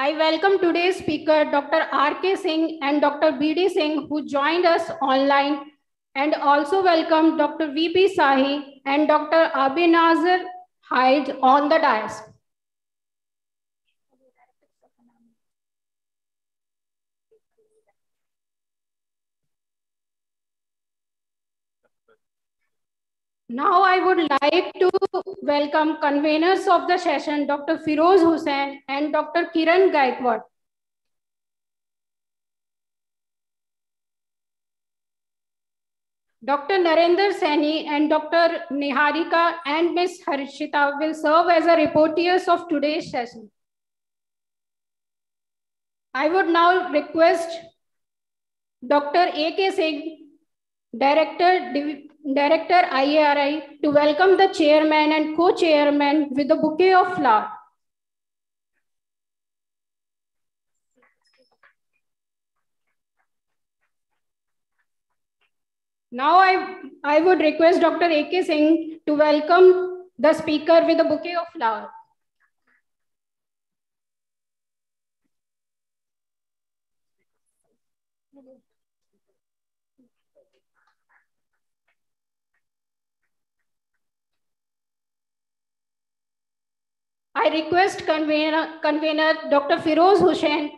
I welcome today's speaker, Dr. R.K. Singh and Dr. B.D. Singh, who joined us online, and also welcome Dr. V.P. Sahi and Dr. Ebenezer Hyde on the dais. Now I would like to welcome conveners of the session, Dr. Firoz Hossain and Dr. Kiran Gaikwad. Dr. Narendra Sani and Dr. Niharika and Ms. Harishita will serve as a reporters of today's session. I would now request Dr. A.K. Singh, Director, Director IARI, to welcome the chairman and co-chairman with a bouquet of flowers. Now I, I would request Dr. A.K. Singh to welcome the speaker with a bouquet of flowers. I request convener, convener Dr. Firoz Hossain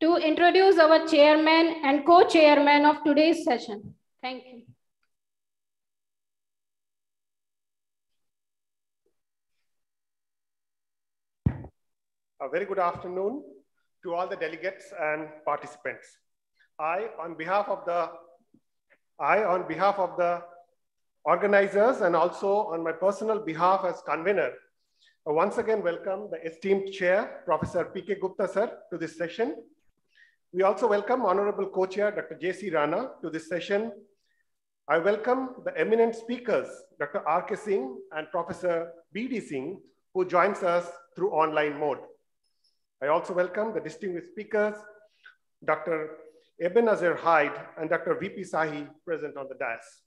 to introduce our chairman and co-chairman of today's session. Thank you. A very good afternoon to all the delegates and participants. I, on behalf of the, I, on behalf of the organizers and also on my personal behalf as convener, Uh, once again welcome the esteemed chair, Professor P.K. Gupta sir, to this session. We also welcome Honorable Co-Chair Dr. J.C. Rana to this session. I welcome the eminent speakers, Dr. R.K. Singh and Professor B.D. Singh, who joins us through online mode. I also welcome the distinguished speakers, Dr. Ebenezer Hyde and Dr. V.P. Sahi present on the dais.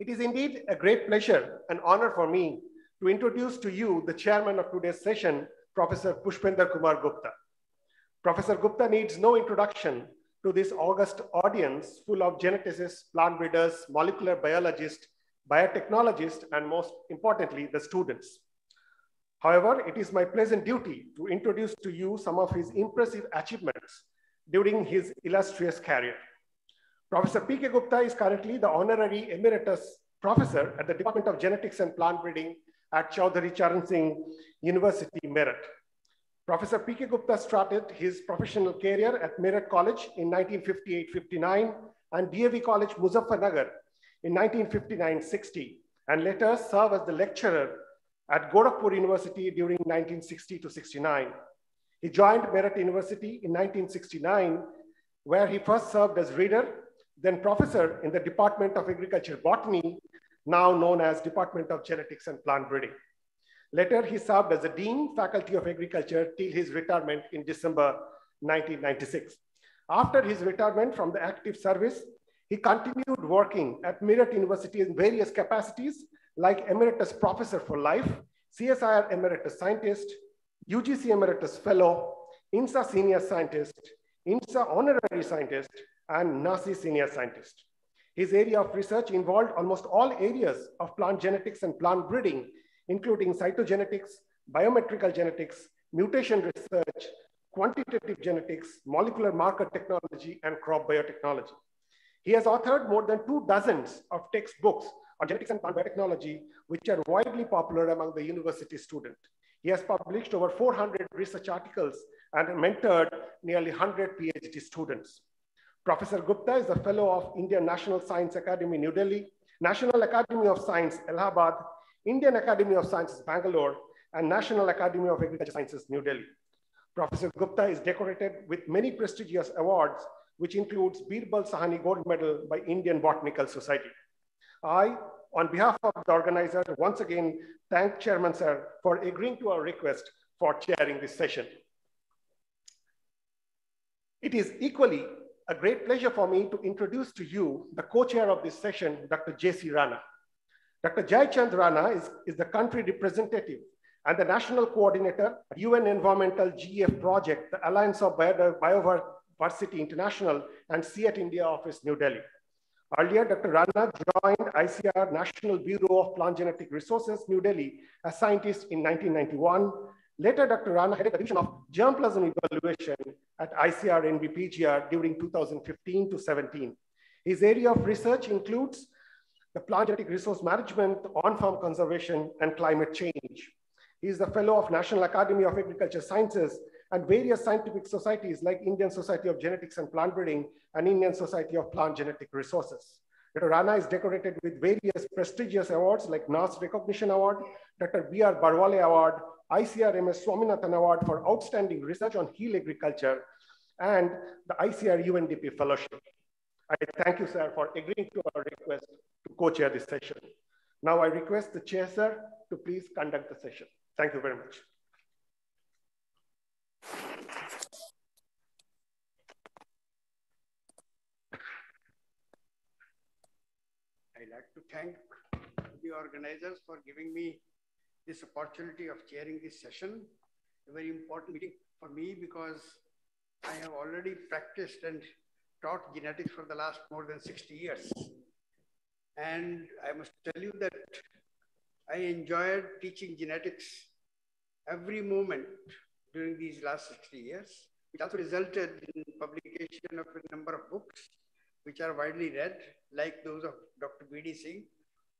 It is indeed a great pleasure and honor for me to introduce to you the chairman of today's session, Professor Pushpender Kumar Gupta. Professor Gupta needs no introduction to this august audience full of geneticists, plant breeders, molecular biologists, biotechnologists, and most importantly, the students. However, it is my pleasant duty to introduce to you some of his impressive achievements during his illustrious career. Professor P.K. Gupta is currently the honorary emeritus professor at the Department of Genetics and Plant Breeding at Chaudhary Charan Singh University, Meerut. Professor P.K. Gupta started his professional career at Meerut College in 1958-59 and DAV College, Muzaffarnagar in 1959-60, and later served as the lecturer at Gorakhpur University during 1960 to 69. He joined Meerut University in 1969, where he first served as reader, then professor in the Department of Agriculture Botany, now known as Department of Genetics and Plant Breeding. Later, he served as a Dean, Faculty of Agriculture till his retirement in December 1996. After his retirement from the active service, he continued working at Meerut University in various capacities like Emeritus Professor for Life, CSIR Emeritus Scientist, UGC Emeritus Fellow, INSA Senior Scientist, INSA Honorary Scientist, and NASI Senior Scientist. His area of research involved almost all areas of plant genetics and plant breeding, including cytogenetics, biometrical genetics, mutation research, quantitative genetics, molecular marker technology, and crop biotechnology. He has authored more than two dozens of textbooks on genetics and plant biotechnology, which are widely popular among the university students. He has published over 400 research articles and mentored nearly 100 PhD students. Professor Gupta is a fellow of Indian National Science Academy, New Delhi, National Academy of Science, Allahabad, Indian Academy of Sciences, Bangalore, and National Academy of Agriculture Sciences, New Delhi. Professor Gupta is decorated with many prestigious awards, which includes Birbal Sahni Gold Medal by Indian Botanical Society. I, on behalf of the organizer, once again thank Chairman Sir for agreeing to our request for chairing this session. It is equally a great pleasure for me to introduce to you the co-chair of this session, Dr. J.C. Rana. Dr. Jai Chand Rana is, is the country representative and the national coordinator, UN Environmental GEF Project, the Alliance of Bioversity International, and CIAT India Office, New Delhi. Earlier, Dr. Rana joined ICAR National Bureau of Plant Genetic Resources, New Delhi, as scientist in 1991. Later, Dr. Rana headed the division of germplasm evaluation at ICAR NBPGR during 2015 to 17. His area of research includes the plant genetic resource management, on-farm conservation, and climate change. He is the fellow of National Academy of Agriculture Sciences and various scientific societies like Indian Society of Genetics and Plant Breeding and Indian Society of Plant Genetic Resources. Dr. Rana is decorated with various prestigious awards like NAS Recognition Award, Dr. B.R. Barwale Award, ICAR MS Swaminathan Award for Outstanding Research on Hill Agriculture, and the ICAR UNDP Fellowship. I thank you, sir, for agreeing to our request to co-chair this session. Now I request the chair, sir, to please conduct the session. Thank you very much. I'd like to thank the organizers for giving me this opportunity of chairing this session. A very important meeting for me because I have already practiced and taught genetics for the last more than 60 years. And I must tell you that I enjoyed teaching genetics every moment during these last 60 years. It also resulted in publication of a number of books which are widely read, like those of Dr. B.D. Singh,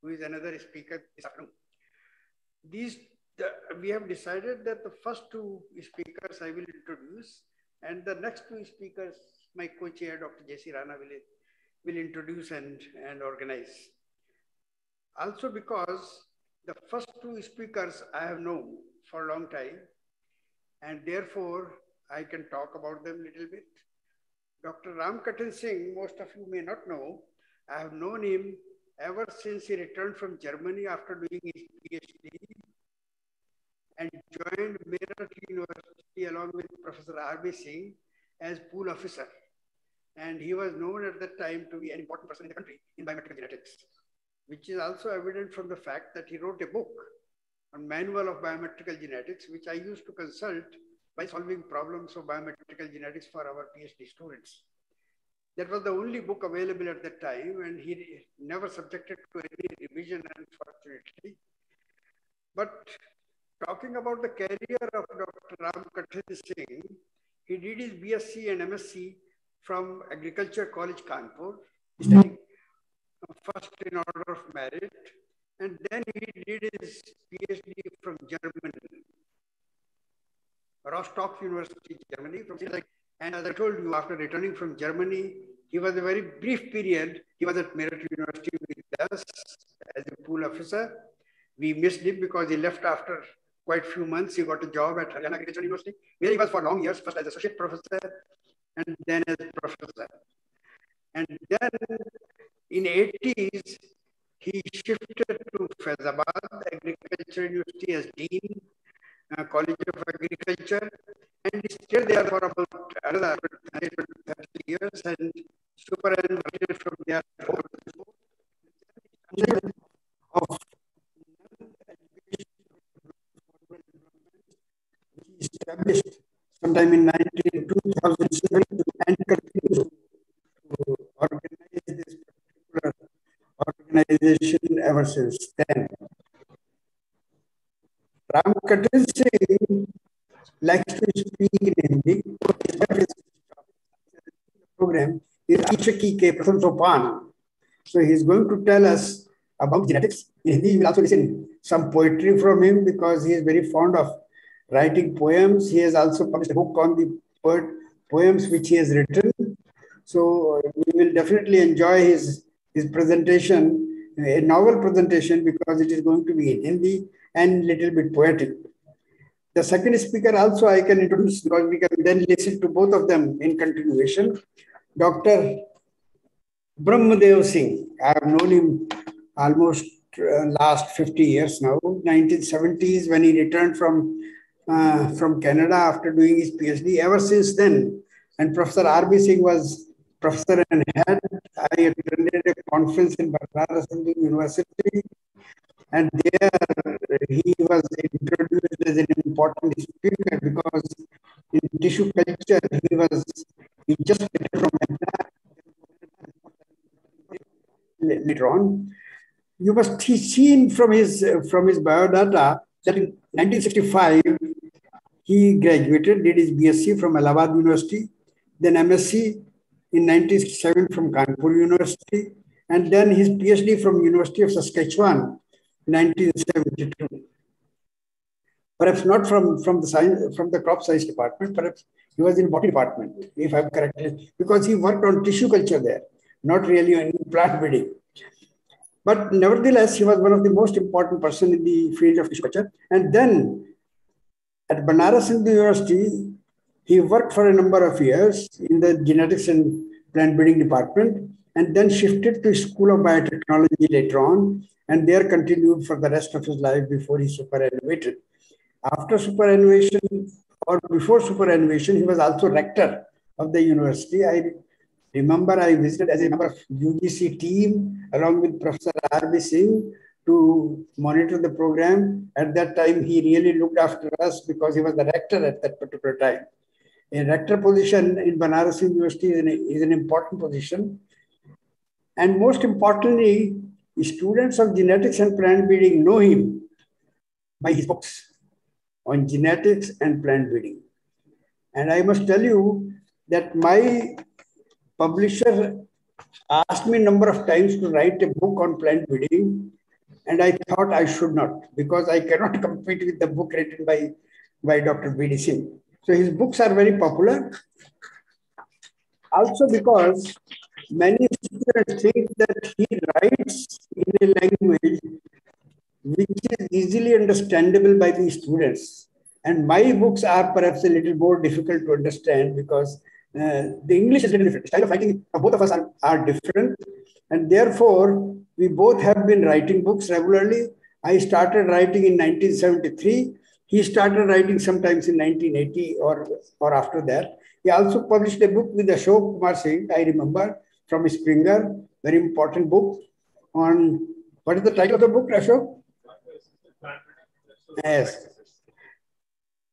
who is another speaker this afternoon. These, the, we have decided that the first two speakers I will introduce, and the next two speakers my co-chair, Dr. J.C. Rana, will, will introduce and, and organize. Also because the first two speakers I have known for a long time, and therefore I can talk about them a little bit. Dr. Ram Kathin Singh, most of you may not know, I have known him ever since he returned from Germany after doing his PhD and joined Meerut University along with Professor R.B. Singh as pool officer and he was known at that time to be an important person in the country in biometrical genetics, which is also evident from the fact that he wrote a book on manual of biometrical genetics, which I used to consult by solving problems of biometrical genetics for our PhD students. That was the only book available at that time, and he never subjected to any revision, unfortunately. But talking about the career of Dr. Ram Kathin Singh, he did his BSc and MSc from Agriculture College, Kanpur, studying first in order of merit, and then he did his PhD from Germany, Rostock University, Germany. And as I told you, after returning from Germany, he was a very brief period. He was at Meerut University with us as a pool officer. We missed him because he left after quite a few months. He got a job at Haryana Agriculture University, where he was for long years, first as associate professor, and then as professor. And then in 80s, he shifted to Faizabad Agricultural University as Dean, uh, College of Agriculture, and he stayed there for about another 30 years and superannuated from there. Of established sometime in 19, 2007 and continues to organize this particular organization ever since then. Ram Kathin Singh likes to speak in Hindi. His program is Ishaki Ke Pratham Sopan. So he's going to tell us about genetics. In Hindi, we will also listen some poetry from him because he is very fond of writing poems. He has also published a book on the poet, poems which he has written. So uh, we will definitely enjoy his, his presentation, a novel presentation, because it is going to be in Hindi and little bit poetic. The second speaker also I can introduce because we can then listen to both of them in continuation. Dr. Brahmadev Singh. I have known him almost uh, last 50 years now. 1970s when he returned from uh, from Canada after doing his PhD. Ever since then, and Professor R.B. Singh was professor and head. I attended a conference in Banaras University, and there he was introduced as an important speaker because in tissue culture he was he just came from later on. You must see seen from his from his biodata that in 1965 he graduated, did his BSc from Allahabad University, then MSc in 1967 from Kanpur University, and then his PhD from University of Saskatchewan, 1972. Perhaps not from, from the science, from the crop science department, perhaps he was in botany department, if I'm correct, because he worked on tissue culture there, not really on plant breeding. But nevertheless, he was one of the most important person in the field of culture. And then at Banaras Hindu University, he worked for a number of years in the genetics and plant breeding department, and then shifted to School of Biotechnology later on, and there continued for the rest of his life before he superannuated. After superannuation, or before superannuation, he was also rector of the university. I remember I visited as a member of UGC team along with Professor R.B. Singh to monitor the program. At that time, he really looked after us because he was the rector at that particular time. A rector position in Banaras University is an, is an important position. And most importantly, students of genetics and plant breeding know him by his books on genetics and plant breeding. And I must tell you that my publisher asked me a number of times to write a book on plant breeding and I thought I should not because I cannot compete with the book written by, by Dr. B.D. Singh. So his books are very popular. Also because many students think that he writes in a language which is easily understandable by the students. And my books are perhaps a little more difficult to understand because the English is a little different. Style of writing of both of us are, are different. And therefore, we both have been writing books regularly. I started writing in 1973. He started writing sometimes in 1980 or, or after that. He also published a book with Ashok Kumar Singh, I remember, from Springer, very important book on, what is the title of the book, Ashok? Yes.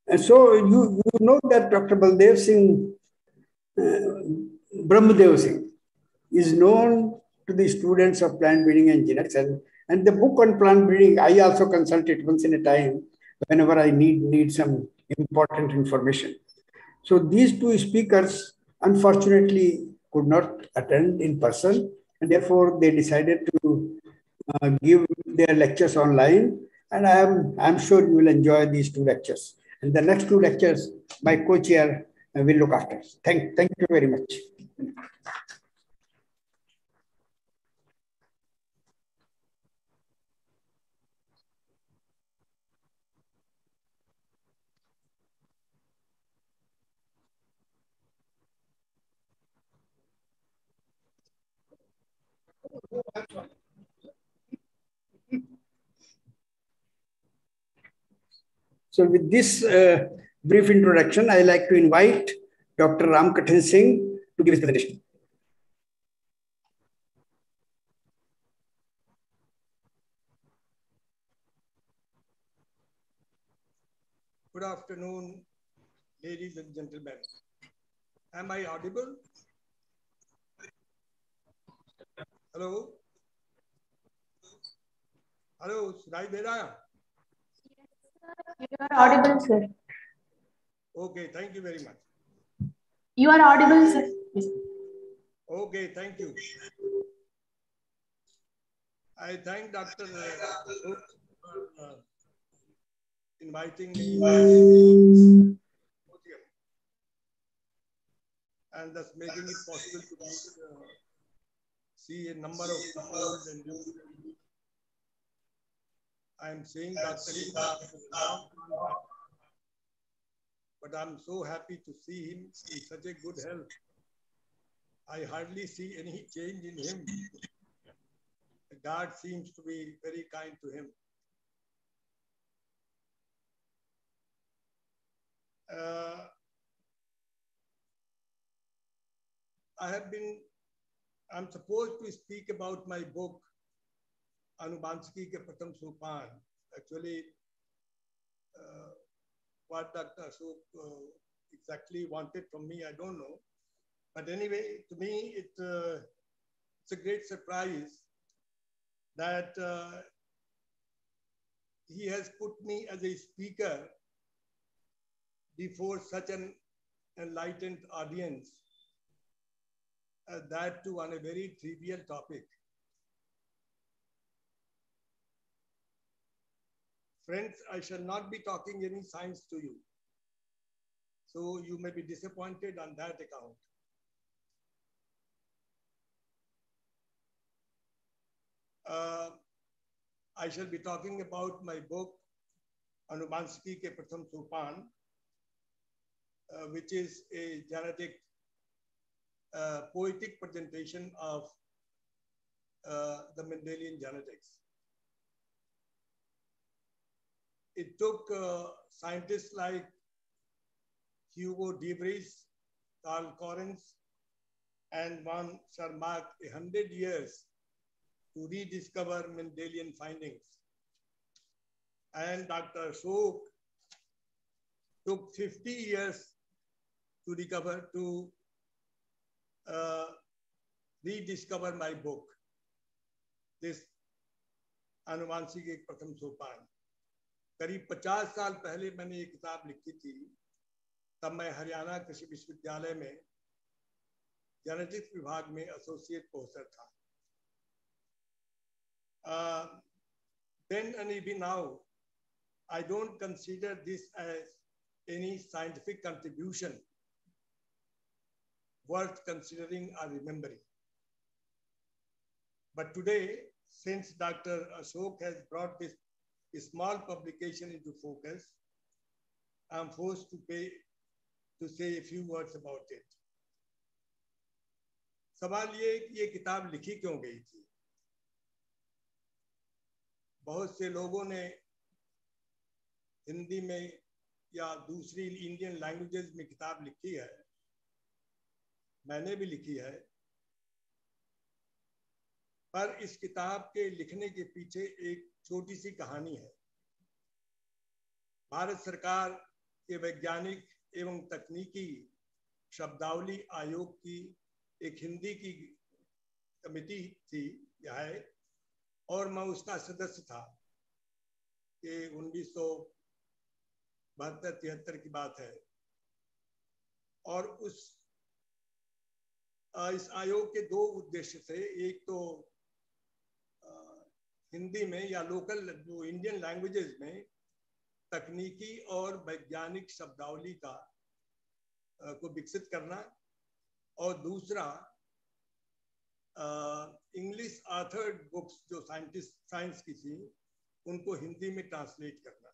And so you, you know that Dr. Baldev Singh, uh, Brahmadev Singh, is known to the students of plant breeding and genetics. And, and the book on plant breeding, I also consult it once in a time whenever I need, need some important information. So these two speakers, unfortunately, could not attend in person, and therefore they decided to uh, give their lectures online. And I am I'm sure you will enjoy these two lectures. And the next two lectures, my co-chair will look after. Thank, thank you very much. So with this uh, brief introduction, I like to invite Dr. Ram Kathin Singh to give his presentation. Good afternoon, ladies and gentlemen. Am I audible? Hello? Hello, Sunai Dera? You are audible, sir. Okay, thank you very much. You are audible, sir. Okay, thank you. I thank Dr. Uh, for uh, inviting me and thus making it possible to uh, see a number of people and new I am saying Dr but I'm so happy to see him in such a good health. I hardly see any change in him. God seems to be very kind to him. Uh, I have been, I'm supposed to speak about my book, Anubanski ke Pratham Sopan. Actually, uh, what Dr. Ashok uh, exactly wanted from me, I don't know. But anyway, to me, it, uh, it's a great surprise that uh, he has put me as a speaker before such an enlightened audience, uh, that too on a very trivial topic. Friends, I shall not be talking any science to you. So you may be disappointed on that account. Uh, I shall be talking about my book, Anubansiki Ke Pratham Sopan, uh, which is a genetic, uh, poetic presentation of uh, the Mendelian genetics. it took uh, scientists like Hugo de Vries, Carl Correns, and von a 100 years to rediscover Mendelian findings. And Dr. Shuk took 50 years to recover, to uh, rediscover my book, this Anuvanshik Pratham Sopan. करीब पचास साल पहले मैंने ये किताब लिखी थी। तब मैं हरियाणा कृषि विश्वविद्यालय में जनजित विभाग में एसोसिएट प्रोफेसर था। Now I don't consider this as any scientific contribution worth considering or remembering but today since doctor Ashok has brought this small publication into focus, I'm forced to pay to say a few words about it. सवाल ये कि ये किताब लिखी क्यों गई थी बहुत से लोगों ने हिंदी में या दूसरी इंडियन लैंग्वेजेस में किताब लिखी है मैंने भी लिखी है पर इस किताब के लिखने के पीछे एक छोटी सी कहानी है। भारत सरकार के वैज्ञानिक एवं तकनीकी शब्दावली आयोग की एक हिंदी की कमेटी थी है और मैं उसका सदस्य था। कि उन्नीस सौ बहत्तर तिहत्तर की बात है। और उस इस आयोग के दो उद्देश्य थे। एक तो हिंदी में या लोकल जो इंडियन लैंग्वेजेस में तकनीकी और वैज्ञानिक शब्दावली का को विकसित करना और दूसरा इंग्लिश आथर्ड बुक्स जो साइंटिस्ट साइंस की थी, उनको हिंदी में ट्रांसलेट करना।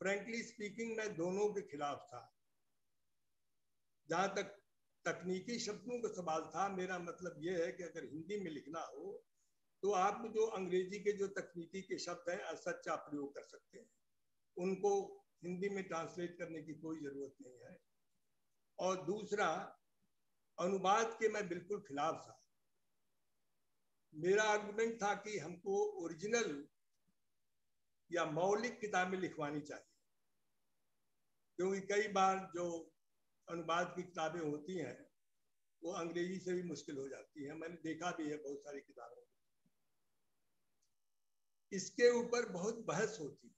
फ्रेंकली स्पीकिंग मैं दोनों के खिलाफ था। जहाँ तक तकनीकी शब्दों का सवाल था, मेरा मतलब यह है कि अगर हिंदी में लिखना हो तो आप जो अंग्रेज़ी के जो तकनीकी के शब्द हैं असच प्रयोग कर सकते हैं। उनको हिंदी में ट्रांसलेट करने की कोई ज़रूरत नहीं है। और दूसरा, अनुवाद के मैं बिल्कुल खिलाफ था। मेरा आर्गुमेंट था कि हमको ओरिजिनल या मौलिक किताबें लिखवानी चाहिए। क्योंकि कई बार जो अनुवाद की किताबें होती हैं, वो अंग्रेज़ी से भी मुश्किल हो जाती है। मैंने देखा भी है बहुत सारी किताबें। इसके ऊपर बहुत बहस होती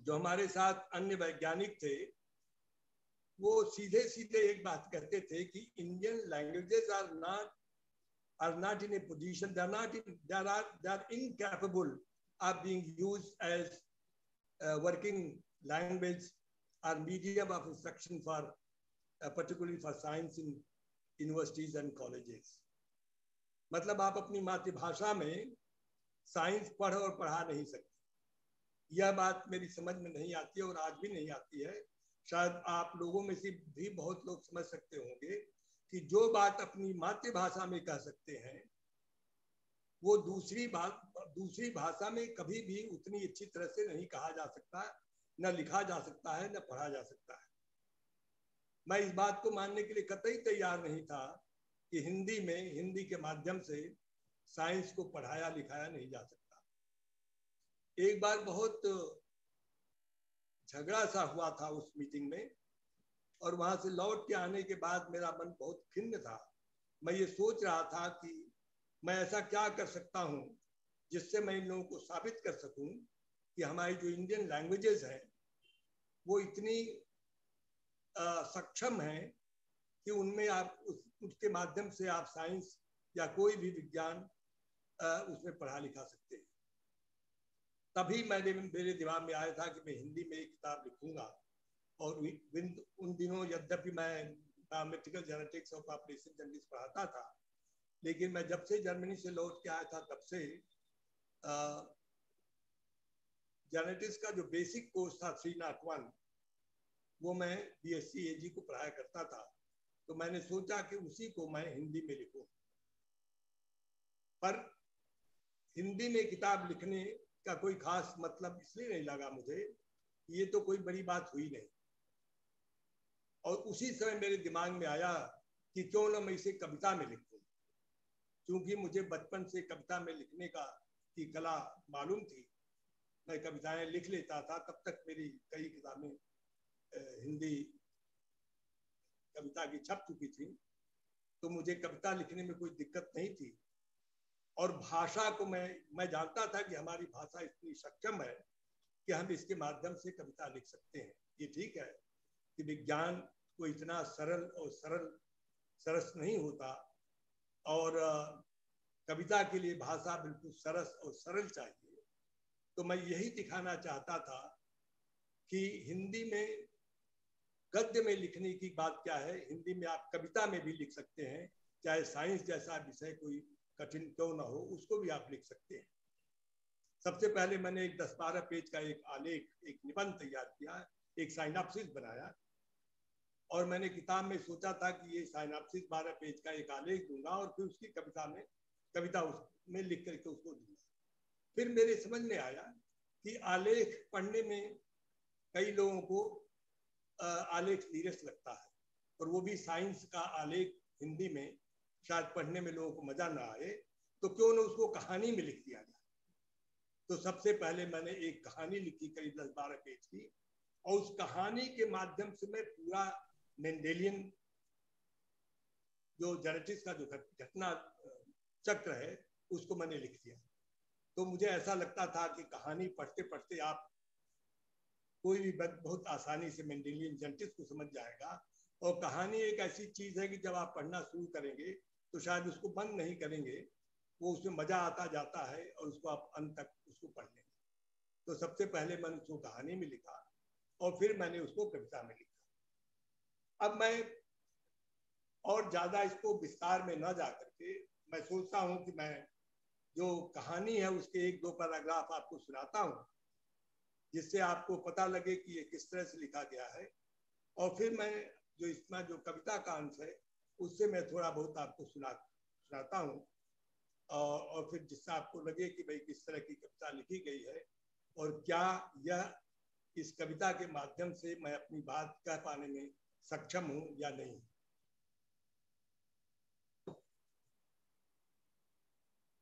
जो हमारे साथ अन्य वैज्ञानिक थे वो सीधे सीधे एक बात कहते थे कि Indian languages are not are not in a position they are not in they are they are incapable of being used as working language medium of instruction for uh, particularly for science in universities and colleges. मतलब आप अपनी मातृभाषा में science पढ़ और पढ़ा नहीं सकते। यह बात मेरी समझ में नहीं आती और आज भी नहीं आती है। शायद आप लोगों में से भी बहुत लोग समझ सकते होंगे कि जो बात अपनी मातृभाषा में कह सकते हैं, वो दूसरी बात, दूसरी भाषा में कभी भी उतनी अच्छी तरह से नहीं कहा जा सकता, न लिखा जा सकता है, न पढ़ा जा सकता है। मैं इस बात को मानने के लिए कतई तैयार नहीं था। कि हिंदी में हिंदी के माध्यम से साइंस को पढ़ाया लिखाया नहीं जा सकता। एक बार बहुत झगड़ा सा हुआ था उस मीटिंग में और वहाँ से लौट के आने के बाद मेरा मन बहुत खिन्न था। मैं ये सोच रहा था कि मैं ऐसा क्या कर सकता हूँ जिससे मैं इन लोगों को साबित कर सकूँ कि हमारी जो इंडियन लैंग्वेजेस हैं वो इतनी आ, सक्षम हैं कि उनमें आप उस, उसके माध्यम से आप साइंस या कोई भी विज्ञान उसमें पढ़ा लिखा सकते हैं। तभी मैंने मेरे दिमाग में आया था कि मैं हिंदी में एक किताब लिखूँगा। और उन दिनों यद्यपि मैं बायोमेट्रिकल जेनेटिक्स और पॉपुलेशन जेनेटिक्स पढ़ाता था, लेकिन मैं जब से जर्मनी से लौट के आया था, तब से जेनेटिक्स का जो बेसिक कोर्स था थ्री नॉट वन वो मैं बी एस सी ए जी को पढ़ाया करता था। तो मैंने सोचा कि उसी को मैं हिंदी में लिखूं। पर हिंदी में किताब लिखने का कोई खास मतलब इसलिए नहीं लगा मुझे ये तो कोई बड़ी बात हुई नहीं। और उसी समय मेरे दिमाग में आया कि क्यों ना मैं इसे कविता में लिखूं, क्योंकि मुझे बचपन से कविता में लिखने का की कला मालूम थी। मैं कविताएँ लिख लेता था, तब तक मेरी कई किताबें हिंदी कविता की छप चुकी थी तो मुझे कविता लिखने में कोई दिक्कत नहीं थी। और भाषा को मैं मैं जानता था कि हमारी भाषा इतनी सक्षम है कि हम इसके माध्यम से कविता लिख सकते हैं। ये ठीक है कि विज्ञान को इतना सरल और सरल, सरस नहीं होता और कविता के लिए भाषा बिल्कुल सरस और सरल चाहिए। तो मैं यही दिखाना चाहता था कि हिंदी में गद्य में लिखने की बात क्या है? हिंदी में आप कविता में भी लिख सकते हैं। चाहे साइंस जैसा विषय कोई कठिन क्यों ना हो, उसको भी आप लिख सकते हैं। सबसे पहले मैंने एक दस बारह पेज का एक आलेख, एक निबंध तैयार किया, एक साइनाप्सिस बनाया। और मैंने किताब में सोचा था कि ये साइनाप्सिस बारह पेज का एक आलेख दूँगा और फिर उसकी कविता में, कविता उसमें लिख करके उसको दूँगा। फिर मेरे समझ में आया कि आलेख पढ़ने में कई लोगों को आलेख नीरस लगता है। और वो भी साइंस का आलेख हिंदी में, शायद पढ़ने में लोगों को मज़ा ना आए तो क्यों ना उसको कहानी में लिख दिया जाए? तो सबसे पहले मैंने एक कहानी लिखी करीब दस बारह पेज की, और उस कहानी के माध्यम से मैं पूरा मेंडेलियन जो जेनेटिक्स का जो घटना चक्र है, उसको मैंने लिख दिया। तो मुझे ऐसा लगता था कि कहानी पढ़ते पढ़ते आप कोई भी बहुत आसानी से मेंडेलियन जेनेटिक्स को समझ जाएगा। और कहानी एक ऐसी चीज़ है कि जब आप पढ़ना शुरू करेंगे तो शायद उसको बंद नहीं करेंगे, वो उसमें मज़ा आता जाता है और उसको आप अंत तक उसको पढ़ लेंगे। तो सबसे पहले मैंने उसको कहानी में लिखा और फिर मैंने उसको कविता में लिखा। अब मैं और ज़्यादा इसको विस्तार में न जा करके, मैं सोचता हूँ कि मैं जो कहानी है उसके एक दो पैराग्राफ आपको सुनाता हूँ। जिससे आपको पता लगे कि ये किस तरह से लिखा गया है। और फिर मैं जो इसमें जो कविता का अंश है उससे मैं थोड़ा बहुत आपको सुना सुनाता हूँ। और, और फिर जिससे आपको लगे कि भाई किस तरह की कविता लिखी गई है और क्या यह इस कविता के माध्यम से मैं अपनी बात कह पाने में सक्षम हूँ या नहीं।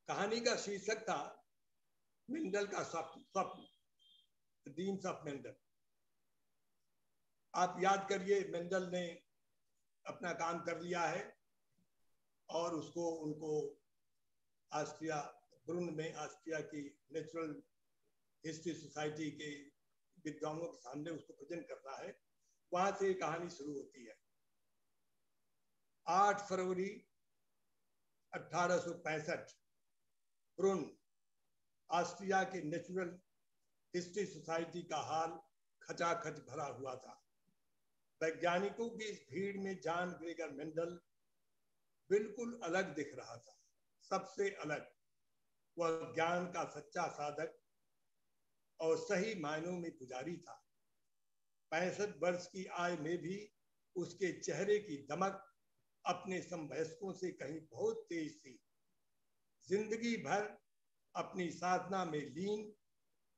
कहानी का शीर्षक था मिंडल का स्वप्न स्वप्न। ड्रीम्स ऑफ़ मेंडल आप याद करिए मेंडल ने अपना काम कर लिया है और उसको, उनको ऑस्ट्रिया ब्रुन में ऑस्ट्रिया की नेचुरल हिस्ट्री सोसाइटी के विद्वानों के सामने उसको प्रेजेंट करना है। वहाँ से कहानी शुरू होती है। 8 फरवरी 1865 ब्रुन ऑस्ट्रिया के नेचुरल हिस्ट्री सोसाइटी का हाल खचाखच भरा हुआ था। वैज्ञानिकों की इस भीड़ में जान ग्रेगर मेंडल बिल्कुल अलग दिख रहा था। सबसे अलग, वह ज्ञान का सच्चा साधक और सही मायनों में पुजारी था। पैंसठ वर्ष की आय में भी उसके चेहरे की दमक अपने समवयस्कों से कहीं बहुत तेज थी। ज़िंदगी भर अपनी साधना में लीन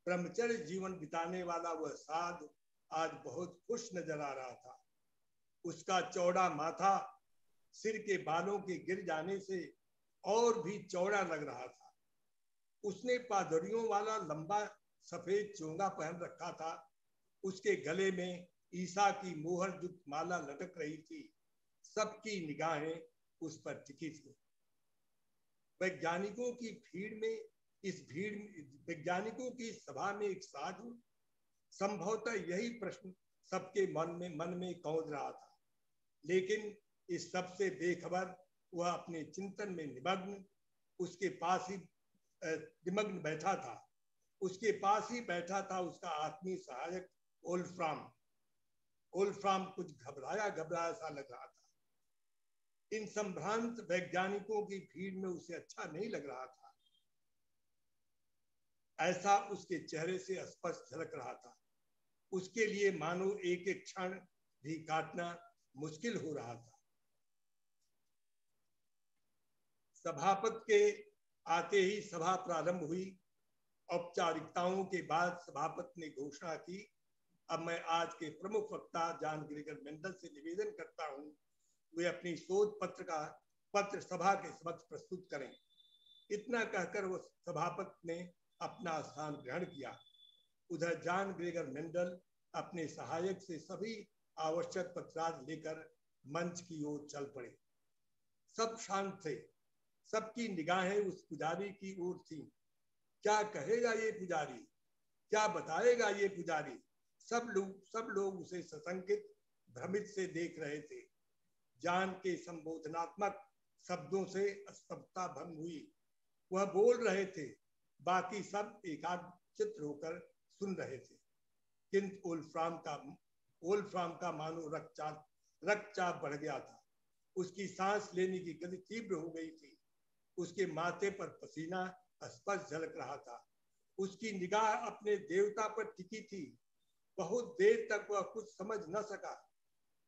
ब्रह्मचर्य जीवन बिताने वाला वह साध आज बहुत खुश नज़र आ रहा था। उसका चौड़ा माथा सिर के बालों के गिर जाने से और भी चौड़ा लग रहा था। उसने पादरियों वाला लंबा सफ़ेद चोंगा पहन रखा था। उसके गले में ईसा की मोहर युक्त माला लटक रही थी। सबकी निगाहें उस पर टिकी थी। वैज्ञानिकों की भीड़ में इस भीड़ वैज्ञानिकों की सभा में एक साधु, संभवतः यही प्रश्न सबके मन में मन में कौंध रहा था। लेकिन इस सबसे बेखबर, वह अपने चिंतन में निमग्न, उसके पास ही निमग्न बैठा था। उसके पास ही बैठा था उसका आत्मीय सहायक ओल्फ्राम। ओल्फ्राम कुछ घबराया घबराया सा लग रहा था। इन संभ्रांत वैज्ञानिकों की भीड़ में उसे अच्छा नहीं लग रहा था। ऐसा उसके चेहरे से स्पष्ट झलक रहा था। उसके लिए मानो एक एक क्षण भी काटना मुश्किल हो रहा था। सभापत के आते ही सभा प्रारंभ हुई। औपचारिकताओं के बाद सभापत ने घोषणा की, अब मैं आज के प्रमुख वक्ता जान ग्रेगर मेंडल से निवेदन करता हूँ, वे अपनी शोध पत्र का, पत्र सभा के समक्ष प्रस्तुत करें। इतना कहकर वो सभापत ने अपना स्थान ग्रहण किया। उधर जान ग्रेगर मेंडल अपने सहायक से सभी आवश्यक पत्राद लेकर मंच की ओर चल पड़े। सब शांत थे। सबकी निगाहें उस पुजारी की ओर थी। क्या कहेगा ये पुजारी? क्या बताएगा ये पुजारी? सब लोग सब लोग उसे सशंकित, भ्रमित से देख रहे थे। जान के संबोधनात्मक शब्दों से स्तब्धता भंग हुई। वह बोल रहे थे बाकी सब एकाग्रचित होकर सुन रहे थे। किंतु ओल्फ्राम का ओल्फ्राम का मानो रक्तचाप रक्तचाप बढ़ गया था। उसकी सांस लेने की गति तीव्र हो गई थी। उसके माथे पर पसीना स्पष्ट झलक रहा था। उसकी निगाह अपने देवता पर टिकी थी। बहुत देर तक वह कुछ समझ न सका।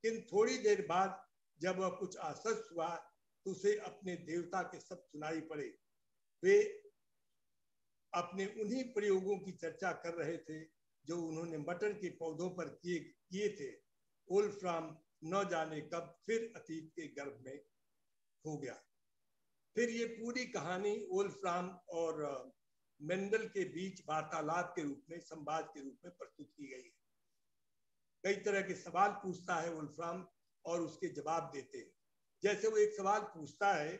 किंतु थोड़ी देर बाद जब वह कुछ आश्वस्त हुआ तो उसे अपने देवता के सब सुनाई पड़े। वे अपने उन्हीं प्रयोगों की चर्चा कर रहे थे जो उन्होंने मटर के पौधों पर किए किए थे। ओल्फ्राम न जाने कब फिर अतीत के गर्भ में हो गया। फिर ये पूरी कहानी ओल्फ्राम और मेंडल के बीच वार्तालाप के रूप में, संवाद के रूप में प्रस्तुत की गई है। कई तरह के सवाल पूछता है ओल्फ्राम और उसके जवाब देते हैं। जैसे वो एक सवाल पूछता है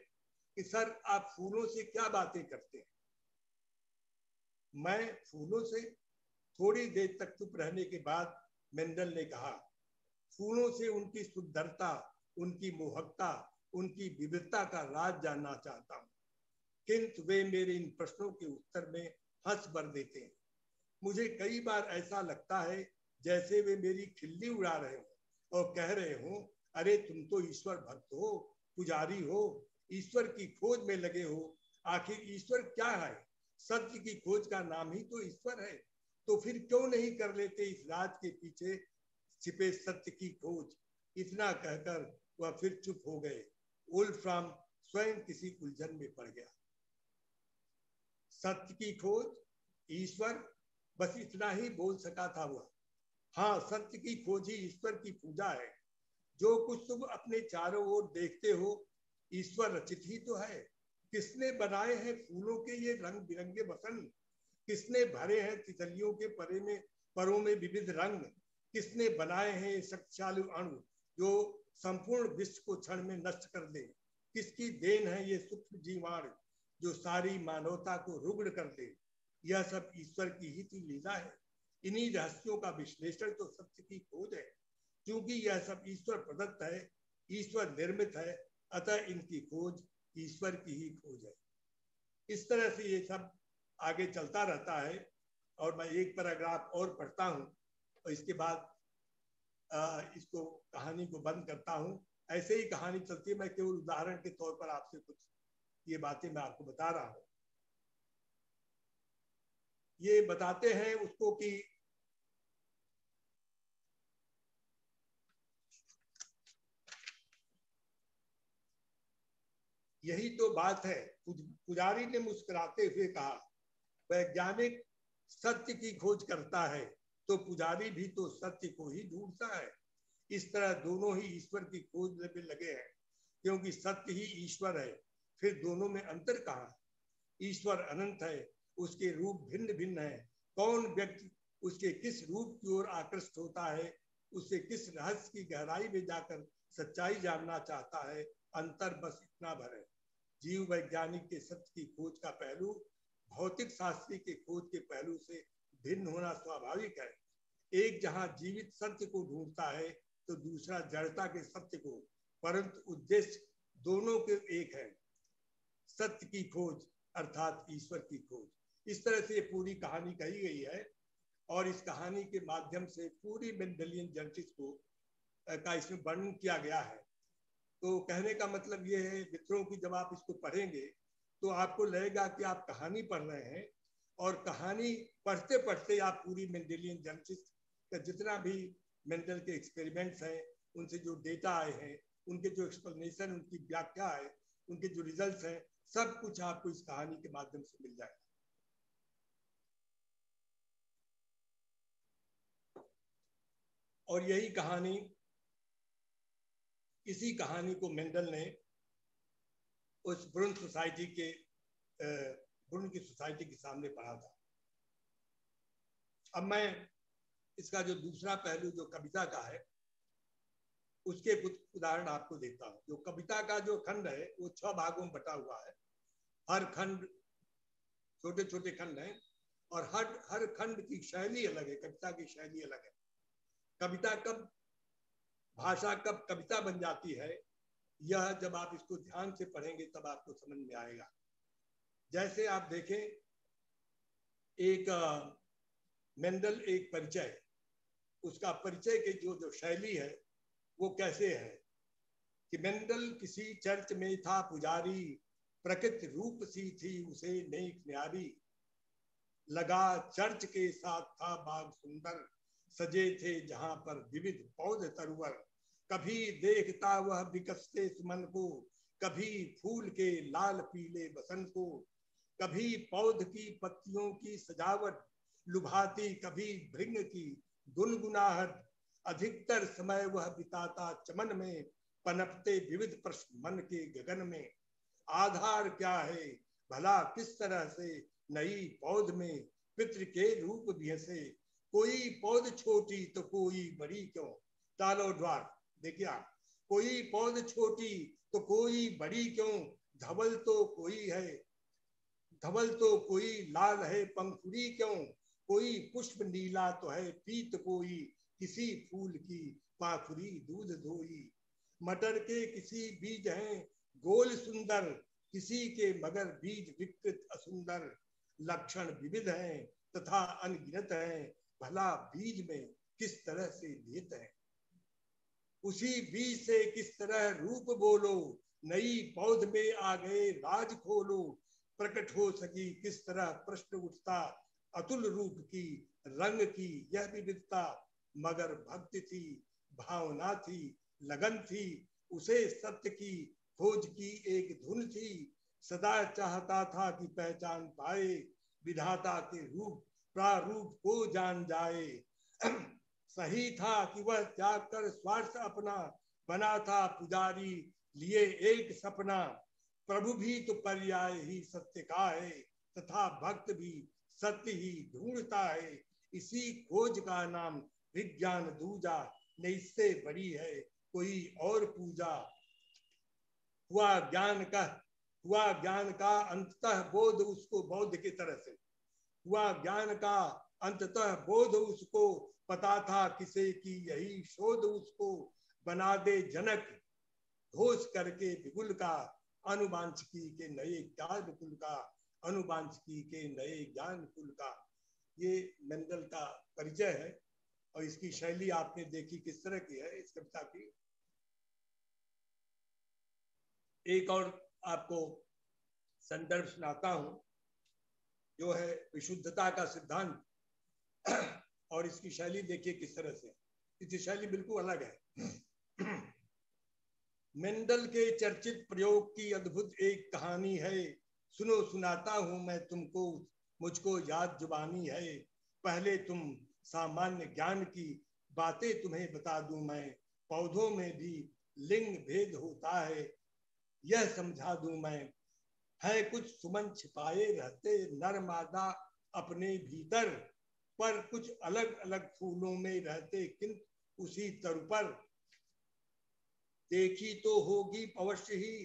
कि, सर, आप फूलों से क्या बातें करते हैं? मैं फूलों से थोड़ी देर तक चुप रहने के बाद मेंडल ने कहा, फूलों से उनकी सुंदरता, उनकी मोहकता, उनकी विविधता का राज जानना चाहता हूँ। किंतु वे मेरे इन प्रश्नों के उत्तर में हंस भर देते हैं। मुझे कई बार ऐसा लगता है जैसे वे मेरी खिल्ली उड़ा रहे हो और कह रहे हो, अरे, तुम तो ईश्वर भक्त हो, पुजारी हो, ईश्वर की खोज में लगे हो। आखिर ईश्वर क्या है? सत्य की खोज का नाम ही तो ईश्वर है। तो फिर क्यों नहीं कर लेते इस राज के पीछे छिपे सत्य की खोज? इतना कहकर वह फिर चुप हो गए। उल्फ्राम स्वयं किसी उलझन में पड़ गया। सत्य की खोज? ईश्वर? बस इतना ही बोल सका था वह। हाँ सत्य की खोज ही ईश्वर की पूजा है। जो कुछ तुम अपने चारों ओर देखते हो, ईश्वर रचित ही तो है। किसने बनाए हैं फूलों के ये रंग बिरंगे बसंत किसने भरे हैं तितलियों के परे में, परों में विविध रंग? किसने बनाए हैं शक्तिशाली अणु जो संपूर्ण विश्व को क्षण में नष्ट कर दे? किसकी देन है ये सूक्ष्म जीवाणु जो सारी मानवता को रुग्ण कर दे? यह सब ईश्वर की ही तो लीला है। इन्हीं रहस्यों का विश्लेषण तो सत्य की खोज है। क्योंकि यह सब ईश्वर प्रदत्त है, ईश्वर निर्मित है, अतः इनकी खोज ईश्वर की ही खोज है। इस तरह से ये सब आगे चलता रहता है और मैं एक पैराग्राफ और पढ़ता हूँ और इसके बाद इसको कहानी को बंद करता हूँ। ऐसे ही कहानी चलती है। मैं केवल उदाहरण के तौर पर आपसे कुछ ये बातें मैं आपको बता रहा हूँ। ये बताते हैं उसको कि यही तो बात है। पुजारी ने मुस्कुराते हुए कहा, वैज्ञानिक सत्य की खोज करता है तो पुजारी भी तो सत्य को ही ढूंढता है। इस तरह दोनों ही ईश्वर की खोज में लगे हैं, क्योंकि सत्य ही ईश्वर है। फिर दोनों में अंतर कहा ईश्वर अनंत है, उसके रूप भिन्न भिन्न है। कौन व्यक्ति उसके किस रूप की ओर आकृष्ट होता है, उसे किस रहस्य की गहराई में जाकर सच्चाई जानना चाहता है, अंतर बस इतना भर है। जीव वैज्ञानिक के सत्य की खोज का पहलू, भौतिक शास्त्री के खोज के पहलू से भिन्न होना स्वाभाविक है। एक जहाँ जीवित सत्य को ढूंढता है तो दूसरा जड़ता के सत्य को, परंतु उद्देश्य दोनों के एक है। सत्य की खोज अर्थात ईश्वर की खोज। इस तरह से पूरी कहानी कही गई है और इस कहानी के माध्यम से पूरी मेंडलियन जेनेटिक्स को का इसमें वर्णन किया गया है। तो कहने का मतलब ये है, मित्रों की जब आप इसको पढ़ेंगे तो आपको लगेगा कि आप कहानी पढ़ रहे हैं और कहानी पढ़ते पढ़ते आप पूरी मेंडेलियन जेनेटिक्स का जितना भी मेंटल के एक्सपेरिमेंट्स हैं, उनसे जो डेटा आए हैं, उनके जो एक्सप्लेनेशन, उनकी व्याख्या है, उनके जो रिजल्ट्स हैं, सब कुछ आपको इस कहानी के माध्यम से मिल जाएगा। और यही कहानी इसी कहानी को मेंडल ने उस ब्रुन सोसाइटी के ब्रुन की सोसाइटी के सामने पढ़ा था। अब मैं इसका जो दूसरा पहलू, जो कविता का है, उसके कुछ उदाहरण आपको देता हूँ। जो कविता का जो खंड है, वो छह भागों में बटा हुआ है। हर खंड छोटे छोटे खंड हैं और हर हर खंड की शैली अलग है, कविता की शैली अलग है। कविता कब भाषा कब कविता बन जाती है, यह जब आप इसको ध्यान से पढ़ेंगे, तब आपको समझ में आएगा। जैसे आप देखें, एक मेंडल एक परिचय, उसका परिचय की जो जो शैली है, वो कैसे है? कि मेंडल किसी चर्च में था पुजारी, प्रकृति रूप सी थी उसे नई न्यारी लगा चर्च के साथ था बाग सुंदर सजे थे जहाँ पर विविध पौध तरवर। कभी देखता वह विकसते सुमन को, कभी फूल के लाल पीले बसन को। कभी पौध की पत्तियों की सजावट, लुभाती कभी भृंग की गुनगुनाहट। अधिकतर समय वह बिताता चमन में, पनपते विविध प्रश्न मन के गगन में। आधार क्या है? भला किस तरह से नई पौध में पितृ के रूप भी से? कोई पौध छोटी तो कोई बड़ी क्यों? तालो द्वार, देखिए कोई पौध छोटी तो कोई बड़ी क्यों? धवल तो कोई है, धवल तो कोई लाल है, पंखुड़ी क्यों? कोई पुष्प नीला तो है, पीत कोई, किसी फूल की पाखुरी दूध धोई। मटर के किसी बीज हैं, गोल सुंदर, किसी के मगर बीज विकृत असुंदर। लक्षण विविध हैं, तथा अनगिनत हैं भला बीज में किस तरह से निहित है? उसी बीज से किस तरह रूप बोलो? नई पौध में आ गए राज खोलो। प्रकट हो सकी किस तरह प्रश्न उठता? अतुल रूप की, रंग की यह विविधता मगर भक्ति थी, भावना थी, लगन थी। उसे सत्य की, खोज की एक धुन थी। सदा चाहता था कि पहचान पाए, विधाता के रूप प्रारूप को जान जाए। सही था कि वह त्याग कर स्वार्थ अपना, बना था पुजारी, लिए एक सपना। प्रभु भी तो पर्याय ही सत्य का है, तथा भक्त भी सत्य ही ढूंढता है। इसी खोज का नाम विज्ञान दूजा ने इससे बड़ी है कोई और पूजा। हुआ ज्ञान का, हुआ ज्ञान का अंततः बोध उसको बौद्ध की तरह से। हुआ ज्ञान का अंततः बोध उसको पता था किसे की यही शोध उसको बना दे जनक। घोष करके बिगुल का, अनुवांशिकी के नए ज्ञान कुल का, अनुवांशिकी के नए ज्ञान कुल का। ये मेंडल का परिचय है और इसकी शैली आपने देखी किस तरह की है इस कविता की। एक और आपको संदर्भ सुनाता हूँ। जो है विशुद्धता का सिद्धांत। और इसकी शैली देखिए किस तरह से। इसकी शैली बिल्कुल अलग है। मेंडल के चर्चित प्रयोग की अद्भुत एक कहानी है। सुनो, सुनाता हूँ मैं तुमको, मुझको याद जुबानी है। पहले तुम सामान्य ज्ञान की बातें तुम्हें बता दूँ मैं। पौधों में भी लिंग भेद होता है। यह समझा दूँ मैं है कुछ सुमन छिपाए रहते नर मादा अपने भीतर, पर कुछ अलग अलग फूलों में रहते किंतु उसी तरु पर। देखी तो होगी अवश्य ही,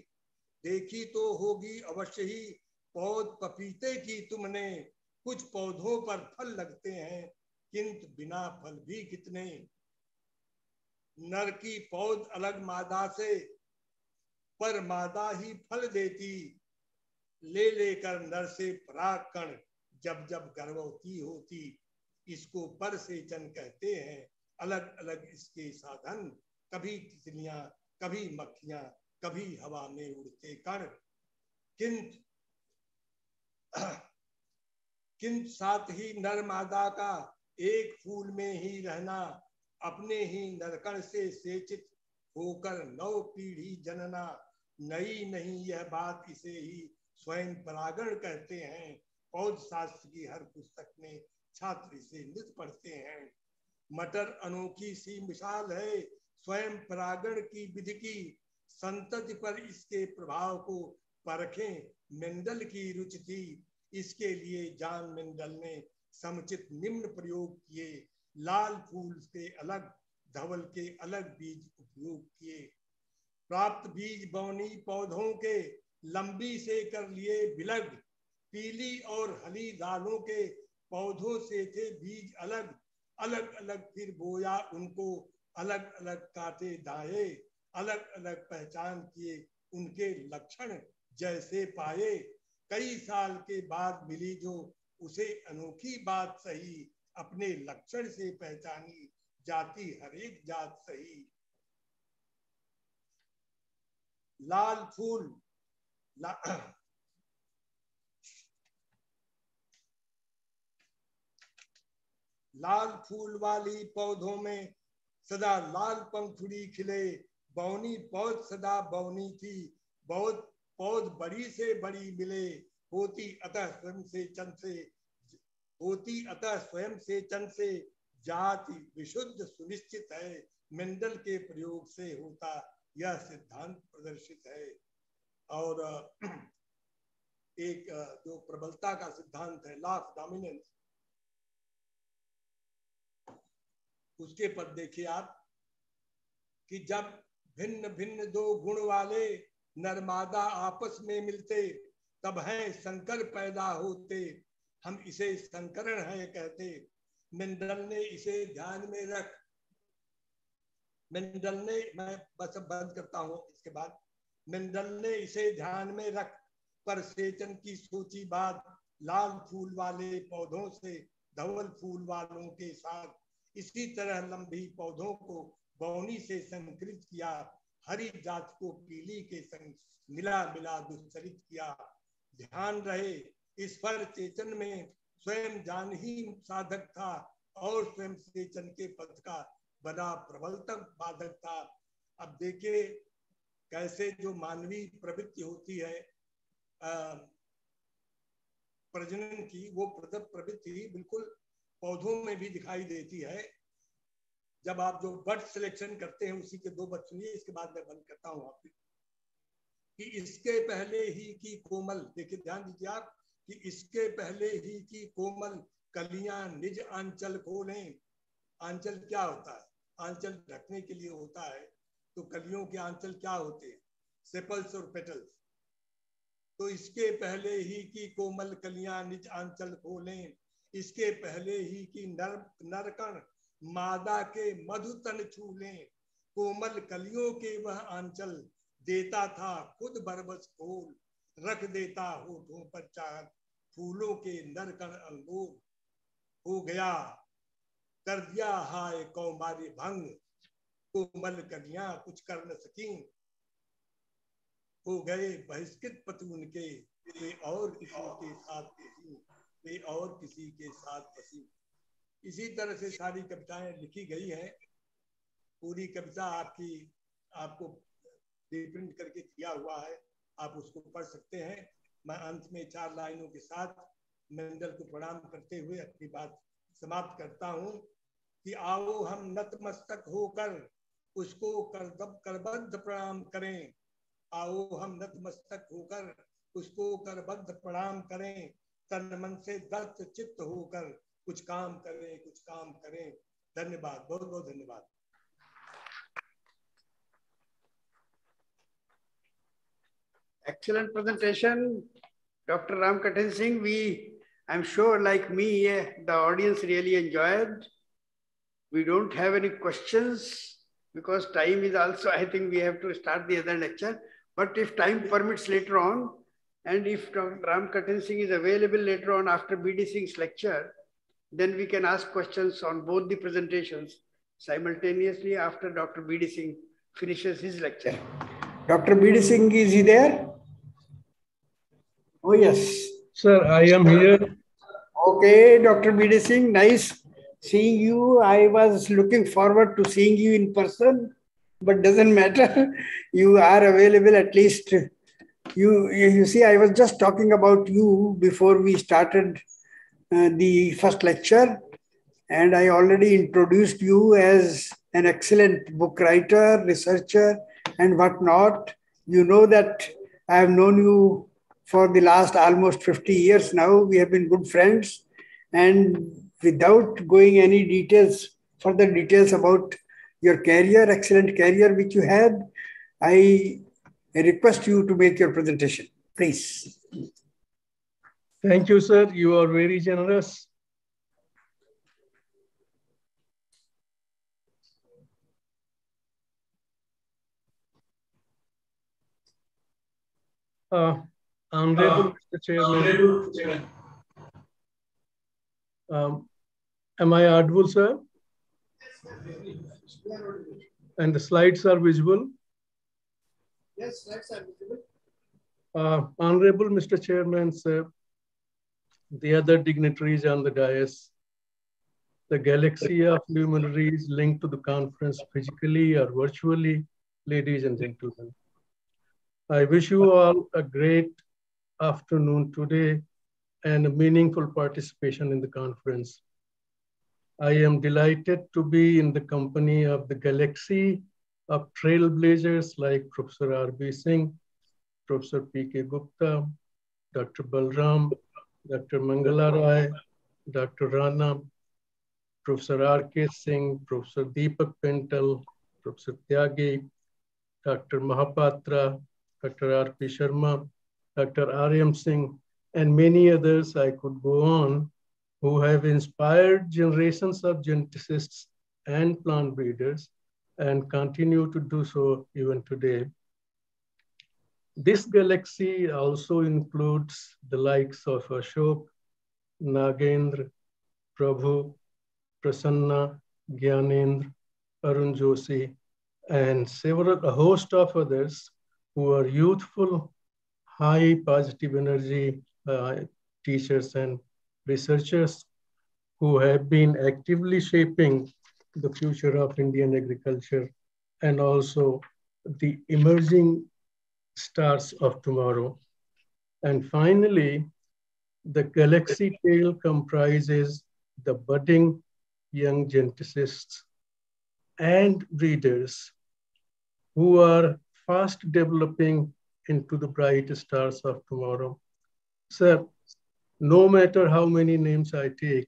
देखी तो होगी अवश्य ही, पौध पपीते की तुमने, कुछ पौधों पर फल लगते हैं, किंतु बिना फल भी कितने। नर की पौध अलग मादा से, पर मादा ही फल देती ले लेकर नर से पराग कण जब जब गर्भवती होती, इसको पर सेचन कहते हैं। अलग अलग इसके साधन, कभी तितलियाँ, कभी मक्खियाँ, कभी हवा में उड़ते कण। किंतु किंतु साथ ही नर मादा का एक फूल में ही रहना, अपने ही नरकण से सेचित होकर नव पीढ़ी जनना। नई नहीं यह बात इसे ही स्वयं परागण कहते हैं। पौध शास्त्र की हर पुस्तक में छात्र इसे नित पढ़ते हैं। मटर अनोखी सी मिसाल है, स्वयं परागण की विधि की। संतति पर इसके प्रभाव को परखें मेंडल की रुचि थी। इसके लिए जान मेंडल ने समुचित निम्न प्रयोग किए। लाल फूल के अलग, धवल के अलग बीज उपयोग किए। प्राप्त बीज बौनी पौधों के लंबी से कर लिए बिलग पीली और हली दालों के पौधों से थे बीज अलग। अलग अलग फिर बोया उनको, अलग अलग काटे दाए। अलग अलग पहचान किए उनके लक्षण जैसे पाए। कई साल के बाद मिली जो उसे अनोखी बात सही, अपने लक्षण से पहचानी जाती हरेक जात सही। लाल फूल लाल फूल वाली पौधों में सदा लाल पंखुड़ी खिले बौनी पौध सदा बौनी थी बहुत पौध बड़ी से बड़ी मिले, होती अतः स्वयं से चंद से, होती अतः स्वयं से चंद से, जाति विशुद्ध सुनिश्चित है मेंडल के प्रयोग से होता यह सिद्धांत प्रदर्शित है। और, एक, जो प्रबलता का सिद्धांत है लॉ ऑफ़ डोमिनेंस उसके पर देखिए आप कि जब भिन्न भिन्न दो गुण वाले नर्मादा आपस में मिलते, तब हैं संकर पैदा होते। हम इसे संकरण है कहते। मिंडल ने इसे ध्यान में रख। मिंडल ने, मैं बस बंद करता हूँ इसके बाद। मिंडल ने इसे ध्यान में रख पर सेचन की सोची बात लाल फूल वाले पौधों से, धवल फूल वालों के साथ। इसी तरह लंबी पौधों को बौनी से संकृत किया, हरी जात को पीली के संग मिला मिला दुष्चरित किया। ध्यान रहे, इस पर चेतन में स्वयं जान ही साधक था और स्वयं चेतन के पद का बना प्रबलतम बाधक था। अब देखिए कैसे जो मानवीय प्रवृत्ति होती है प्रजनन की, वो प्रवृत्ति बिल्कुल पौधों में भी दिखाई देती है। जब आप जो बर्ड सिलेक्शन करते हैं, उसी के दो बट सुनिए, इसके बाद मैं बंद करता हूँ आप। कि इसके पहले ही की कोमल, देखिए ध्यान दीजिए आप, कि इसके पहले ही की कोमल कलियाँ निज आंचल खोलें आंचल क्या होता है? आंचल ढकने के लिए होता है। तो कलियों के आंचल क्या होते हैं? सेपल्स और पेटल्स तो इसके पहले ही की कोमल कलियाँ निज आंचल खोलें, इसके पहले ही की नर, नरकण मादा के मधुतन छू लें कोमल कलियों के वह आंचल देता था खुद बरबस खोल, रख देता होठों पर चार फूलों के नरकण अंगूर। हो गया, कर दिया हाय कौमारी भंग कोमल कलियाँ कुछ कर न सकी। हो गए बहिष्कृत पतून के वे और किसी के साथ बसी, वे और किसी के साथ बसी। इसी तरह से सारी कविताएँ लिखी गई हैं। पूरी कविता आपकी, आपको रिप्रिंट करके किया हुआ है। आप उसको पढ़ सकते हैं। मैं अंत में चार लाइनों के साथ मेंडल को प्रणाम करते हुए अपनी बात समाप्त करता हूँ कि आओ हम नतमस्तक होकर उसको करदब करबद्ध प्रणाम करें आओ हम नतमस्तक होकर उसको करबद्ध प्रणाम करें तन मन से दत्त चित्त होकर कुछ काम करें कुछ काम करें धन्यवाद बहुत बहुत धन्यवाद Excellent presentation, Dr. Ramkatan Singh. We, I'm sure like me, the audience really enjoyed. We don't have any questions because time is also, I think we have to start the other lecture. But if time permits later on, and if Dr. Ram Kathin Singh is available later on after BD Singh's lecture, then we can ask questions on both the presentations simultaneously after Dr. BD Singh finishes his lecture. Dr. BD Singh, is he there? Oh, yes. Sir, I am here. Okay, Dr. BD Singh, nice seeing you. I was looking forward to seeing you in person, but doesn't matter. You are available at least. You, you see, I was just talking about you before we started uh, the first lecture, and I already introduced you as an excellent book writer, researcher, and whatnot. You know that I have known you for the last almost 50 years now. We have been good friends. And without going any details, further details about your career, excellent career which you had, I request you to make your presentation, please. Thank you, sir. You are very generous. Uh, Honorable Mr. Chairman. Um, am I audible, sir? And the slides are visible? Yes, slides are visible. Uh, Honorable Mr. Chairman, sir, the other dignitaries on the dais, the galaxy of luminaries linked to the conference physically or virtually, ladies and gentlemen. I wish you all a great afternoon today and meaningful participation in the conference. I am delighted to be in the company of the galaxy of trailblazers like Professor R.B. Singh, Professor P.K. Gupta, Dr. Balram, Dr. Mangala Rai, Dr. Rana, Professor R.K. Singh, Professor Deepak Pental, Professor Tyagi, Dr. Mahapatra, Dr. R.P. Sharma, Dr. R.M. Singh, and many others I could go on who have inspired generations of geneticists and plant breeders and continue to do so even today. This galaxy also includes the likes of Ashok, Nagendra, Prabhu, Prasanna, Gyanendra, Arun Joshi, and several, a host of others who are youthful, high positive energy Uh, teachers and researchers who have been actively shaping the future of Indian agriculture and also the emerging stars of tomorrow. And finally, the galaxy tail comprises the budding young geneticists and breeders who are fast developing into the bright stars of tomorrow. Sir, no matter how many names I take,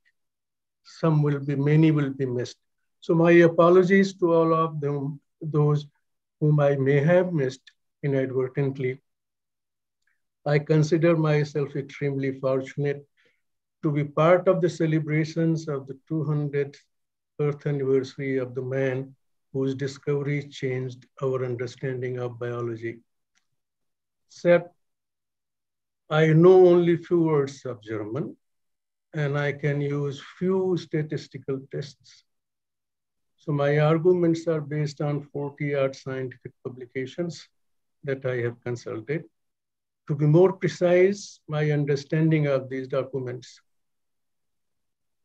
some will be, many will be missed. So my apologies to all of them, those whom I may have missed inadvertently. I consider myself extremely fortunate to be part of the celebrations of the 200th birth anniversary of the man whose discovery changed our understanding of biology. Sir, I know only few words of German and I can use few statistical tests. So my arguments are based on 40 odd scientific publications that I have consulted. To be more precise, my understanding of these documents.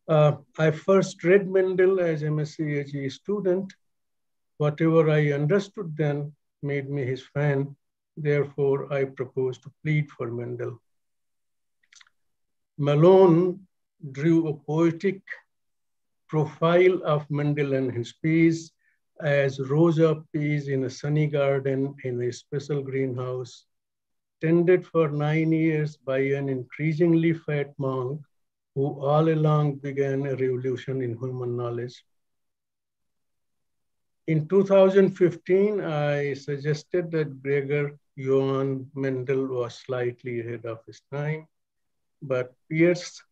Uh, I first read Mendel as MSc student. Whatever I understood then made me his fan. Therefore, I propose to plead for Mendel. Malone drew a poetic profile of Mendel and his peas as rosa peas in a sunny garden in a special greenhouse, tended for nine years by an increasingly fat monk who all along began a revolution in human knowledge. In 2015, I suggested that Gregor Johann Mendel was slightly ahead of his time, but Pierce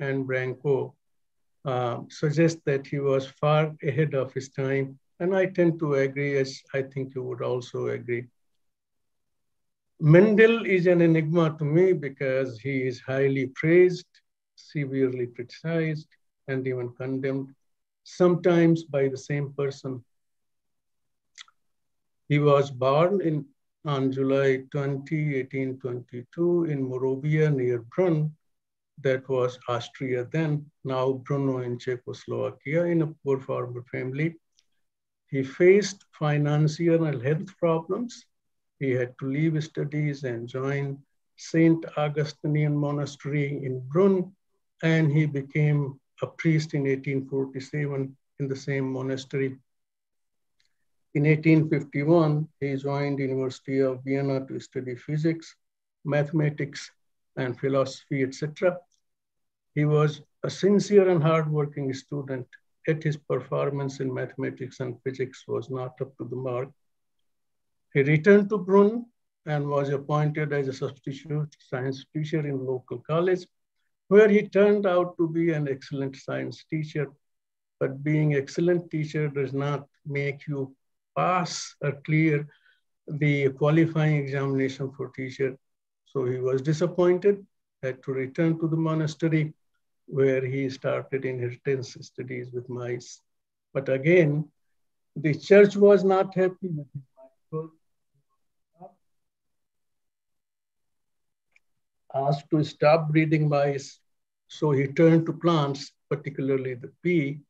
and Branco uh, suggest that he was far ahead of his time, and I tend to agree, as I think you would also agree. Mendel is an enigma to me because he is highly praised, severely criticized, and even condemned, sometimes by the same person. He was born in, on July 20, 1822 in Moravia near Brunn, that was Austria then, now Brno in Czechoslovakia, in a poor farmer family. He faced financial and health problems he had to leave his studies and join St. Augustinian Monastery in Brunn, and he became a priest in 1847 in the same monastery. In 1851, he joined University of Vienna to study physics, mathematics, and philosophy, etc. He was a sincere and hardworking student, yet his performance in mathematics and physics was not up to the mark. He returned to Brunn and was appointed as a substitute science teacher in local college, where he turned out to be an excellent science teacher. But being excellent teacher does not make you pass or clear the qualifying examination for teacher. So he was disappointed, had to return to the monastery where he started inheritance studies with mice. But again, the church was not happy with him asked to stop breeding mice. So he turned to plants, particularly the pea,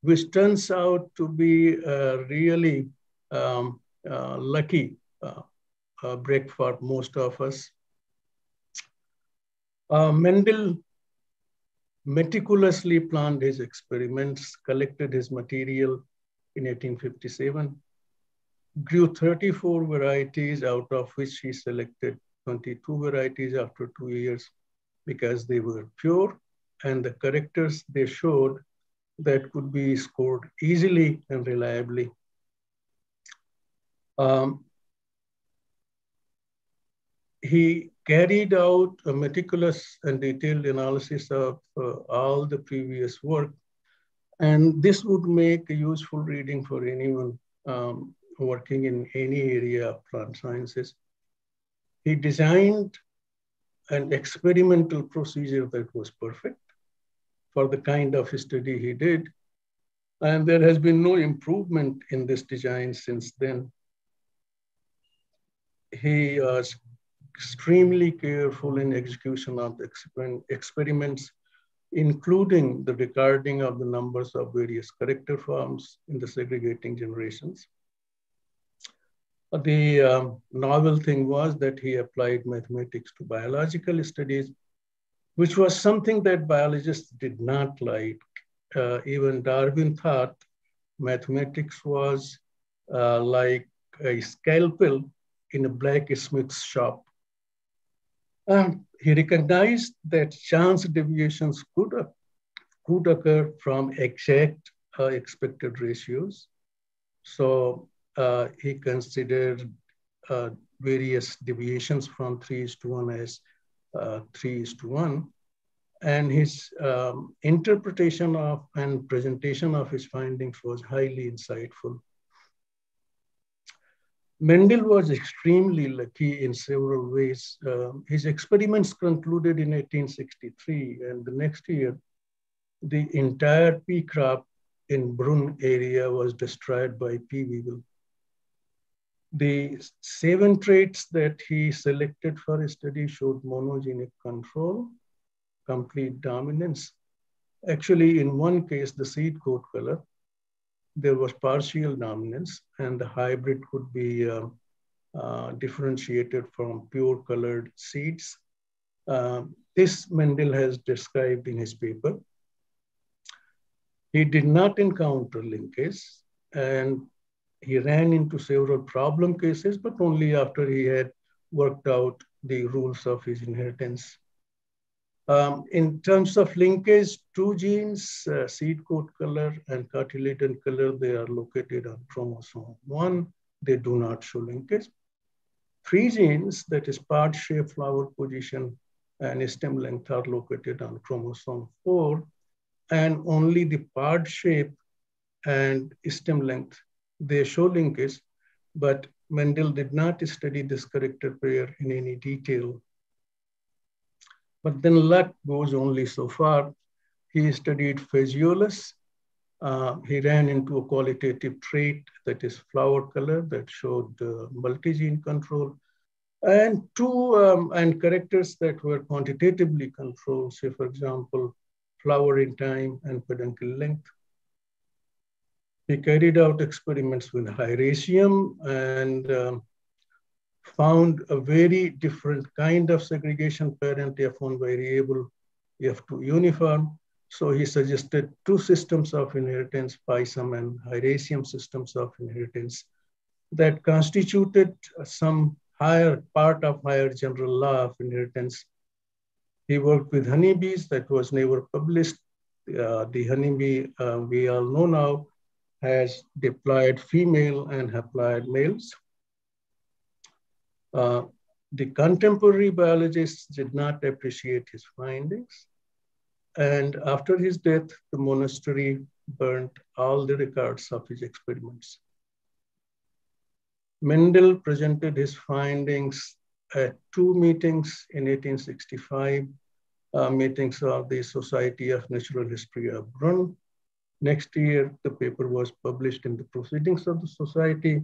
which turns out to be a really um, uh, lucky uh, uh, break for most of us. Mendel meticulously planned his experiments, collected his material in 1857, grew 34 varieties out of which he selected 22 varieties after two years because they were pure and the characters they showed that could be scored easily and reliably. Um, he carried out a meticulous and detailed analysis of uh, all the previous work. And this would make a useful reading for anyone um, working in any area of plant sciences. He designed an experimental procedure that was perfect for the kind of study he did. And there has been no improvement in this design since then. He was extremely careful in execution of the experiments, including the recording of the numbers of various character forms in the segregating generations. The um, novel thing was that he applied mathematics to biological studies, which was something that biologists did not like. Uh, even Darwin thought mathematics was uh, like a scalpel in a blacksmith's shop. Um, he recognized that chance deviations could, could occur from exact uh, expected ratios. So uh, he considered uh, various deviations from 3 is to 1 as uh, 3 is to 1. And his um, interpretation of and presentation of his findings was highly insightful. Mendel was extremely lucky in several ways. Uh, his experiments concluded in 1863, and the next year, the entire pea crop in Brunn area was destroyed by pea weevil. The seven traits that he selected for his study showed monogenic control, complete dominance. Actually, in one case, the seed coat color, there was partial dominance and the hybrid could be uh, uh, differentiated from pure colored seeds. Uh, this Mendel has described in his paper. He did not encounter linkage and he ran into several problem cases, but only after he had worked out the rules of his inheritance. Um, in terms of linkage, two genes, uh, seed coat color and cotyledon color, they are located on chromosome one. They do not show linkage. Three genes, that is pod shape, flower position, and stem length are located on chromosome four. And only the pod shape and stem length, they show linkage, but Mendel did not study this character pair in any detail but then luck goes only so far. He studied Phaseolus. Uh, he ran into a qualitative trait that is flower color that showed uh, multi-gene control and two um, and characters that were quantitatively controlled, say for example, flowering time and peduncle length. He carried out experiments with Hieracium and um, found a very different kind of segregation parent F1 variable, F2 uniform. So he suggested two systems of inheritance, Pisum and Hieracium systems of inheritance that constituted some higher part of higher general law of inheritance. He worked with honeybees that was never published. Uh, the honeybee uh, we all know now has diploid female and haploid males. Uh, the contemporary biologists did not appreciate his findings. And after his death, the monastery burnt all the records of his experiments. Mendel presented his findings at two meetings in 1865, uh, meetings of the Society of Natural History of Brunn. Next year, the paper was published in the Proceedings of the Society.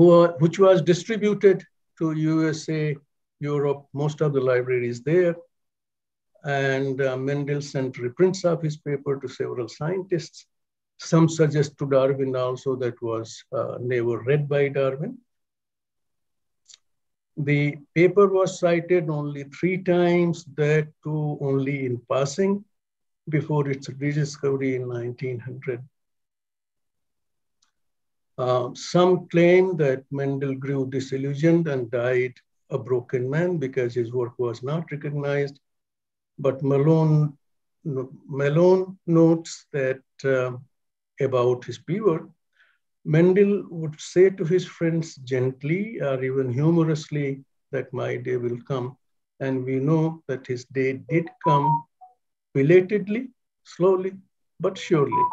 Who, which was distributed to USA, Europe, most of the libraries there. And uh, Mendel sent reprints of his paper to several scientists. Some suggest to Darwin also that was uh, never read by Darwin. The paper was cited only three times, that too only in passing, before its rediscovery in 1900. Uh, some claim that Mendel grew disillusioned and died a broken man because his work was not recognized. But Malone, Malone notes that uh, about his beaver, Mendel would say to his friends gently or even humorously that my day will come. And we know that his day did come belatedly, slowly, but surely.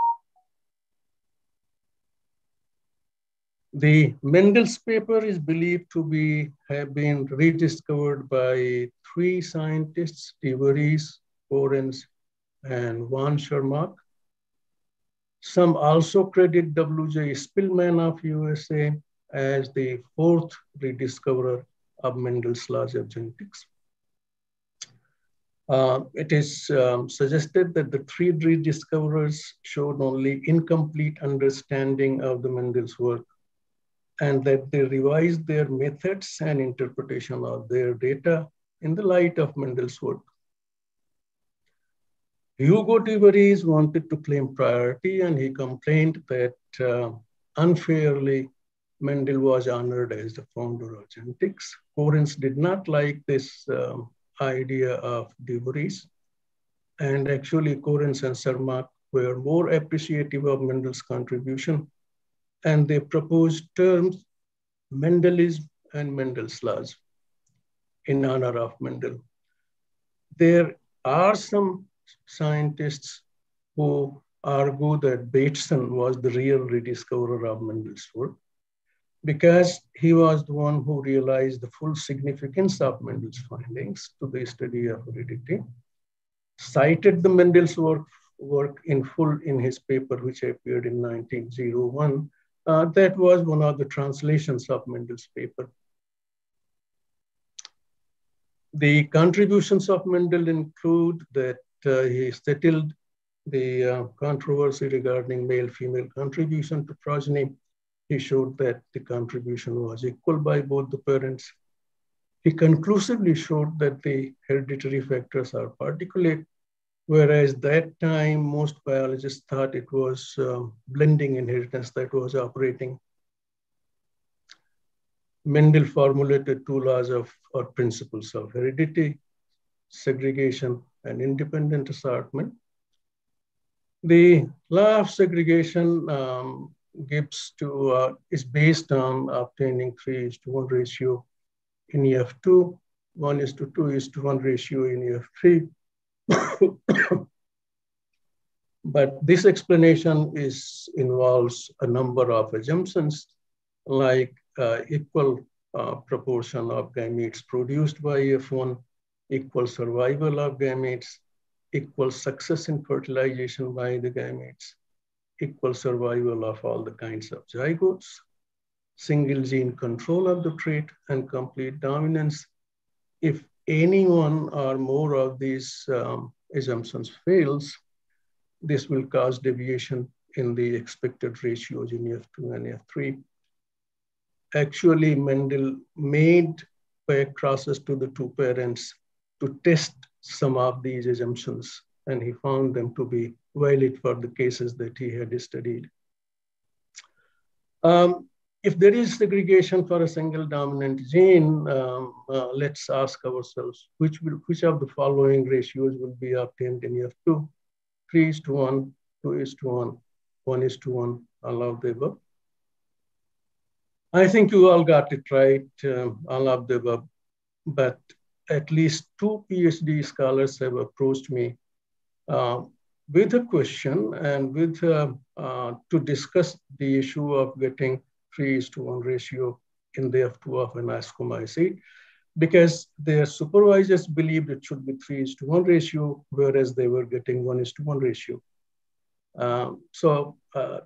The Mendel's paper is believed to be have been rediscovered by three scientists, De Vries, Correns, and Von Tschermak. Some also credit W.J. Spillman of USA as the fourth rediscoverer of Mendel's laws of genetics. Uh, it is um, suggested that the three rediscoverers showed only incomplete understanding of the Mendel's work and that they revised their methods and interpretation of their data in the light of Mendel's work. Hugo Vries wanted to claim priority and he complained that uh, unfairly Mendel was honored as the founder of genetics. Correns did not like this um, idea of Vries. And actually, Correns and Tschermak were more appreciative of Mendel's contribution and they proposed terms Mendelism and Mendel's laws in honor of Mendel. There are some scientists who argue that Bateson was the real rediscoverer of Mendel's work because he was the one who realized the full significance of Mendel's findings to the study of heredity, cited the Mendel's work, work in full in his paper, which appeared in 1901, uh, that was one of the translations of Mendel's paper. The contributions of Mendel include that uh, he settled the uh, controversy regarding male-female contribution to progeny. He showed that the contribution was equal by both the parents. He conclusively showed that the hereditary factors are particulate Whereas that time, most biologists thought it was uh, blending inheritance that was operating. Mendel formulated two laws of or principles of heredity, segregation, and independent assortment. The law of segregation um, gives to uh, is based on obtaining three is to one ratio in F2, one is to two is to one ratio in F3. but this explanation is involves a number of assumptions like uh, equal uh, proportion of gametes produced by F1, equal survival of gametes, equal success in fertilization by the gametes, equal survival of all the kinds of zygotes, single gene control of the trait, and complete dominance. If any one or more of these um, assumptions fails, this will cause deviation in the expected ratios in F2 and F3. Actually, Mendel made back crosses to the two parents to test some of these assumptions, and he found them to be valid for the cases that he had studied. Um, if there is segregation for a single dominant gene, um, uh, let's ask ourselves, which, will, which of the following ratios will be obtained in F2? 3 is to 1, 2 is to 1, 1 is to 1, all of the above. I think you all got it right, um, all of the above, but at least two PhD scholars have approached me uh, with a question and with uh, uh, to discuss the issue of getting three is to one ratio in the F2 of an ascomycete because their supervisors believed it should be three is to one ratio, whereas they were getting one is to one ratio. Um, so uh,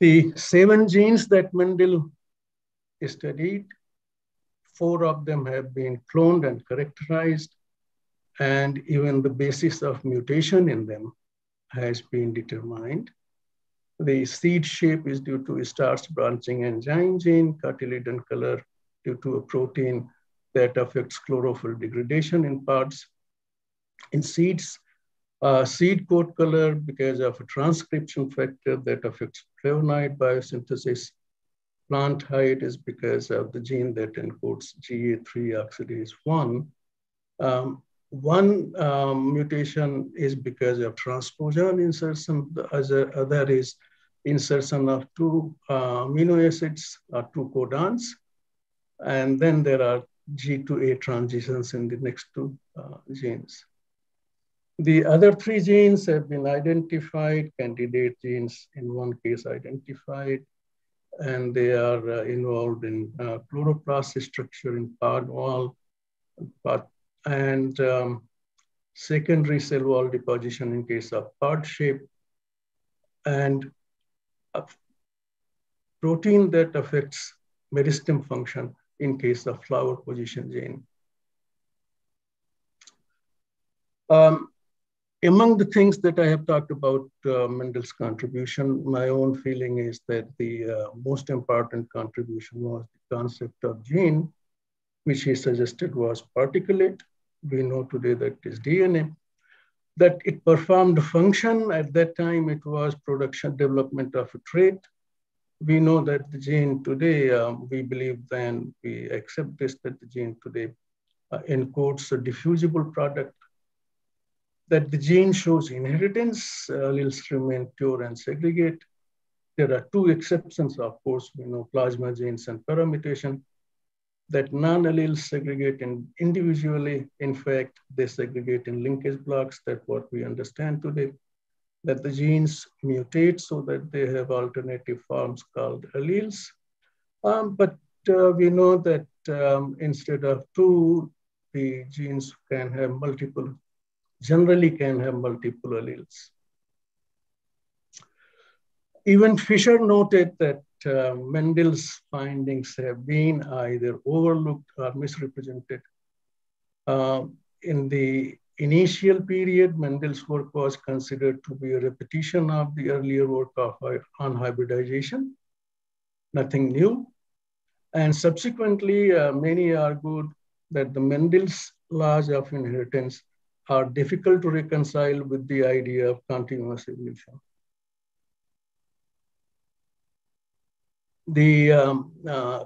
the seven genes that Mendel studied, four of them have been cloned and characterized and even the basis of mutation in them has been determined. The seed shape is due to starch branching enzyme gene, cotyledon color due to a protein that affects chlorophyll degradation in parts. In seeds, uh, seed coat color because of a transcription factor that affects flavonoid biosynthesis. Plant height is because of the gene that encodes GA3 oxidase 1. Um, one um, mutation is because of transposon insertion. The other, other is insertion of two uh, amino acids or two codons. And then there are G to A transitions in the next two uh, genes. The other three genes have been identified, candidate genes in one case identified, and they are uh, involved in uh, chloroplast structure in pod wall, part and um, secondary cell wall deposition in case of pod shape, and a protein that affects meristem function in case of flower position gene. Um, among the things that I have talked about uh, Mendel's contribution, my own feeling is that the uh, most important contribution was the concept of gene, which he suggested was particulate we know today that is DNA, that it performed function. At that time, it was production development of a trait. We know that the gene today, um, we believe then, we accept this, that the gene today uh, encodes a diffusible product, that the gene shows inheritance, alleles remain pure and segregate. There are two exceptions, of course, we know plasma genes and paramutation that non-alleles segregate in individually. In fact, they segregate in linkage blocks. That's what we understand today. That the genes mutate so that they have alternative forms called alleles. Um, but uh, we know that um, instead of two, the genes can have multiple, generally can have multiple alleles. Even Fisher noted that uh, Mendel's findings have been either overlooked or misrepresented. Uh, in the initial period, Mendel's work was considered to be a repetition of the earlier work of, on hybridization, nothing new. And subsequently, uh, many argued that the Mendel's laws of inheritance are difficult to reconcile with the idea of continuous evolution. the um, uh,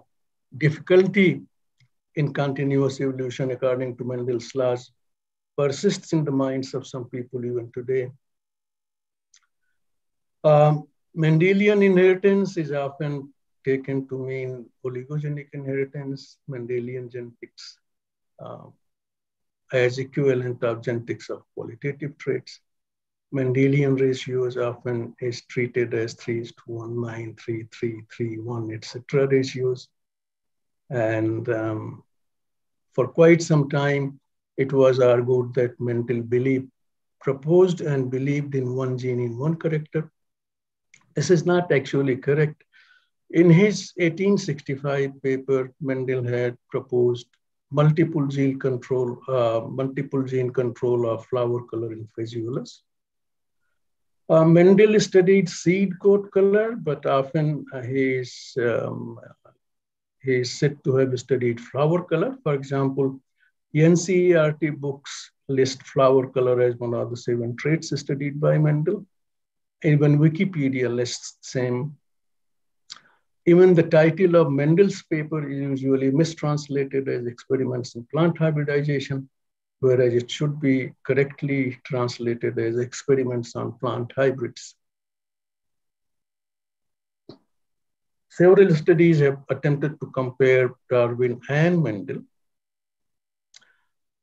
difficulty in continuous evolution, according to Mendel's laws, persists in the minds of some people even today. Um, Mendelian inheritance is often taken to mean oligogenic inheritance, Mendelian genetics uh, as equivalent of genetics of qualitative traits. Mendelian ratios often is treated as 3 to 1, 9, 3, 3, 3, 1, etc. ratios. And um, for quite some time, it was argued that Mendel believed, proposed and believed in one gene in one character. This is not actually correct. In his 1865 paper, Mendel had proposed multiple gene control, uh, multiple gene control of flower color in Phaseolus. Uh, Mendel studied seed coat color, but often uh, he's, um, he's said to have studied flower color. For example, NCERT books list flower color as one of the seven traits studied by Mendel. Even Wikipedia lists same. Even the title of Mendel's paper is usually mistranslated as experiments in plant hybridization, whereas it should be correctly translated as experiments on plant hybrids. Several studies have attempted to compare Darwin and Mendel.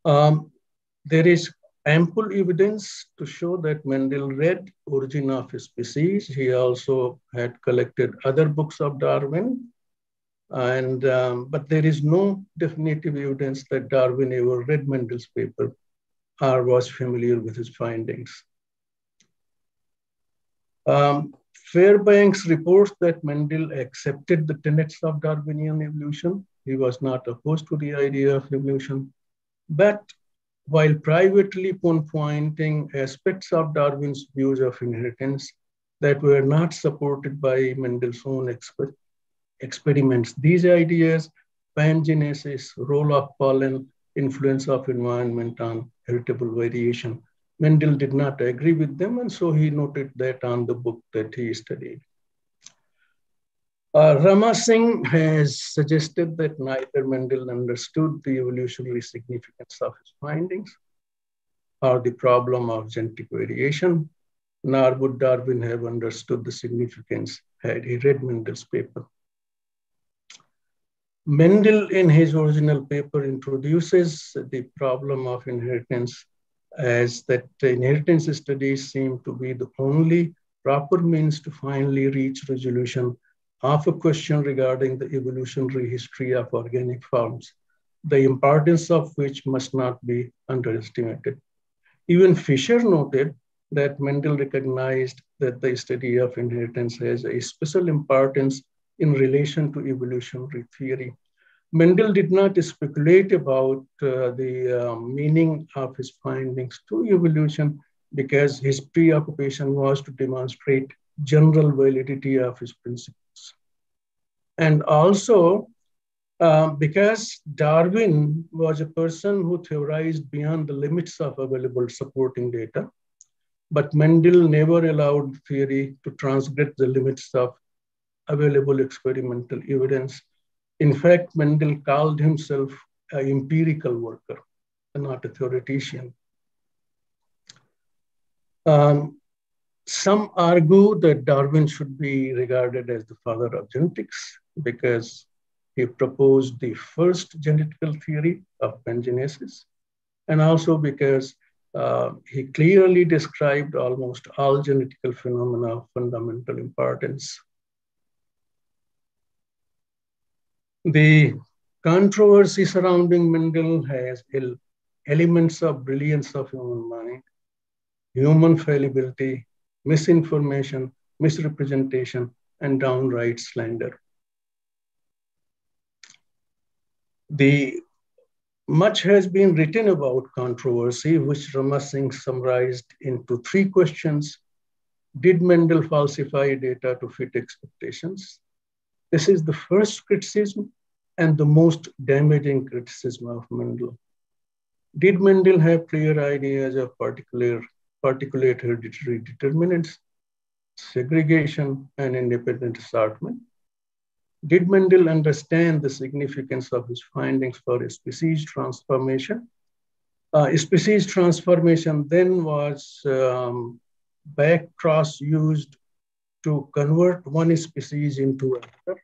Um, there is ample evidence to show that Mendel read Origin of Species. He also had collected other books of Darwin. And, um, but there is no definitive evidence that Darwin ever read Mendel's paper or was familiar with his findings. Um, Fairbanks reports that Mendel accepted the tenets of Darwinian evolution. He was not opposed to the idea of evolution, but while privately pinpointing aspects of Darwin's views of inheritance that were not supported by Mendel's own exper experiments. These ideas, pangenesis, role of pollen, influence of environment on heritable variation, Mendel did not agree with them, and so he noted that on the book that he studied. Uh, Rama Singh has suggested that neither Mendel understood the evolutionary significance of his findings or the problem of genetic variation, nor would Darwin have understood the significance had he read Mendel's paper. Mendel, in his original paper, introduces the problem of inheritance as that inheritance studies seem to be the only proper means to finally reach resolution of a question regarding the evolutionary history of organic forms, the importance of which must not be underestimated. Even Fisher noted that Mendel recognized that the study of inheritance has a special importance in relation to evolutionary theory. Mendel did not speculate about uh, the uh, meaning of his findings to evolution because his preoccupation was to demonstrate general validity of his principles. And also, uh, because Darwin was a person who theorized beyond the limits of available supporting data, but Mendel never allowed theory to transgress the limits of available experimental evidence. In fact, Mendel called himself an empirical worker, and not a theoretician. Um, some argue that Darwin should be regarded as the father of genetics because he proposed the first genetical theory of pangenesis, and also because uh, he clearly described almost all genetical phenomena of fundamental importance. The controversy surrounding Mendel has elements of brilliance of human mind, human fallibility, misinformation, misrepresentation, and downright slander. The much has been written about controversy, which Rama Singh summarized into three questions. Did Mendel falsify data to fit expectations? This is the first criticism and the most damaging criticism of Mendel. Did Mendel have clear ideas of particular particulate hereditary determinants, segregation, and independent assortment. Did Mendel understand the significance of his findings for species transformation? Uh, species transformation then was um, backcross used to convert one species into another,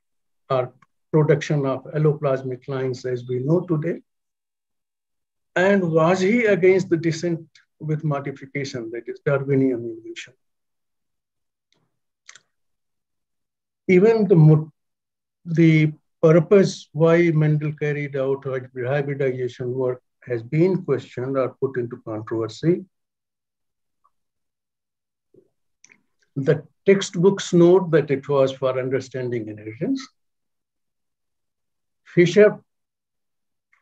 or production of alloplasmic lines as we know today. And was he against the descent with modification, that is Darwinian evolution? Even the, the purpose why Mendel carried out hybridization work has been questioned or put into controversy. The textbooks note that it was for understanding inheritance. Fisher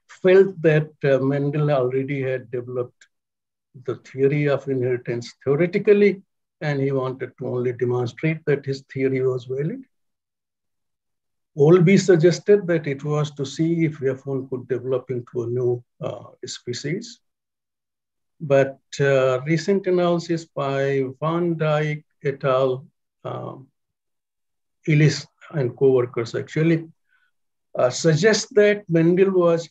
felt that uh, Mendel already had developed the theory of inheritance theoretically, and he wanted to only demonstrate that his theory was valid. Olby suggested that it was to see if F1 could develop into a new uh, species. But uh, recent analysis by Van Dijk et al., um, Ellis and co-workers actually, uh, suggest that Mendel was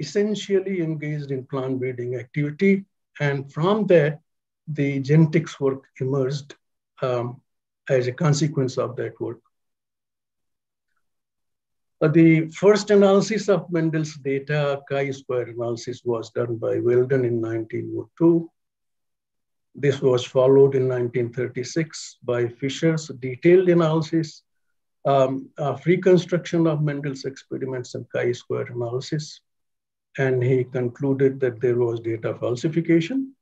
essentially engaged in plant breeding activity. And from that, the genetics work emerged um, as a consequence of that work. Uh, the first analysis of Mendel's data, chi-square analysis, was done by Weldon in 1902. This was followed in 1936 by Fisher's detailed analysis um, of reconstruction of Mendel's experiments and chi-square analysis. And he concluded that there was data falsification.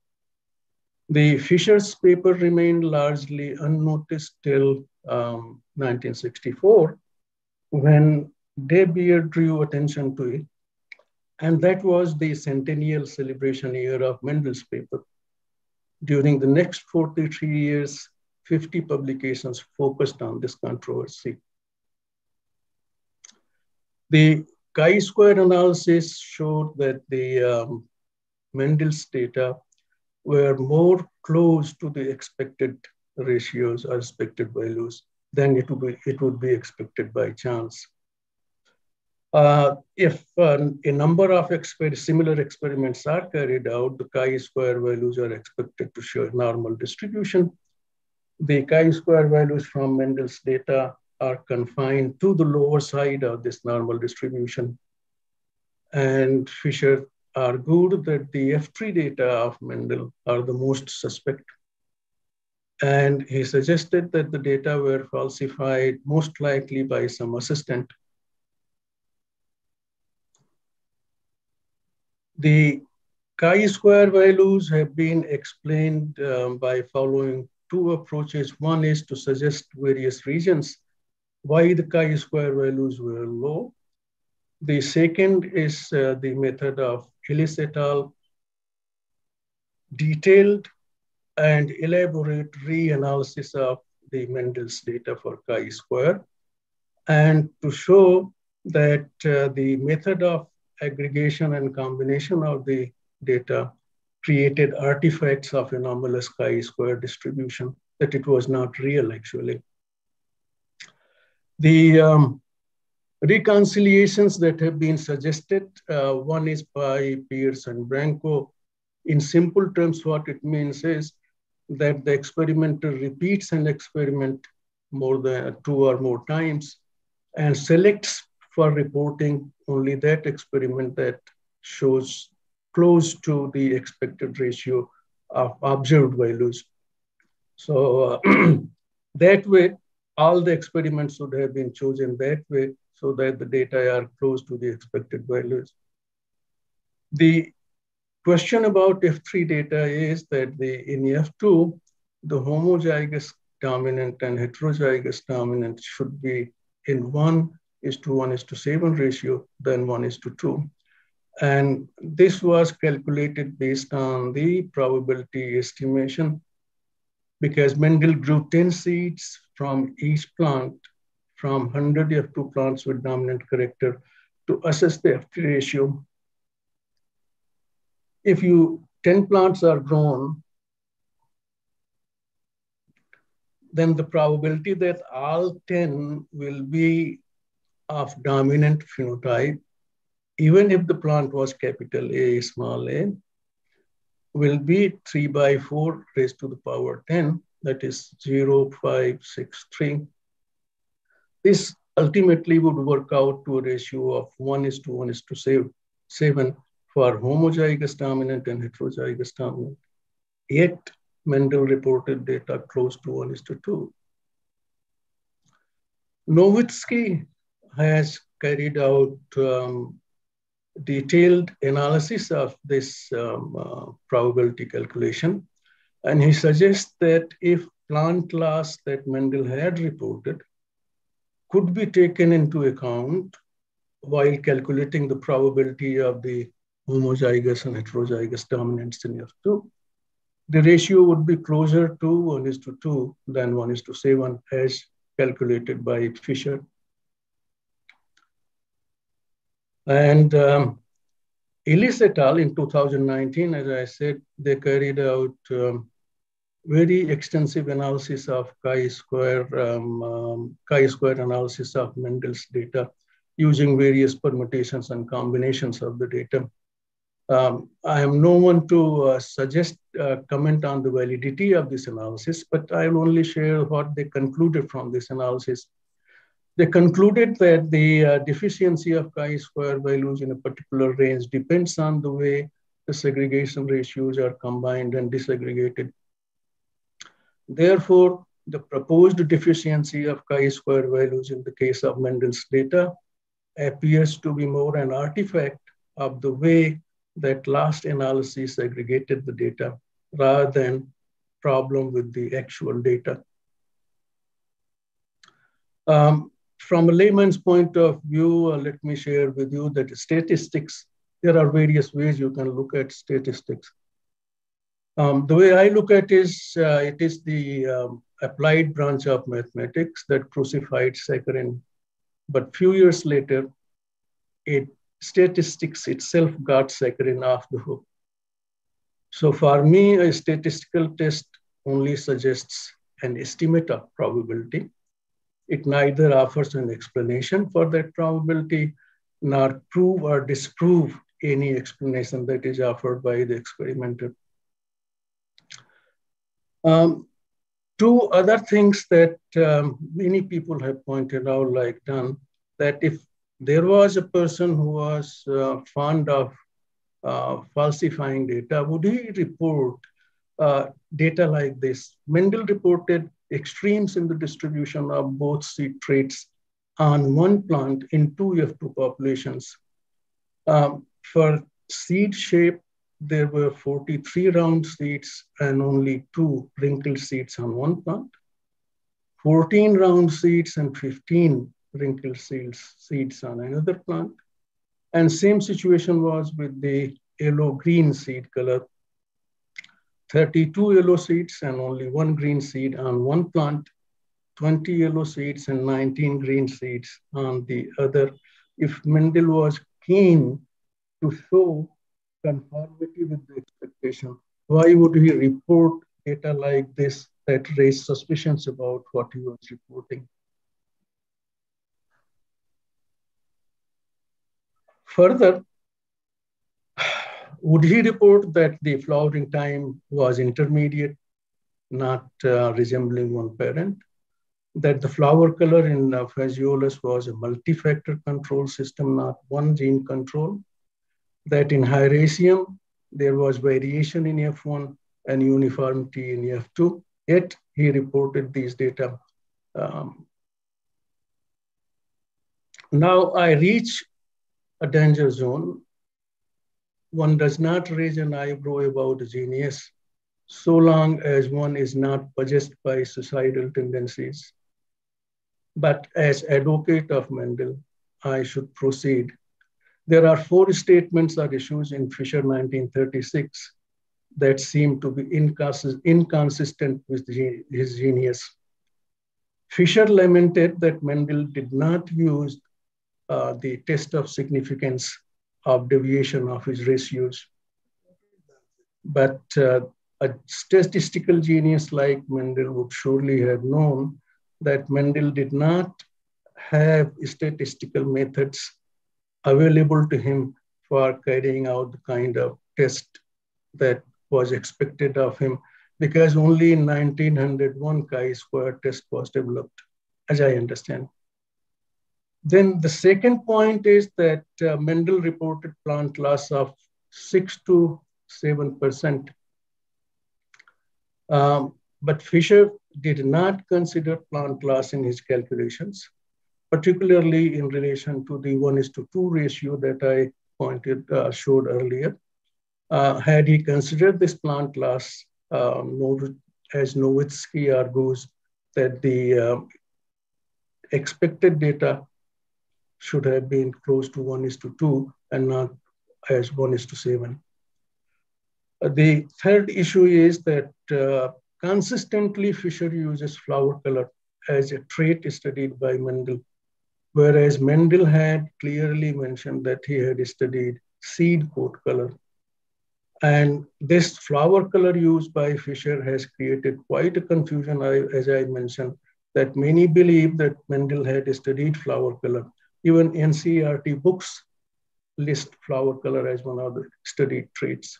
The Fisher's paper remained largely unnoticed till um, 1964, when De Beer drew attention to it. And that was the centennial celebration year of Mendel's paper. During the next 43 years, 50 publications focused on this controversy. The chi-square analysis showed that the um, Mendel's data were more close to the expected ratios or expected values than it would be, it would be expected by chance. Uh, if uh, a number of exper similar experiments are carried out, the chi-square values are expected to show normal distribution. The chi-square values from Mendel's data are confined to the lower side of this normal distribution. And Fisher argued that the F3 data of Mendel are the most suspect. And he suggested that the data were falsified most likely by some assistant The chi-square values have been explained um, by following two approaches. One is to suggest various reasons why the chi-square values were low. The second is uh, the method of Ellis et al. detailed and elaborate reanalysis of the Mendel's data for chi-square and to show that uh, the method of aggregation and combination of the data created artifacts of anomalous chi-square distribution, that it was not real actually. The um, reconciliations that have been suggested, uh, one is by Pires and Branco. In simple terms, what it means is that the experimenter repeats an experiment more than two or more times and selects for reporting only that experiment that shows close to the expected ratio of observed values. So uh, that way, all the experiments should have been chosen that way so that the data are close to the expected values. The question about F3 data is that the, in F2, the homozygous dominant and heterozygous dominant should be in one is to 1 is to 7 ratio than 1 is to 2. And this was calculated based on the probability estimation because Mendel grew 10 seeds from each plant from 100 F2 plants with dominant character to assess the F3 ratio. If you 10 plants are grown, then the probability that all 10 will be of dominant phenotype, even if the plant was capital A, small a, will be 3 by 4 raised to the power 10, that is 0, 5, 6, 3. This ultimately would work out to a ratio of 1 is to 1 is to 7 for homozygous dominant and heterozygous dominant. Yet Mendel reported data close to 1 is to 2. Novitski has carried out um, detailed analysis of this um, uh, probability calculation. And he suggests that if plant loss that Mendel had reported could be taken into account while calculating the probability of the homozygous and heterozygous dominance in F2, the ratio would be closer to 1 is to 2 than 1 is to 7 as calculated by Fisher. And um, Ellis et al. in 2019, as I said, they carried out um, very extensive analysis of chi-square um, um, chi-square analysis of Mendel's data using various permutations and combinations of the data. Um, I am no one to uh, suggest uh, comment on the validity of this analysis, but I will only share what they concluded from this analysis. They concluded that the uh, deficiency of chi-square values in a particular range depends on the way the segregation ratios are combined and disaggregated. Therefore, the proposed deficiency of chi-square values in the case of Mendel's data appears to be more an artifact of the way that last analysis segregated the data rather than problem with the actual data. Um, from a layman's point of view, uh, let me share with you that statistics, there are various ways you can look at statistics. Um, the way I look at is, uh, it is the um, applied branch of mathematics that crucified Saccharin. But few years later, it statistics itself got Saccharin off the hook. So for me, a statistical test only suggests an estimate of probability. It neither offers an explanation for that probability nor prove or disprove any explanation that is offered by the experimenter. Um, two other things that um, many people have pointed out, like Dunn, that if there was a person who was uh, fond of uh, falsifying data, would he report uh, data like this? Mendel reported extremes in the distribution of both seed traits on one plant in two F2 populations. Um, for seed shape, there were 43 round seeds and only two wrinkled seeds on one plant, 14 round seeds and 15 wrinkled seeds, seeds on another plant. And same situation was with the yellow-green seed color 32 yellow seeds and only one green seed on one plant, 20 yellow seeds and 19 green seeds on the other. If Mendel was keen to show conformity with the expectation, why would he report data like this that raised suspicions about what he was reporting? Further, would he report that the flowering time was intermediate, not uh, resembling one parent? That the flower color in uh, Phaseolus was a multi-factor control system, not one gene control? That in Hieracium, there was variation in F1 and uniformity in F2, yet he reported these data. Um, now I reach a danger zone one does not raise an eyebrow about genius so long as one is not possessed by societal tendencies. But as advocate of Mendel, I should proceed. There are four statements or issues in Fisher 1936 that seem to be inconsistent with his genius. Fisher lamented that Mendel did not use uh, the test of significance of deviation of his ratios. But uh, a statistical genius like Mendel would surely have known that Mendel did not have statistical methods available to him for carrying out the kind of test that was expected of him because only in 1901 chi-square test was developed, as I understand. Then the second point is that uh, Mendel reported plant loss of 6 to 7%. Um, but Fisher did not consider plant loss in his calculations, particularly in relation to the 1 is to 2 ratio that I pointed, uh, showed earlier. Uh, had he considered this plant loss, um, as Novitski argues, that the uh, expected data should have been close to 1 is to 2 and not as 1 is to 7. Uh, the third issue is that uh, consistently Fisher uses flower color as a trait studied by Mendel, whereas Mendel had clearly mentioned that he had studied seed coat color. And this flower color used by Fisher has created quite a confusion, as I mentioned, that many believe that Mendel had studied flower color. Even NCERT books list flower color as one of the studied traits.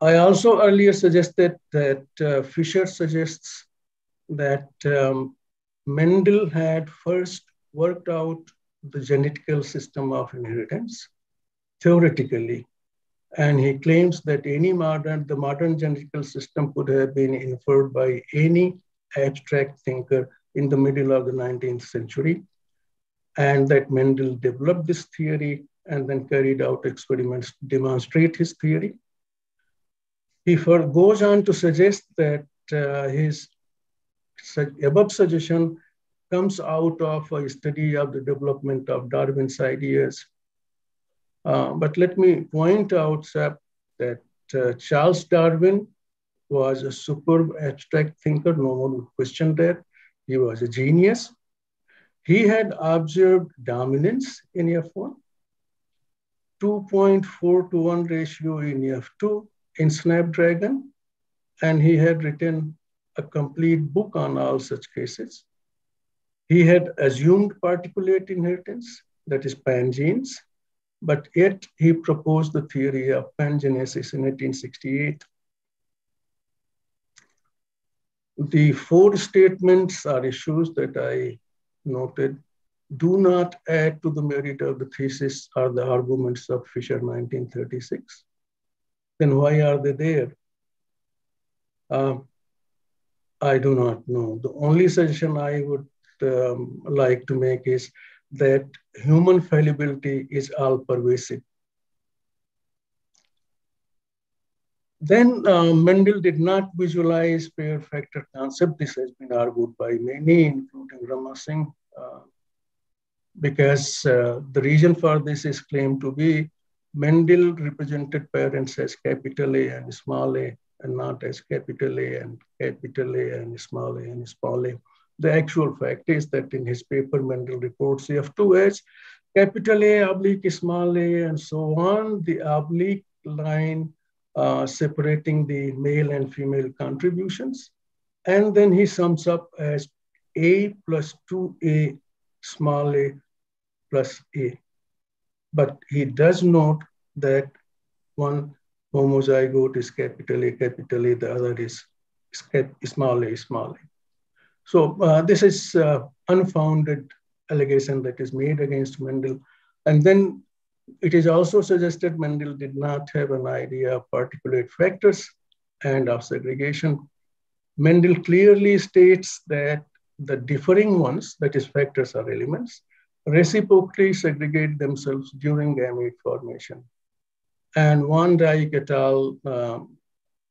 I also earlier suggested that uh, Fisher suggests that um, Mendel had first worked out the genetical system of inheritance theoretically. And he claims that any modern, the modern genetical system could have been inferred by any abstract thinker in the middle of the 19th century. And that Mendel developed this theory and then carried out experiments to demonstrate his theory. He goes on to suggest that uh, his above suggestion comes out of a study of the development of Darwin's ideas. Uh, but let me point out that uh, Charles Darwin was a superb abstract thinker, no one would question that. He was a genius. He had observed dominance in F1, 2.4 to 1 ratio in F2, in Snapdragon, and he had written a complete book on all such cases. He had assumed particulate inheritance, that is pangenes, but yet he proposed the theory of pangenesis in 1868. The four statements are issues that I noted do not add to the merit of the thesis or the arguments of Fisher 1936 then why are they there? Uh, I do not know. The only suggestion I would um, like to make is that human fallibility is all pervasive. Then uh, Mendel did not visualize pair factor concept. This has been argued by many, including Rama Singh, uh, because uh, the reason for this is claimed to be Mendel represented parents as capital A and small a, and not as capital A and capital A and small a and small a. The actual fact is that in his paper, Mendel reports F2 as capital A, oblique, small a, and so on. The oblique line uh, separating the male and female contributions. And then he sums up as A plus 2A, small a plus A but he does note that one homozygote is capital A, capital A, the other is small a, small a. So uh, this is uh, unfounded allegation that is made against Mendel. And then it is also suggested Mendel did not have an idea of particulate factors and of segregation. Mendel clearly states that the differing ones, that is factors or elements, reciprocally segregate themselves during gamete formation. And Van Dijk et al. Um,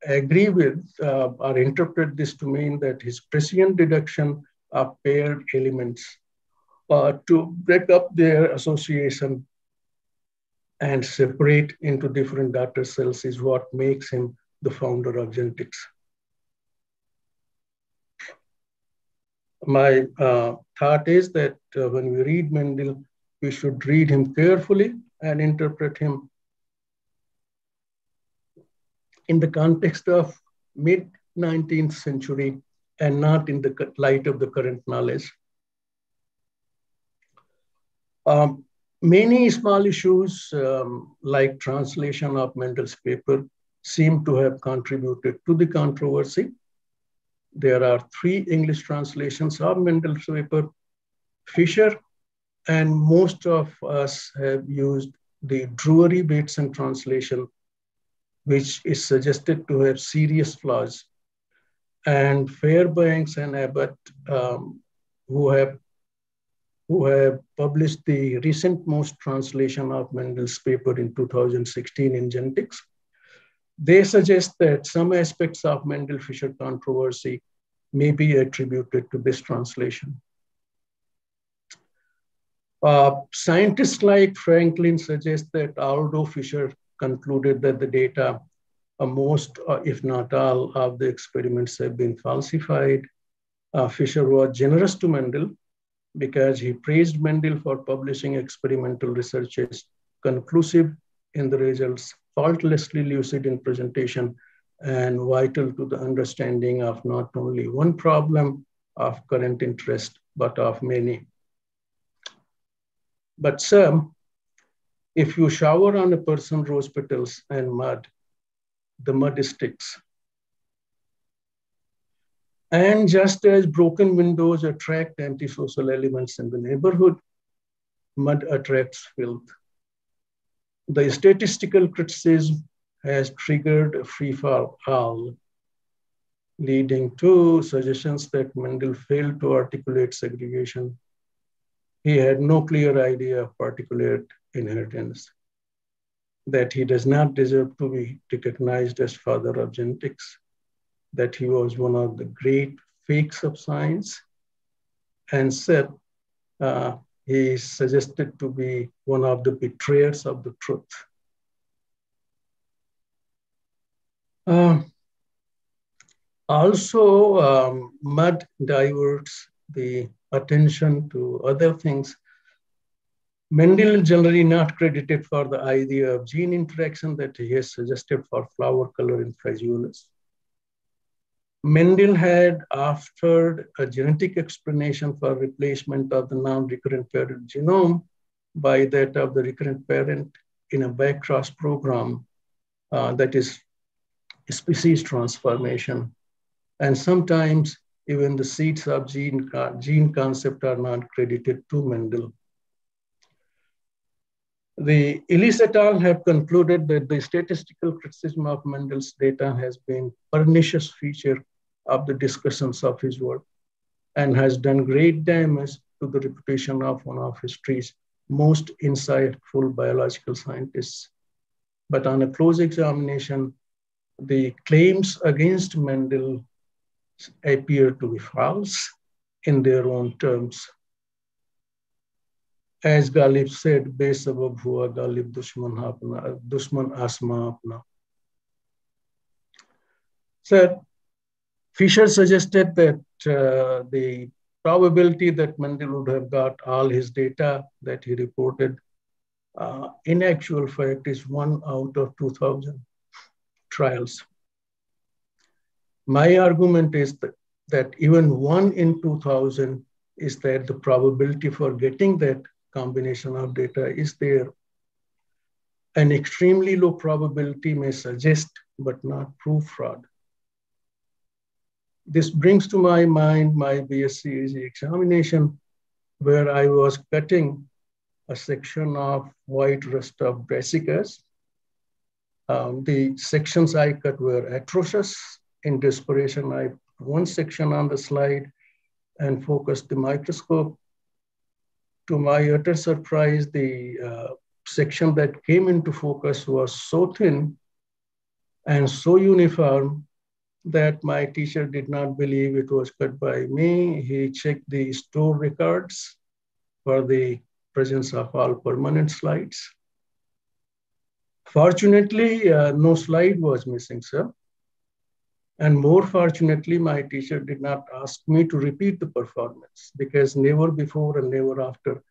agree with uh, or interpret this to mean that his prescient deduction of paired elements uh, to break up their association and separate into different daughter cells is what makes him the founder of genetics. my uh, thought is that uh, when we read Mendel, we should read him carefully and interpret him in the context of mid 19th century and not in the light of the current knowledge. Um, many small issues um, like translation of Mendel's paper seem to have contributed to the controversy. There are three English translations of Mendel's paper. Fisher and most of us have used the Druery-Bateson translation, which is suggested to have serious flaws. And Fairbanks and Abbott, um, who have who have published the recent most translation of Mendel's paper in 2016 in Genetics, they suggest that some aspects of Mendel-Fisher controversy may be attributed to this translation. Uh, scientists like Franklin suggest that Aldo Fisher concluded that the data, uh, most, uh, if not all, of the experiments have been falsified, uh, Fisher was generous to Mendel because he praised Mendel for publishing experimental researches conclusive in the results, faultlessly lucid in presentation, and vital to the understanding of not only one problem of current interest, but of many. But sir, if you shower on a person rose petals and mud, the mud sticks. And just as broken windows attract antisocial elements in the neighborhood, mud attracts filth. The statistical criticism has triggered a free fall, leading to suggestions that Mendel failed to articulate segregation. He had no clear idea of particulate inheritance, that he does not deserve to be recognized as father of genetics, that he was one of the great fakes of science, and said uh, he suggested to be one of the betrayers of the truth. Uh, also, um, mud diverts the attention to other things. Mendel is generally not credited for the idea of gene interaction that he has suggested for flower color in Phaseolus. Mendel had offered a genetic explanation for replacement of the non-recurrent parent genome by that of the recurrent parent in a backcross program uh, that is species transformation. And sometimes even the seeds of gene, gene concept are not credited to Mendel. The Ellis et al. have concluded that the statistical criticism of Mendel's data has been pernicious feature of the discussions of his work and has done great damage to the reputation of one of history's most insightful biological scientists. But on a close examination, the claims against Mendel appear to be false in their own terms. As Ghalib said, Besabab hua dushman apna, dushman asma apna. Said, Fisher suggested that uh, the probability that Mendel would have got all his data that he reported, uh, in actual fact, is one out of 2,000 trials. My argument is that, that even one in 2000 is that the probability for getting that combination of data is there. An extremely low probability may suggest but not prove fraud. This brings to my mind my BSc examination where I was cutting a section of white rust of brassicas um, the sections I cut were atrocious. In desperation, I put one section on the slide and focused the microscope. To my utter surprise, the uh, section that came into focus was so thin and so uniform that my teacher did not believe it was cut by me. He checked the store records for the presence of all permanent slides. Fortunately, uh, no slide was missing, sir. And more fortunately, my teacher did not ask me to repeat the performance because never before and never after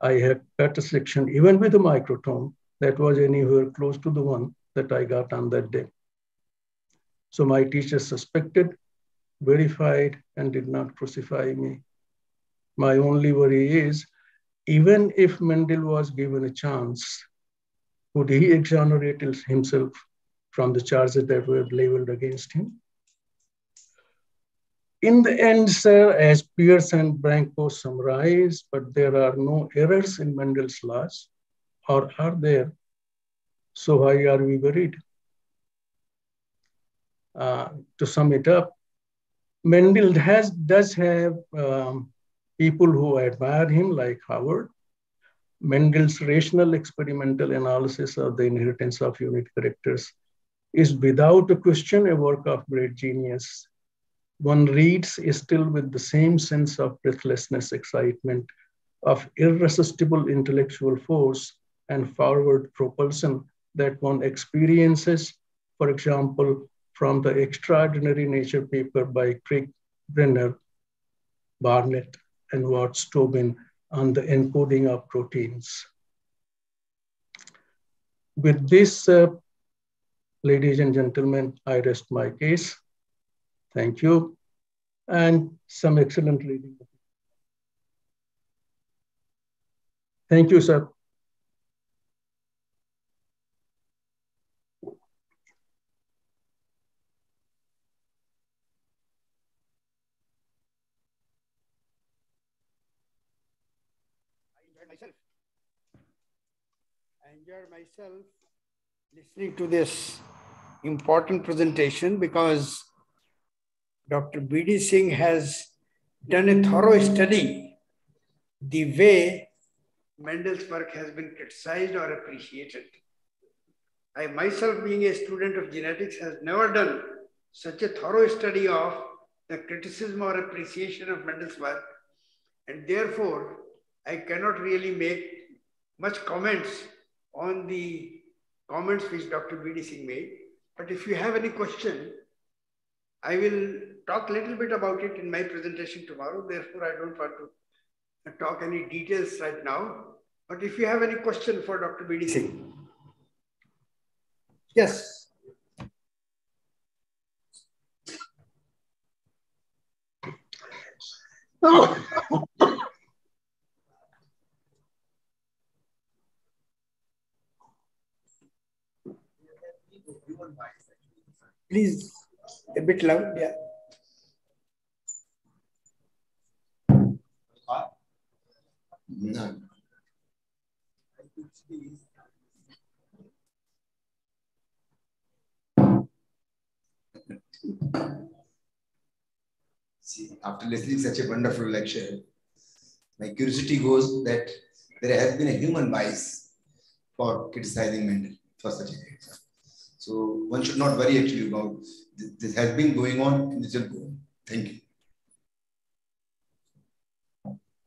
I had cut a section, even with a microtome, that was anywhere close to the one that I got on that day. So my teacher suspected verified and did not crucify me. My only worry is, even if Mendel was given a chance, would he exonerate himself from the charges that were leveled against him? In the end, sir, as Pires and Branco summarize, but there are no errors in Mendel's laws, or are there? So why are we worried? Uh, to sum it up, Mendel has does have um, people who admire him, like Howard. Mendel's rational experimental analysis of the inheritance of unit characters is without a question a work of great genius. One reads still with the same sense of breathlessness, excitement, of irresistible intellectual force and forward propulsion that one experiences, for example, from the extraordinary nature paper by Crick Brenner, Barnett, and Watts Tobin on the encoding of proteins. With this, uh, ladies and gentlemen, I rest my case. Thank you. And some excellent reading. Thank you, sir. Enjoyed myself listening to this important presentation because Dr. B.D. Singh has done a thorough study the way Mendel's work has been criticized or appreciated. I myself, being a student of genetics, has never done such a thorough study of the criticism or appreciation of Mendel's work. And therefore, I cannot really make much comments on the comments which Dr. B.D. Singh made. But if you have any question, I will talk a little bit about it in my presentation tomorrow. Therefore, I don't want to talk any details right now. But if you have any question for Dr. B.D. Singh. Yes. Oh. Please, a bit loud, yeah. No. See, after listening such a wonderful lecture, my curiosity goes that there has been a human bias for criticizing Mendel for such a example. So one should not worry actually about this, this has been going on and this will go on. Thank you.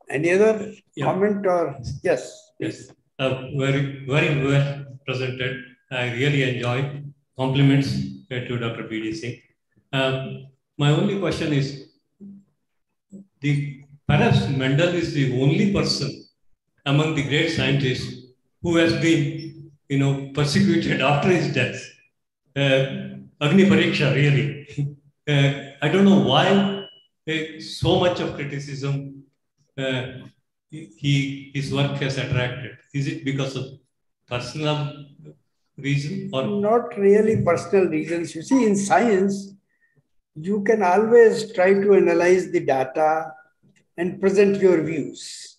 Any other yeah. comment or yes? Yes, uh, very very well presented. I really enjoy Compliments to Dr. B.D. Singh. Um, my only question is, the perhaps Mendel is the only person among the great scientists who has been, you know, persecuted after his death Agni Pariksha, really. Uh, I don't know why uh, so much of criticism he his work has attracted. Is it because of personal reason or not really personal reasons? You see, in science, you can always try to analyze the data and present your views.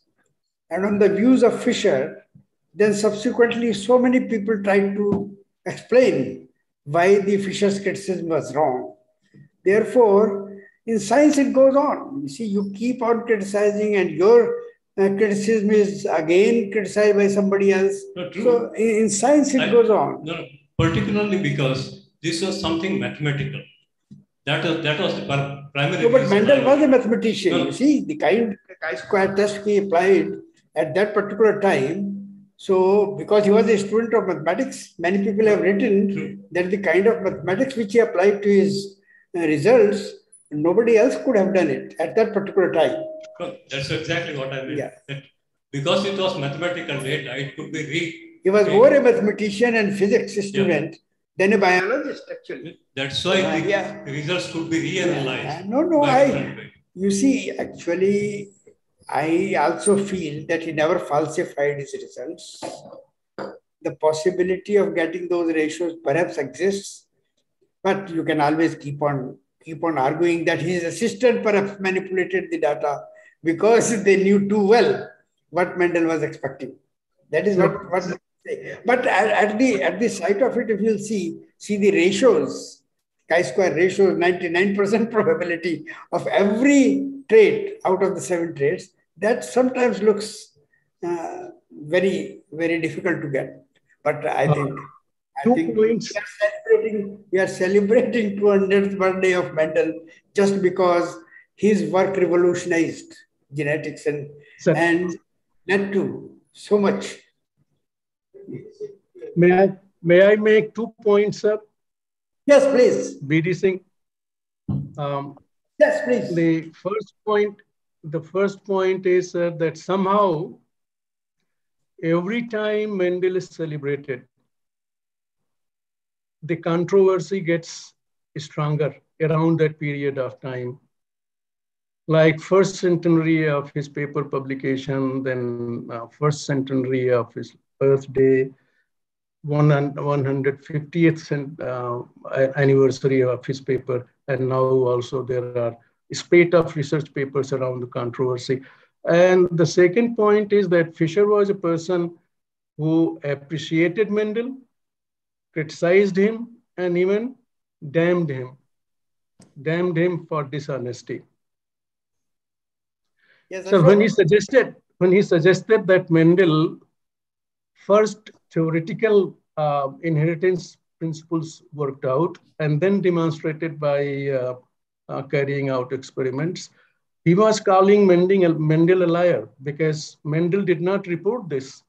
And on the views of Fisher, then subsequently so many people tried to explain why the Fisher's criticism was wrong. Therefore, in science, it goes on. You see, you keep on criticizing, and your uh, criticism is again criticized by somebody else. So, in, in, science, it I, goes on. No, no, particularly because this was something mathematical. That was, that was the primary. No, but Mendel was a mathematician. No. You see, the kind of chi-square test he applied at that particular time so, because he was a student of mathematics, many people have written True. that the kind of mathematics which he applied to his uh, results, nobody else could have done it at that particular time. that's exactly what I mean. Yeah. Because it was mathematical data, it could be re. He was more a mathematician and physics student than a biologist, actually. That's why Uh, the yeah. results could be reanalyzed. No, no, I, you see, actually, I also feel that he never falsified his results. The possibility of getting those ratios perhaps exists, but you can always keep on keep on arguing that his assistant perhaps manipulated the data because they knew too well what Mendel was expecting. That is what, what. But at, the at the site of it, if you'll see, see the ratios, chi-square ratio, 99% probability of every trait out of the seven traits, that sometimes looks uh, very, very difficult to get. But I think, I two think points. we are celebrating, we are celebrating 200th birthday of Mendel just because his work revolutionized genetics and, Sir. and led to so much. May I, may I make two points, sir? Yes, please. BD Singh. Um, Yes, please. the first point, the first point is uh, that somehow every time Mendel is celebrated, the controversy gets stronger around that period of time. Like first centenary of his paper publication, then uh, first centenary of his birthday, one and 150th cent- uh, anniversary of his paper, and now also there are spate of research papers around the controversy. And the second point is that Fisher was a person who appreciated Mendel, criticized him, and even damned him, damned him for dishonesty. Yes, So when he suggested, when he suggested that Mendel first theoretical uh, inheritance principles worked out and then demonstrated by uh, uh, carrying out experiments, he was calling Mendel, Mendel a liar because Mendel did not report this.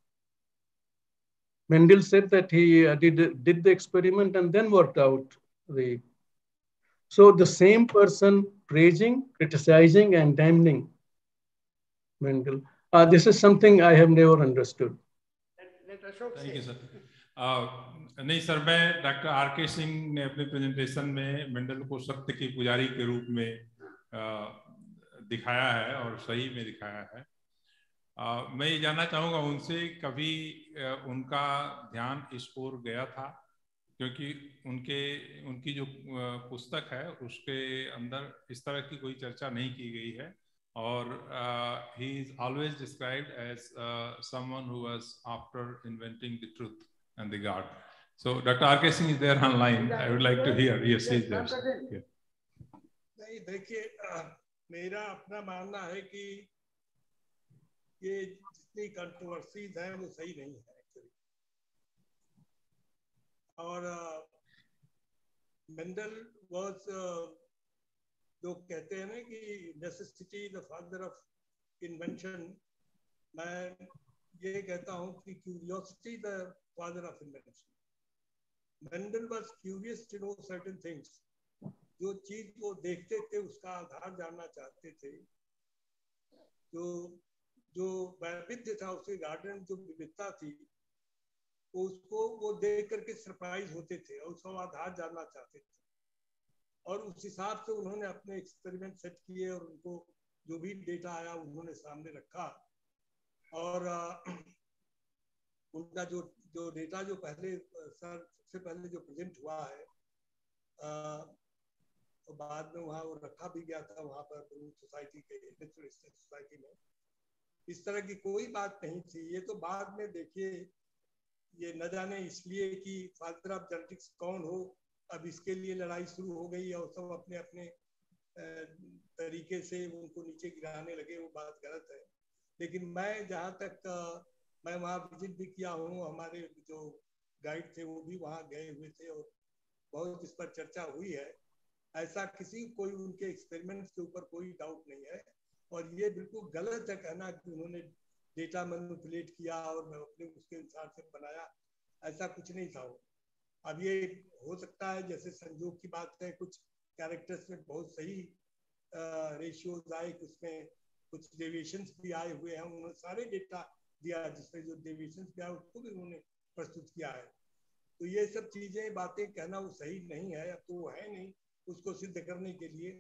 Mendel said that he uh, did, did the experiment and then worked out the. So the same person praising, criticizing, and damning Mendel. Uh, this is something I have never understood. Let Ashok thank say. नहीं, sir, मैं doctor R K Singh ने अपने presentation में मंडल को सत्य की पुजारी के रूप में दिखाया है और सही में दिखाया है। मैं ये जानना चाहूँगा उनसे कभी उनका ध्यान इस ओर गया था? क्योंकि उनके, उनकी जो पुस्तक है, उसके अंदर इस तरह की कोई चर्चा नहीं की गई है। और he is always described as someone who was after inventing the truth and the God. So Dr. R.K. Singh is there online. I would like to hear. Yes, he is there. नहीं देखिए मेरा अपना मानना है कि ये जितनी controversies हैं वो सही नहीं है एक्चुअली और मेंडल वाज जो कहते हैं ना कि necessity the father of invention मैं ये कहता हूँ कि curiosity the father of invention Mendel was curious to know certain things जो चीज़ वो देखते थे, उसका आधार जानना चाहते थे। जो जो वैविध्य था उसके गार्डन जो विविधता थी, उसको वो देख करके सरप्राइज़ होते थे और उसका आधार जानना चाहते थे। और उस हिसाब से उन्होंने अपने एक्सपेरिमेंट सेट किए और उनको जो भी डेटा आया, उन्होंने सामने रखा। और, उनका जो जो डेटा जो पहले, सर, सबसे पहले जो प्रेजेंट हुआ है तो बाद में वहाँ वो रखा भी गया था वहाँ पर सोसाइटी के सोसाइटी में। इस तरह की कोई बात नहीं थी। ये तो बाद में देखिए, ये न जाने इसलिए कि फादर ऑफ़ जेनेटिक्स कौन हो, अब इसके लिए लड़ाई शुरू हो गई और सब अपने अपने तरीके से उनको नीचे गिराने लगे, वो बात गलत है। लेकिन मैं जहाँ तक मैं वहाँ विज़िट भी किया हूँ, हमारे जो गाइड थे वो भी वहाँ गए हुए थे और बहुत इस पर चर्चा हुई है। ऐसा किसी, कोई उनके एक्सपेरिमेंट्स के ऊपर कोई डाउट नहीं है और ये बिल्कुल गलत है कहना कि उन्होंने डेटा मैनिपुलेट किया और मैं अपने उसके अनुसार से बनाया, ऐसा कुछ नहीं था वो। अब ये हो सकता है जैसे संजोग की बात है, कुछ कैरेक्टर्स में बहुत सही रेशियोज आए उसमें कुछ डेविएशंस भी आए हुए हैं, उन्होंने सारे डेटा दिया, जिसमें जो डेविएशंस भी आए उसको भी उन्होंने प्रस्तुत किया है। तो ये सब चीज़ें, बातें, कहना वो सही नहीं है तो वो है नहीं, उसको सिद्ध करने के लिए।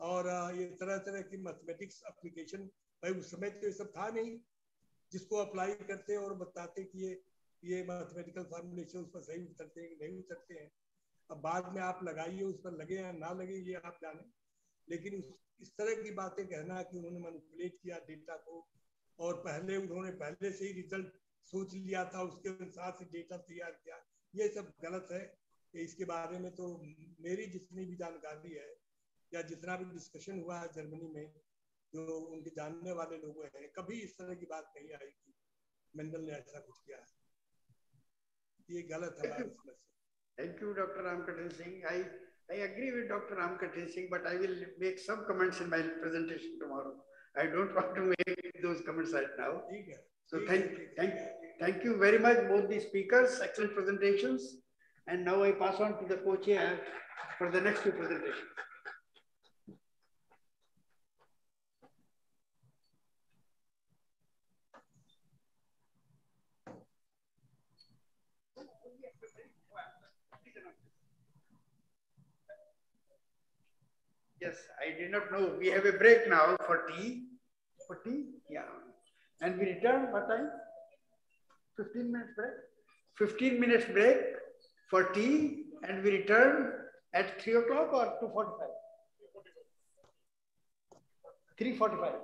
और ये तरह तरह की मैथमेटिक्स एप्लीकेशन भाई, उस समय तो ये सब था नहीं। जिसको अप्लाई करते और बताते कि ये ये मैथमेटिकल फॉर्मुलेशन उस पर सही उतरते हैं नहीं उतरते हैं। अब बाद में आप लगाइए, उस पर लगे या ना लगे, ये आप जाने। लेकिन इस तरह की बातें कहना कि उन्होंने मैनिपुलेट किया डेटा को और पहले उन्होंने पहले से ही रिज़ल्ट सोच लिया था उसके अनुसार से डेटा तैयार किया ये सब गलत है इसके बारे में तो मेरी जितनी भी जानकारी है या जितना भी डिस्कशन हुआ है जर्मनी में जो उनके जानने वाले लोग हैं कभी इस तरह की बात नहीं आई कि मेंडल ने ऐसा कुछ किया है ये गलत है इसमें से Thank you, Dr. Ramkatan Singh. I, I agree with Dr. Ramkatan Singh, but I will make some comments in my presentation tomorrow. I don't want to make those comments right now. So thank, thank, thank you very much, both the speakers, excellent presentations. And now I pass on to the co-chair for the next two presentations. Yes, I did not know. We have a break now for tea. For tea? Yeah. And we return what time? 15 minutes break? 15 minutes break for tea and we return at 3 o'clock or 2.45? 3.45.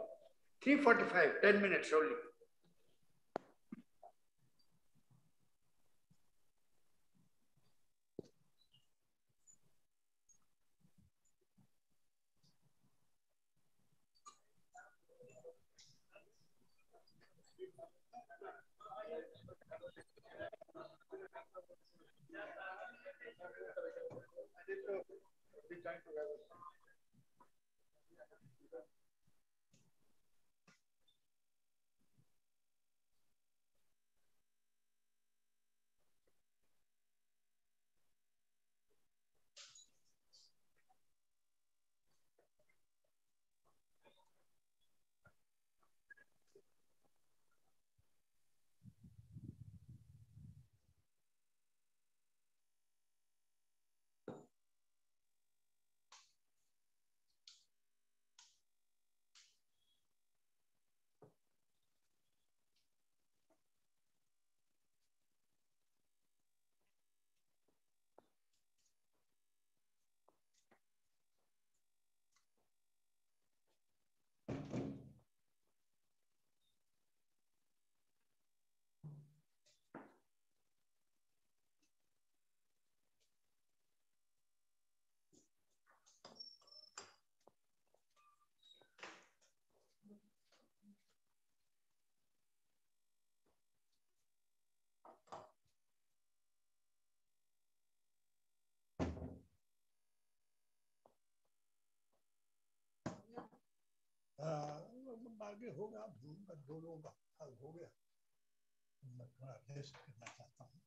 3.45, 10 minutes only. आगे होगा दो लोगों का हो गया। मैं थोड़ा rest करना चाहता हूँ।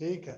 ठीक है।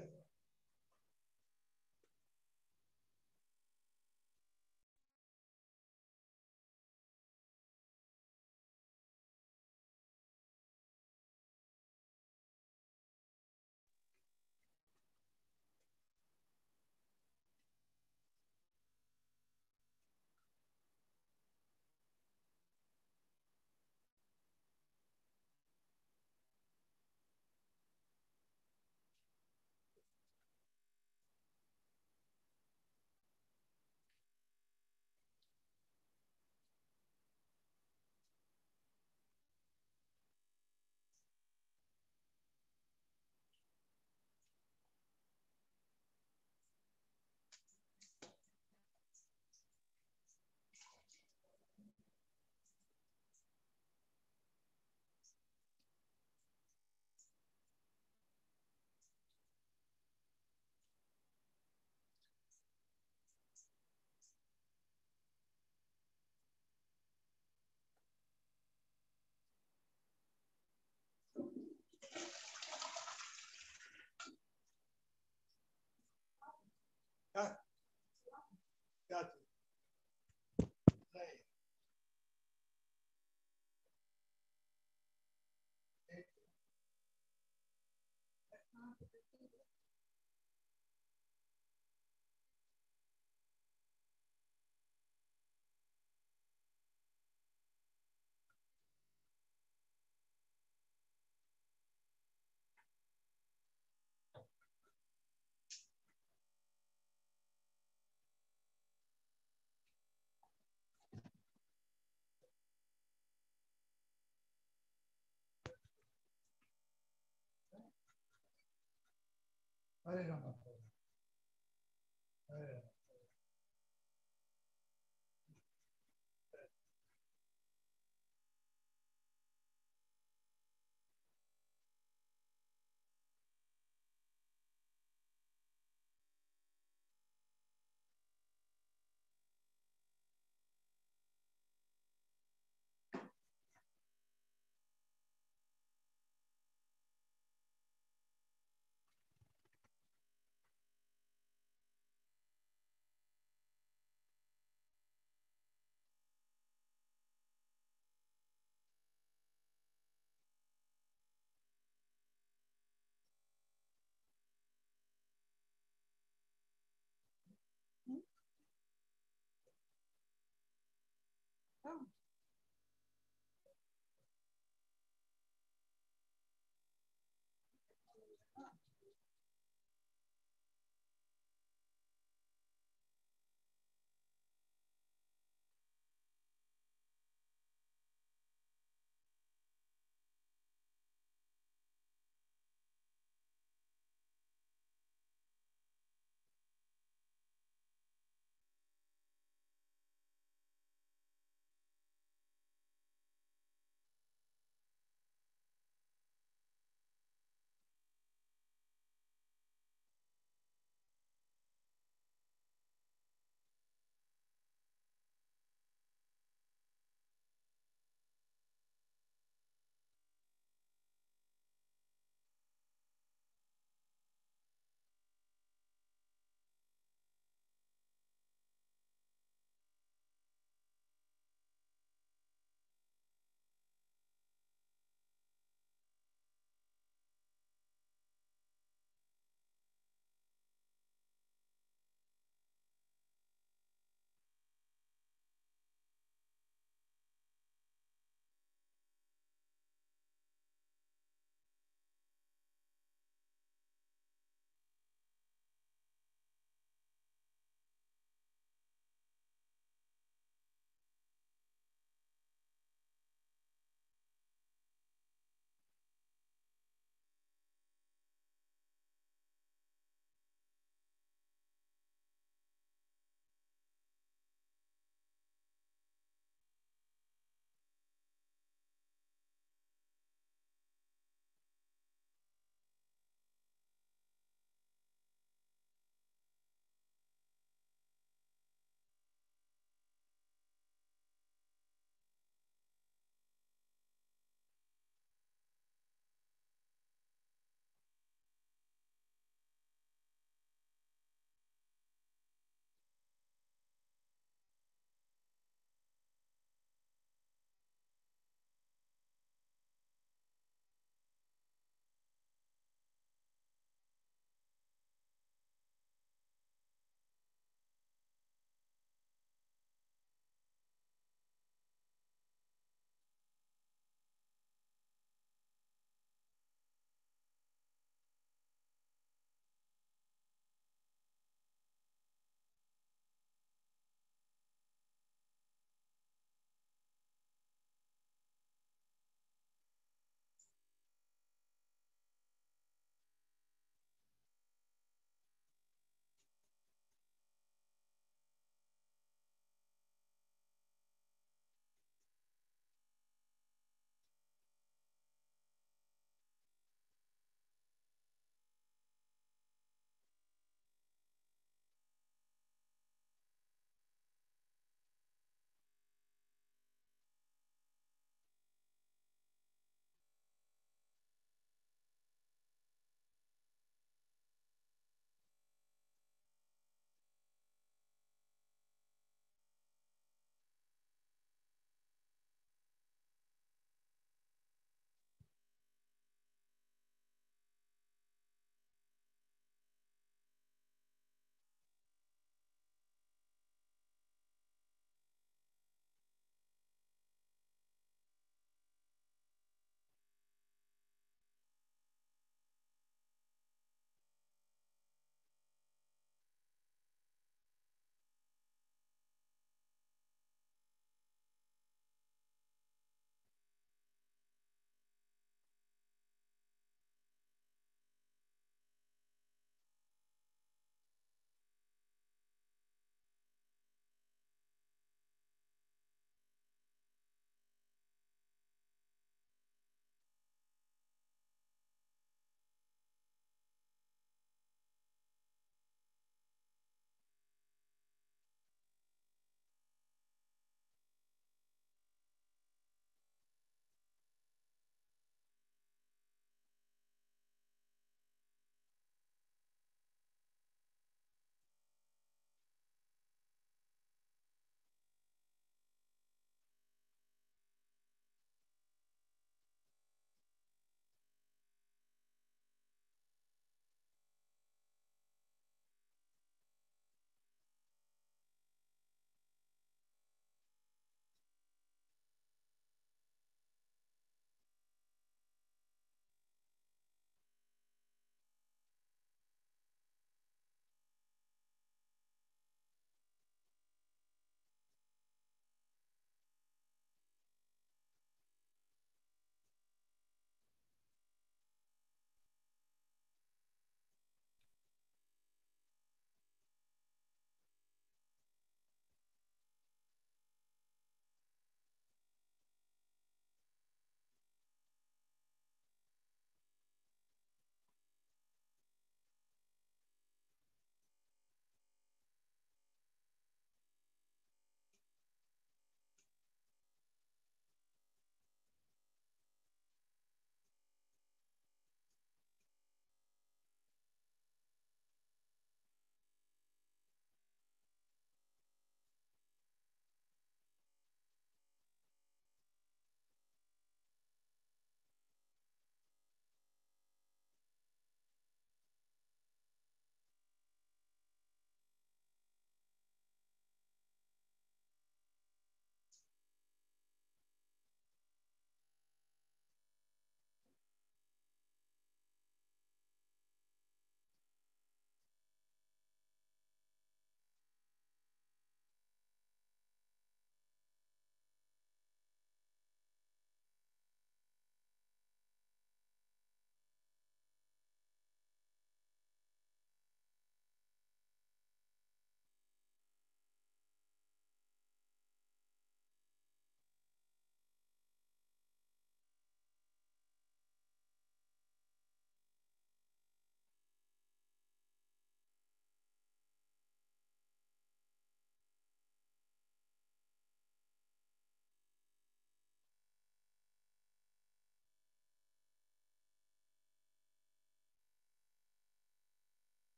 嗯。Hare Rama. Hare Rama.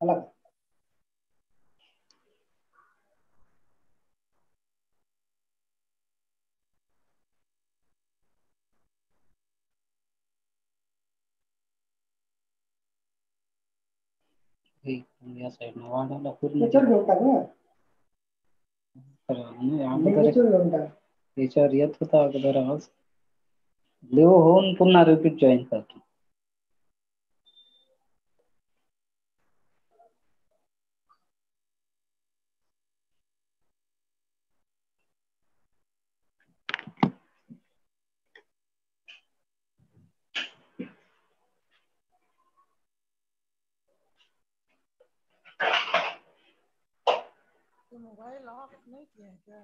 अलग। या पूर्ण घेऊन टाक ना अगोदर याच्यावर येत होता अगोदर आवाज़ लिओ होऊन पुन्हा रिपीट जॉईन करतो मोबाइल ऑफ़ नहीं किया क्या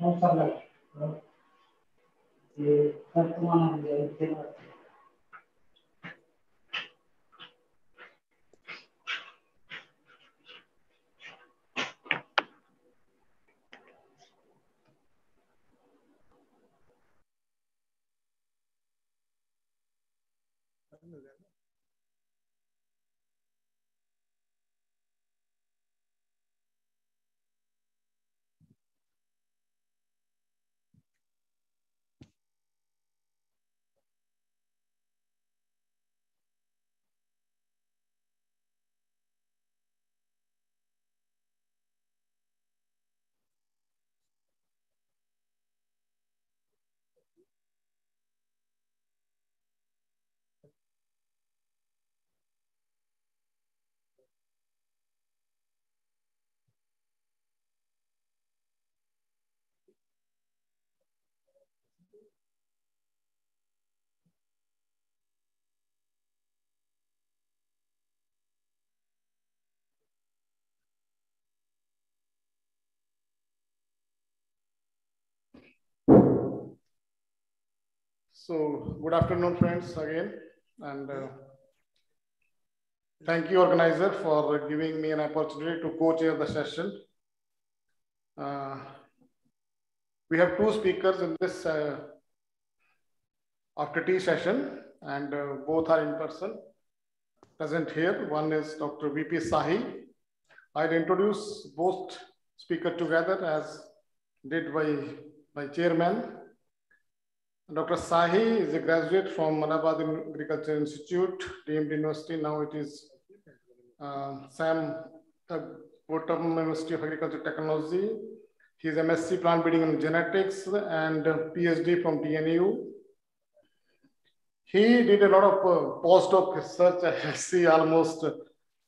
बहुत सारा ये वर्तमान हो So good afternoon, friends, again. And uh, thank you, organizer, for giving me an opportunity to co-chair the session. Uh, we have two speakers in this uh, after tea session, and uh, both are in person present here. One is Dr. VP Sahi. I'll introduce both speakers together as did by, my chairman Dr. Sahi is a graduate from Allahabad Agriculture Institute, deemed university. Now it is uh, Sam University of Agriculture Technology. He's MSc plant breeding and genetics and PhD from TNU. He did a lot of uh, postdoc research, I see almost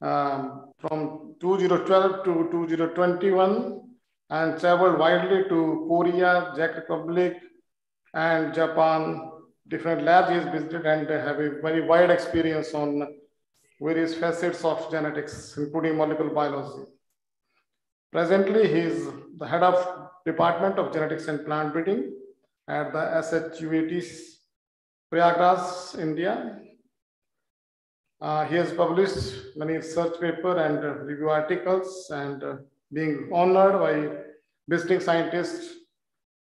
um, from 2012 to 2021 and traveled widely to Korea, Czech Republic, and Japan, different labs he's visited and have a very wide experience on various facets of genetics, including molecular biology. Presently, he is the head of Department of Genetics and Plant Breeding at the SHUAT Prayagraj, India. Uh, he has published many research papers and uh, review articles and uh, being honored by visiting scientists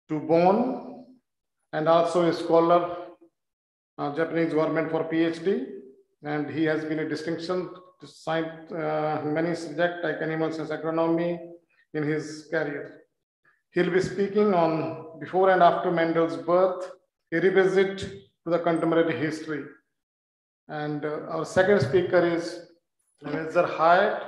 to Bonn and also a scholar, uh, Japanese government for PhD. And he has been a distinction to science, uh, many subjects like animal science agronomy in his career. He'll be speaking on before and after Mendel's birth, a revisit to the contemporary history. And uh, our second speaker is Mr. Hyatt,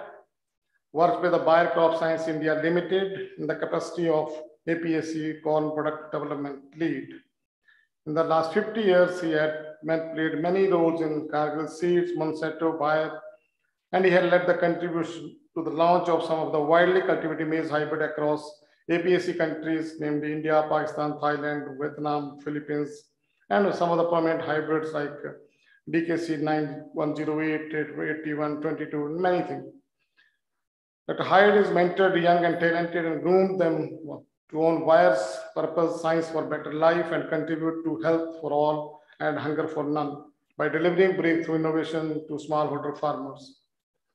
works with the Bayer Crop Science India Limited in the capacity of APSC corn product development lead. In the last 50 years, he had played many roles in Cargill Seeds, Monsanto, Bayer, and he had led the contribution to the launch of some of the widely cultivated maize hybrid across APSC countries, namely India, Pakistan, Thailand, Vietnam, Philippines, and some of the prominent hybrids like DKC 9108, 81, 22, many things. Dr. Hyde is mentored young and talented and groomed them to own Bayer's purpose, science for better life, and contribute to health for all and hunger for none by delivering breakthrough innovation to smallholder farmers.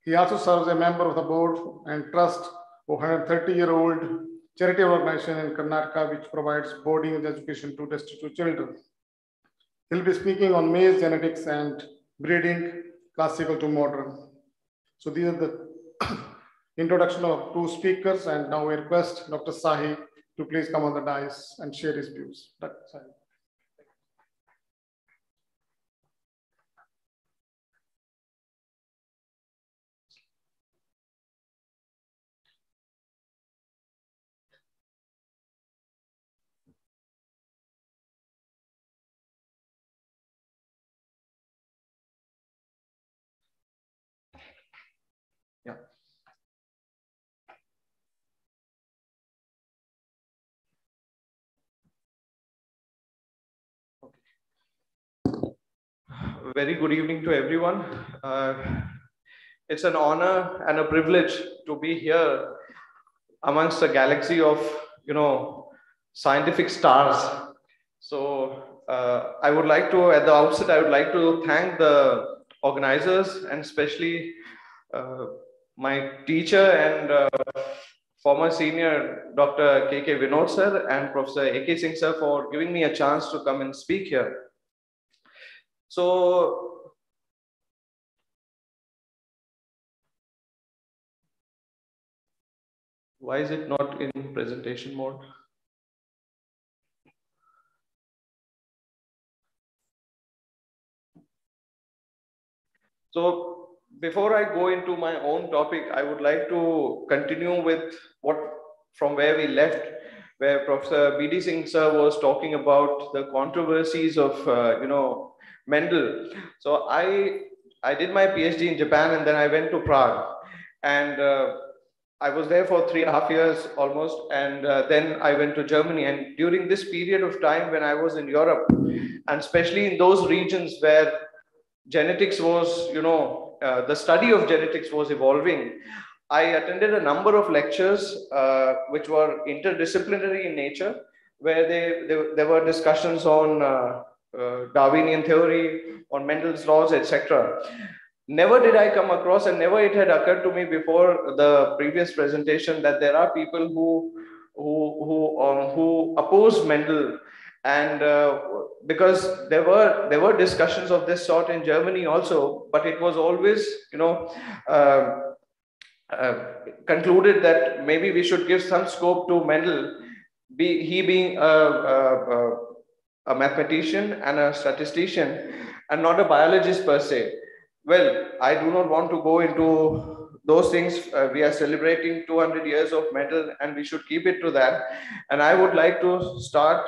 He also serves a member of the board and trust of 130-year-old charity organization in Karnataka, which provides boarding and education to destitute children. He'll be speaking on maize genetics and breeding, classical to modern. So these are the introduction of two speakers, and now we request Dr. Sahi to please come on the dais and share his views. Dr. Sahi. Very good evening to everyone. Uh, it's an honor and a privilege to be here amongst a galaxy of, you know, scientific stars. So uh, I would like to, at the outset, I would like to thank the organizers and especially uh, my teacher and uh, former senior Dr. KK Vinod sir and Professor AK Singh sir for giving me a chance to come and speak here. So why is it not in presentation mode? So before I go into my own topic, I would like to continue with what from where we left, where Professor B.D. Singh sir was talking about the controversies of uh, you know Mendel. So I I did my PhD in Japan and then I went to Prague, and uh, I was there for three and a half years almost, and uh, then I went to Germany. And during this period of time when I was in Europe, and especially in those regions where genetics was, you know, uh, the study of genetics was evolving. I attended a number of lectures uh, which were interdisciplinary in nature, where they, they there were discussions on uh, uh, Darwinian theory, on Mendel's laws, etc. Never did I come across, and never it had occurred to me before the previous presentation that there are people who who who um, who oppose Mendel and uh, because there were there were discussions of this sort in Germany also, but it was always you know uh, uh, concluded that maybe we should give some scope to Mendel, be he being a, a, a mathematician and a statistician, and not a biologist per se. Well, I do not want to go into those things. Uh, we are celebrating 200 years of Mendel, and we should keep it to that. And I would like to start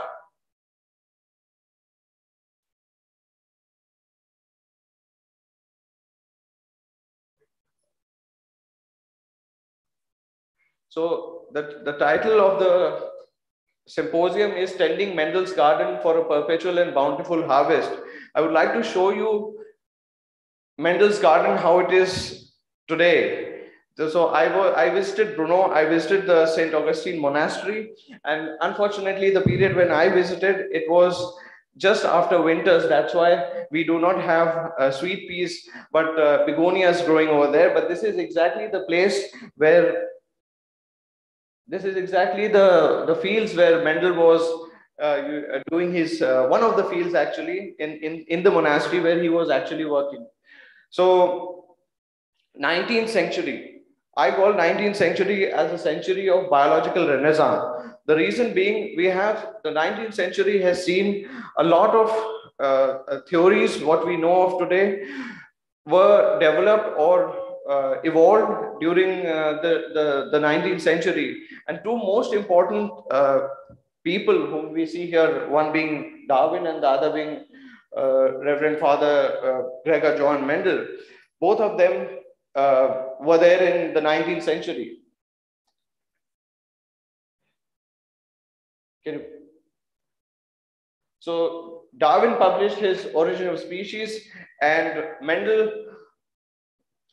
So the, the title of the symposium is Tending Mendel's Garden for a Perpetual and Bountiful Harvest. I would like to show you Mendel's garden, how it is today. So I, I visited Brno, I visited the St. Augustine Monastery, and unfortunately the period when I visited, it was just after winters. That's why we do not have uh, sweet peas, but uh, begonias growing over there. But this is exactly the place where this is exactly the, the fields where Mendel was uh, doing his, uh, one of the fields actually in, in, in the monastery where he was actually working. So 19th century, I call 19th century as a century of biological renaissance. The reason being we have the 19th century has seen a lot of uh, theories, what we know of today, were developed or uh, evolved during uh, the, the, the 19th century. And two most important uh, people whom we see here, one being Darwin and the other being uh, Reverend Father uh, Gregor Johann Mendel, both of them uh, were there in the 19th century. You? So Darwin published his Origin of Species and Mendel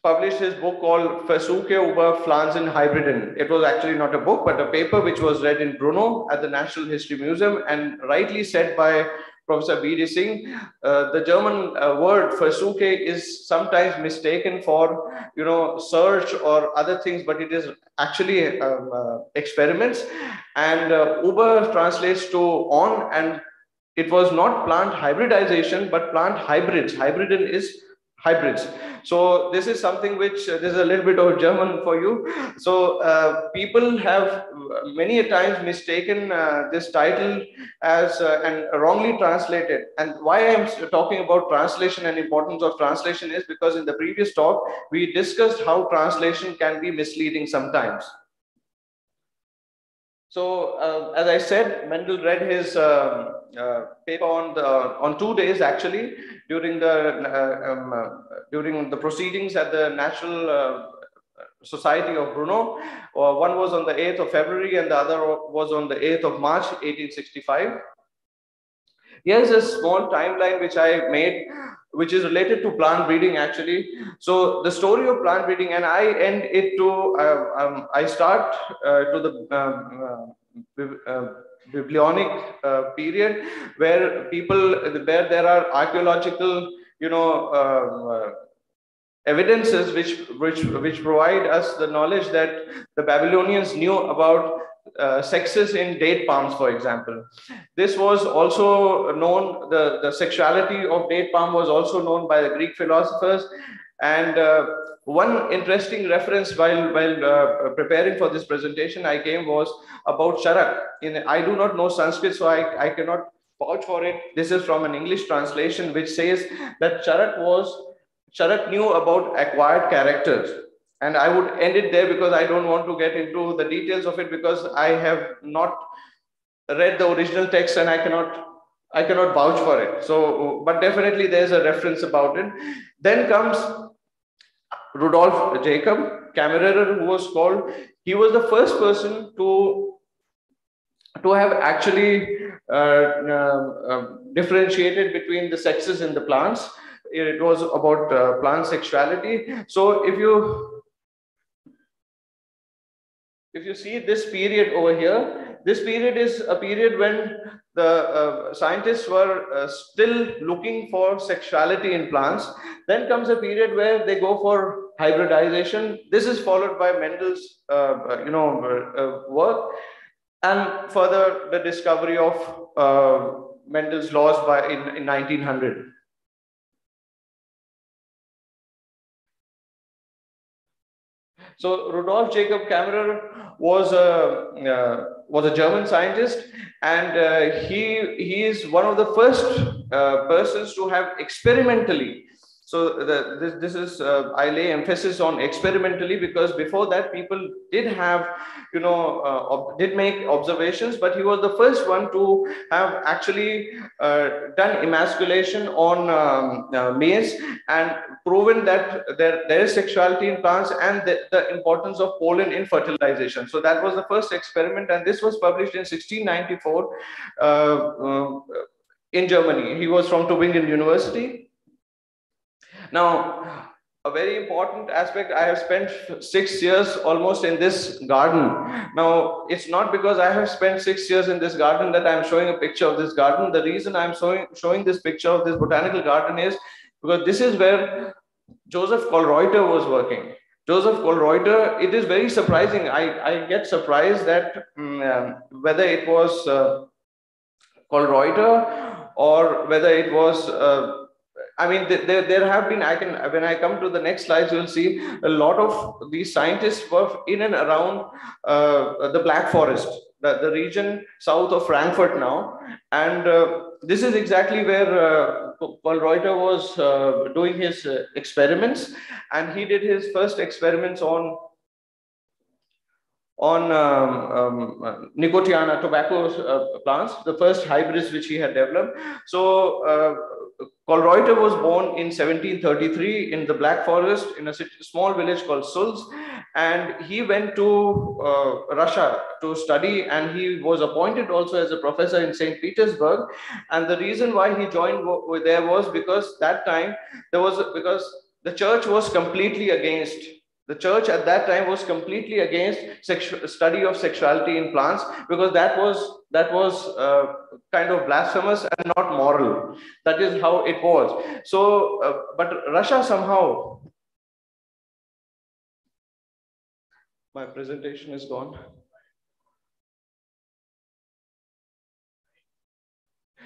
published his book called Versuche über Pflanzen Hybriden. It was actually not a book, but a paper which was read in Brno at the National History Museum and rightly said by Professor B.D. Singh, uh, the German uh, word Versuche is sometimes mistaken for, you know, search or other things, but it is actually um, uh, experiments. And uh, Uber translates to on, and it was not plant hybridization, but plant hybrids. Hybriden is hybrids. So this is something which uh, this is a little bit of German for you. So uh, people have many a times mistaken uh, this title as uh, and wrongly translated. And why I'm talking about translation and importance of translation is because in the previous talk we discussed how translation can be misleading sometimes. So uh, as I said, Mendel read his um, uh, paper on the on two days actually during the uh, um, uh, during the proceedings at the National uh, Society of Brno. one was on the 8th of February and the other was on the 8th of March 1865. Here's a small timeline which I made which is related to plant breeding actually. So the story of plant breeding, and I end it to, uh, um, I start uh, to the um, uh, uh biblionic uh, period where people, where there are archaeological, you know, um, uh, evidences which, which, which provide us the knowledge that the Babylonians knew about uh, sexes in date palms, for example. This was also known, the, the sexuality of date palm was also known by the Greek philosophers. And uh, one interesting reference while, while uh, preparing for this presentation I came was about Charak. In, I do not know Sanskrit, so I, I cannot vouch for it. This is from an English translation which says that Charak was, Charak knew about acquired characters and i would end it there because i don't want to get into the details of it because i have not read the original text and i cannot i cannot vouch for it. So but definitely there's a reference about it. Then comes rudolf jacob kammerer who was called. He was the first person to to have actually uh, uh, uh, differentiated between the sexes in the plants. It was about uh, plant sexuality. So if you if you see this period over here, this period is a period when the uh, scientists were uh, still looking for sexuality in plants. Then comes a period where they go for hybridization. This is followed by Mendel's, uh, you know, uh, work, and further the discovery of uh, Mendel's laws by in, in 1900. So Rudolf Jacob Kammerer was a uh, was a German scientist, and uh, he he is one of the first uh, persons to have experimentally so the, this, this is, uh, I lay emphasis on experimentally because before that people did have, you know, uh, did make observations, but he was the first one to have actually uh, done emasculation on um, uh, maize and proven that there, there is sexuality in plants and the, the importance of pollen in fertilization. So that was the first experiment and this was published in 1694 uh, uh, in Germany. He was from Tübingen University now, a very important aspect, I have spent six years almost in this garden. Now, it's not because I have spent six years in this garden that I'm showing a picture of this garden. The reason I'm showing, showing this picture of this botanical garden is because this is where Joseph Kölreuter was working. Joseph Kölreuter, it is very surprising. I, I get surprised that um, whether it was uh, or whether it was uh, I mean, there, there have been, I can, when I come to the next slides, you'll see a lot of these scientists were in and around uh, the Black Forest, the, the region south of Frankfurt now. And uh, this is exactly where uh, Reuter was uh, doing his uh, experiments. And he did his first experiments on on um, um, Nicotiana tobacco uh, plants, the first hybrids which he had developed. So uh, was born in 1733 in the Black Forest in a small village called Sulz. And he went to uh, Russia to study and he was appointed also as a professor in St. Petersburg. And the reason why he joined there was because that time there was, because the church was completely against the church at that time was completely against study of sexuality in plants because that was that was uh, kind of blasphemous and not moral. That is how it was. So, uh, but Russia somehow. My presentation is gone.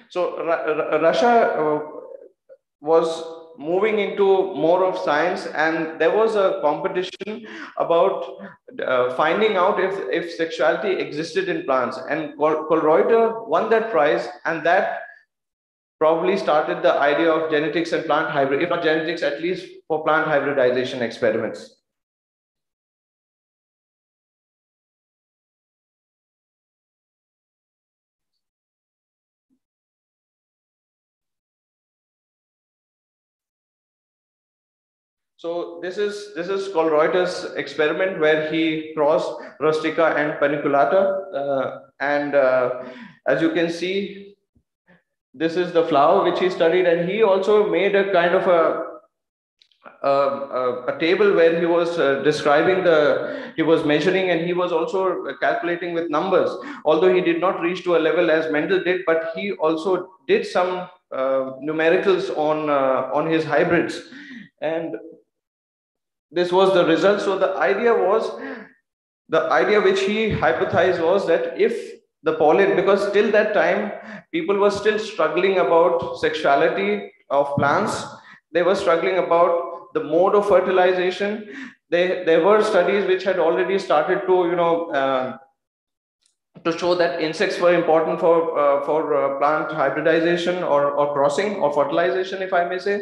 So Ru- Ru- Russia uh, was moving into more of science and there was a competition about uh, finding out if, if sexuality existed in plants. And Kol- Kölreuter won that prize and that probably started the idea of genetics and plant hybrid if not genetics at least for plant hybridization experiments So this is this is Kölreuter's experiment where he crossed rustica and paniculata, uh, and uh, as you can see, this is the flower which he studied, and he also made a kind of a a, a, a table where he was uh, describing the he was measuring and he was also calculating with numbers. Although he did not reach to a level as mendel did but he also did some uh, numericals on uh, on his hybrids. And this was the result. So the idea was the idea which he hypothesized was that if the pollen because till that time people were still struggling about sexuality of plants. They were struggling about the mode of fertilization. They, there were studies which had already started to you know uh, to show that insects were important for uh, for uh, plant hybridization or, or crossing or fertilization if i may say.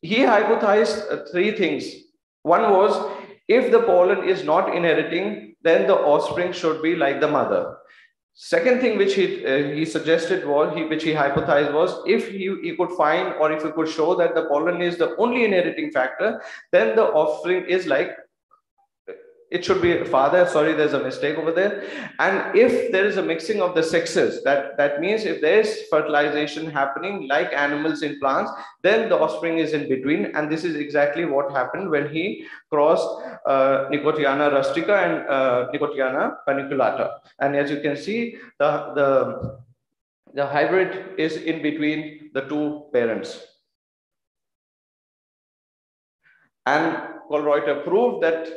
He hypothesized uh, three things one was if the pollen is not inheriting then the offspring should be like the mother. Second thing which he uh, he suggested was he which he hypothesized was if he, he could find or if he could show that the pollen is the only inheriting factor, then the offspring is like it should be father sorry there's a mistake over there. And if there is a mixing of the sexes that that means if there is fertilization happening like animals in plants then the offspring is in between. And this is exactly what happened when he crossed uh, nicotiana rustica and uh, nicotiana paniculata. And as you can see the the the hybrid is in between the two parents. And Kölreuter proved that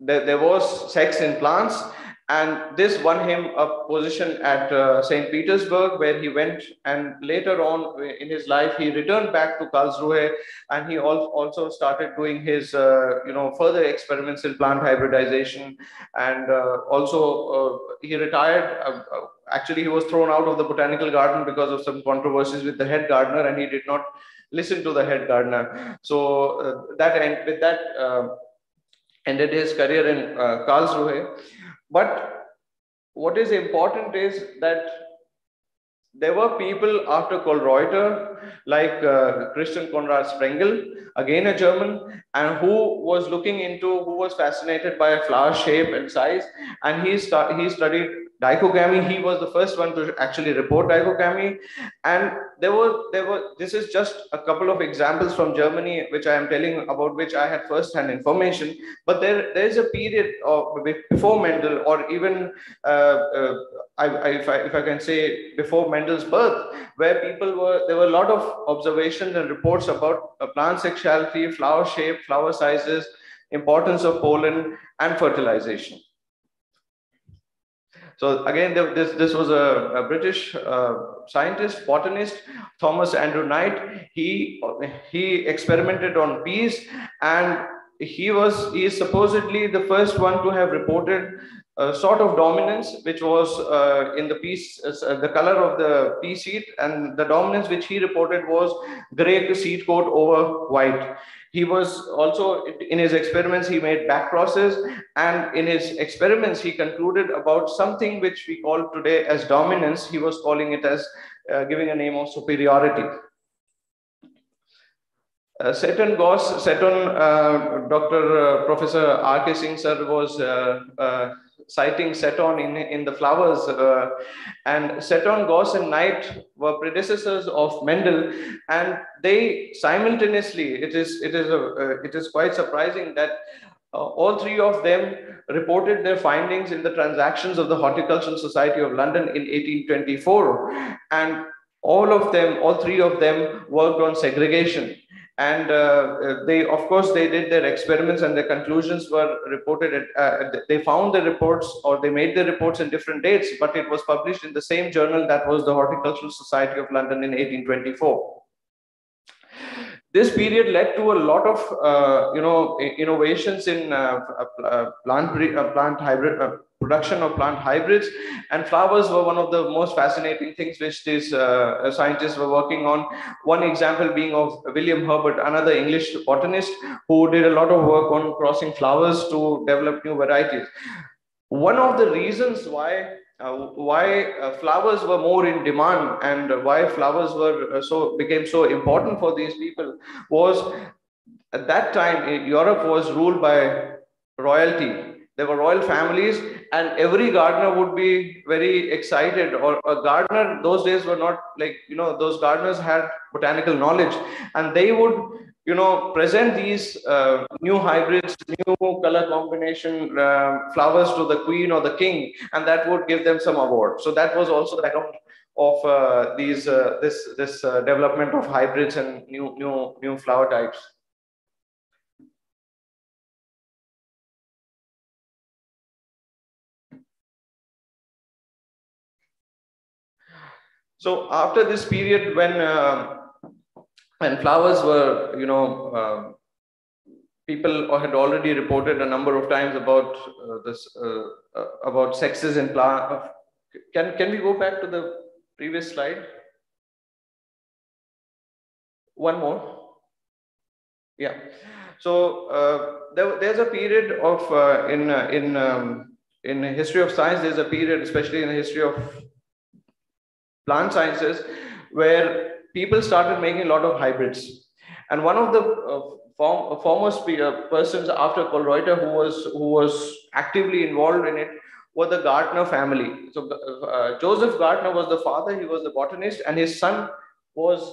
there, there was sex in plants and this won him a position at uh, st petersburg where he went and later on in his life he returned back to karlsruhe and he also started doing his uh, you know further experiments in plant hybridization and uh, also uh, he retired uh, uh, actually he was thrown out of the botanical garden because of some controversies with the head gardener and he did not listen to the head gardener. So that end with that ended his career in uh, Karlsruhe. But what is important is that there were people after Kölreuter, like uh, Christian Konrad Sprengel, again a German, and who was looking into, who was fascinated by a flower shape and size, and he, he studied dichogamy. He was the first one to actually report dichogamy, and there were there were. This is just a couple of examples from Germany, which I am telling about, which I had first-hand information. But there there is a period of before Mendel, or even uh, uh, I, I, if I if I can say before Mendel's birth, where people were there were a lot of observations and reports about uh, plant sexuality, flower shape, flower sizes, importance of pollen, and fertilization. So again, this, this was a, a British uh, scientist, botanist, Thomas Andrew Knight. He, he experimented on bees and he was, he is supposedly the first one to have reported sort of dominance, which was uh, in the piece, uh, the color of the pea seed and the dominance which he reported was gray seed coat over white. He was also, in his experiments, he made back crosses. And in his experiments, he concluded about something which we call today as dominance. He was calling it as uh, giving a name of superiority. Uh, Seton Goss, Seton, uh, Dr. Uh, Professor R.K. Singh sir was uh, uh, citing Seton in, in the flowers. Uh, and Seton, Goss, and Knight were predecessors of Mendel, and they simultaneously, it is, it is, a, uh, it is quite surprising that uh, all three of them reported their findings in the transactions of the Horticultural Society of London in 1824. And all of them, all three of them worked on segregation and uh, they of course they did their experiments and their conclusions were reported at, uh, they found the reports or they made the reports in different dates but it was published in the same journal that was the horticultural society of london in 1824 this period led to a lot of uh, you know innovations in uh, uh, plant uh, plant hybrid uh, production of plant hybrids. And flowers were one of the most fascinating things which these uh, scientists were working on. One example being of william herbert another english botanist who did a lot of work on crossing flowers to develop new varieties. One of the reasons why uh, why uh, flowers were more in demand and why flowers were uh, so became so important for these people was at that time Europe was ruled by royalty. There were royal families, and every gardener would be very excited. Or a gardener those days were not like you know those gardeners had botanical knowledge, and they would you know, present these uh, new hybrids, new color combination uh, flowers to the queen or the king, and that would give them some award. So that was also the background of uh, these uh, this this uh, development of hybrids and new new new flower types. So after this period when uh, and flowers were, you know, uh, people had already reported a number of times about uh, this, uh, uh about sexes in plant. Can, can we go back to the previous slide? One more. Yeah. So uh, there, there's a period of, in, in, um, in history of science, there's a period, especially in the history of plant sciences, where people started making a lot of hybrids. And one of the uh, form, uh, foremost uh, persons after Kölreuter who was, who was actively involved in it were the Gärtner family. So uh, Joseph Gärtner was the father, he was the botanist, and his son was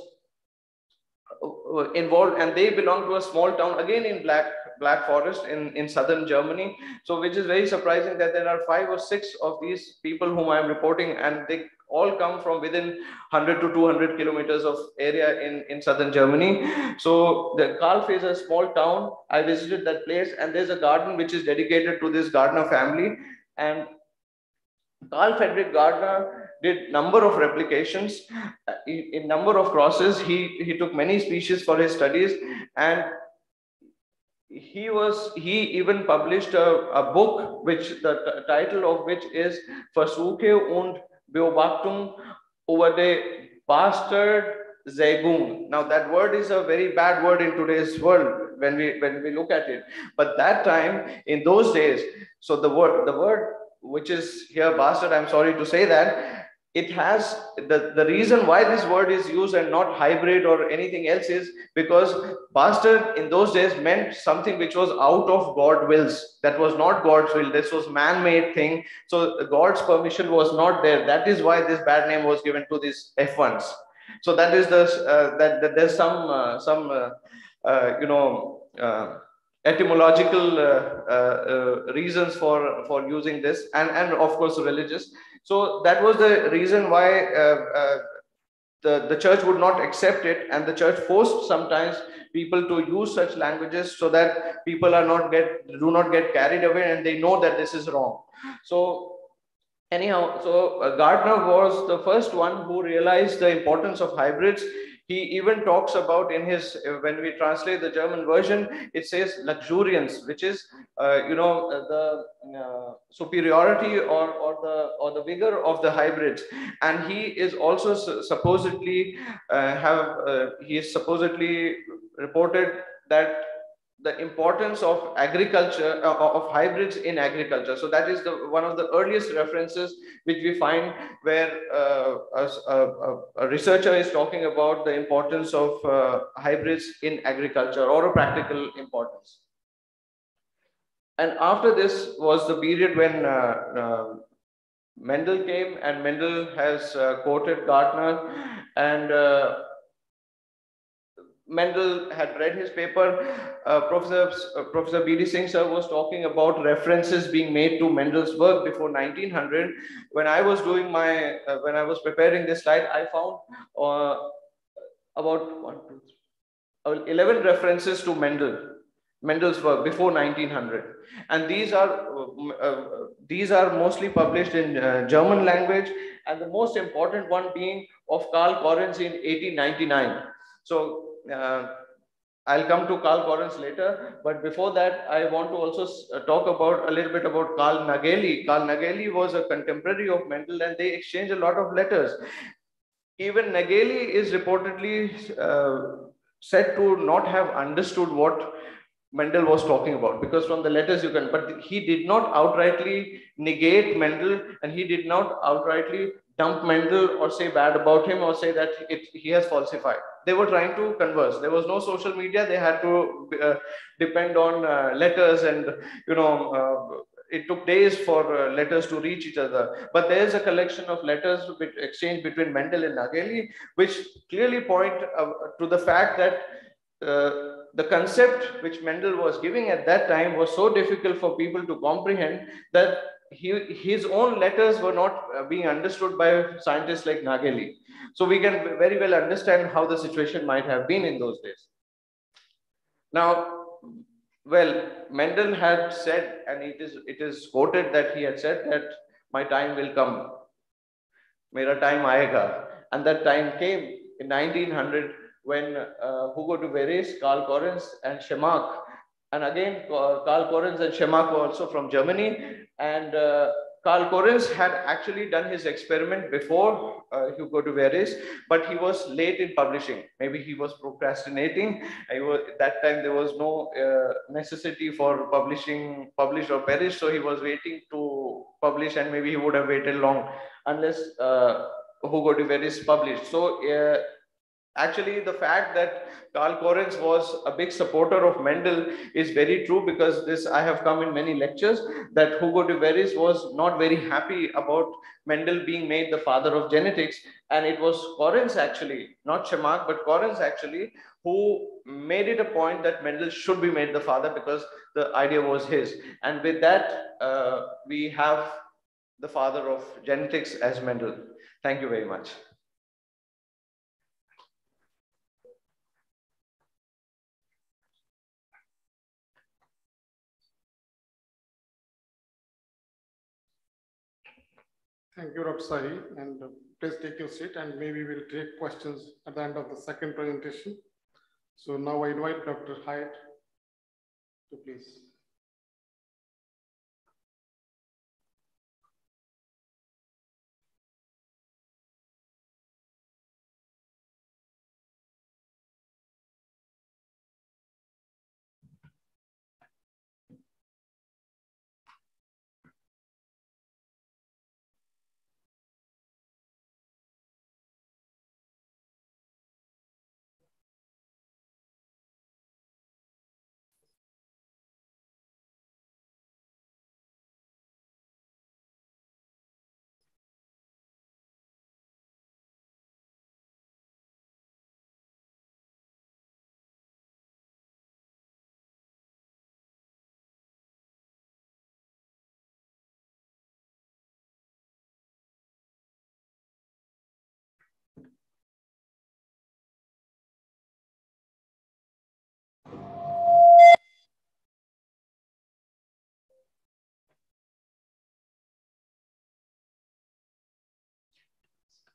uh, involved and they belong to a small town again in black black forest in in southern germany so which is very surprising that there are five or six of these people whom i am reporting and they all come from within 100 to 200 kilometers of area in, in southern Germany. So the Calw is a small town. I visited that place and there's a garden which is dedicated to this Gärtner family. And Carl Friedrich Gärtner did number of replications uh, in number of crosses. He, he took many species for his studies and he was he even published a, a book which the title of which is Versuche und Beobachtung over the bastard Zegung. Now that word is a very bad word in today's world when we when we look at it. But that time in those days, so the word the word which is here bastard, I'm sorry to say that, it has the, the reason why this word is used and not hybrid or anything else is because bastard in those days meant something which was out of god wills. That was not god's will. This was man-made thing. So god's permission was not there. That is why this bad name was given to these f1s so that is the uh, that, that, there's some uh, some uh, uh you know uh, etymological uh, reasons for for using this. And and of course religious so that was the reason why uh, uh, the, the church would not accept it and the church forced sometimes people to use such languages so that people are not get do not get carried away and they know that this is wrong. So anyhow, so uh, Gärtner was the first one who realized the importance of hybrids he even talks about in his uh, when we translate the german version it says luxuriance which is uh, you know uh, the uh, superiority or or the or the vigor of the hybrids and he is also supposedly uh, have uh, he is supposedly reported that the importance of agriculture uh, of hybrids in agriculture. So that is the one of the earliest references which we find where uh, a, a, researcher is talking about the importance of uh, hybrids in agriculture or a practical importance. And after this was the period when uh, uh, Mendel came and Mendel has uh, quoted Gärtner and uh, Mendel had read his paper. Uh, Professor, uh, Professor B.D. Singh sir was talking about references being made to Mendel's work before 1900. When I was doing my, uh, when I was preparing this slide, I found uh, about one, two, three, uh, 11 references to Mendel. Mendel's work before 1900, and these are uh, these are mostly published in German language, and the most important one being of Karl Correns in 1899. So uh, I'll come to Karl Correns later, but before that, I want to also uh, talk about a little bit about Carl Nageli. Carl Nageli was a contemporary of Mendel and they exchanged a lot of letters. Even Nageli is reportedly uh, said to not have understood what Mendel was talking about because from the letters you can, but he did not outrightly negate Mendel and he did not outrightly dump Mendel or say bad about him or say that it, he has falsified. They were trying to converse. There was no social media. They had to uh, depend on uh, letters and, you know, uh, it took days for uh, letters to reach each other. But there's a collection of letters exchanged between Mendel and Nageli, which clearly point uh, to the fact that uh, the concept which Mendel was giving at that time was so difficult for people to comprehend that he, his own letters were not being understood by scientists like Nageli. So we can very well understand how the situation might have been in those days. Now, well, Mendel had said, and it is, it is quoted that he had said that my time will come. Mera time aayega. And that time came in 1900 when uh, Hugo de Vries, Karl Correns, and Tschermak and again, Karl Correns and Tschermak were also from Germany. And uh, Karl Correns had actually done his experiment before uh, Hugo de Vries, but he was late in publishing. Maybe he was procrastinating. Was, that time there was no uh, necessity for publishing, publish or perish. So he was waiting to publish and maybe he would have waited long unless uh, Hugo de Vries published. So uh, Actually, the fact that Karl Correns was a big supporter of Mendel is very true because this I have come in many lectures that Hugo de Vries was not very happy about Mendel being made the father of genetics. And it was Correns actually, not Tschermak, but Correns actually, who made it a point that Mendel should be made the father because the idea was his. And with that, uh, we have the father of genetics as Mendel. Thank you very much. Thank you. Sahi. And uh, please take your seat and maybe we'll take questions at the end of the second presentation. So now I invite Dr. Hyatt to please.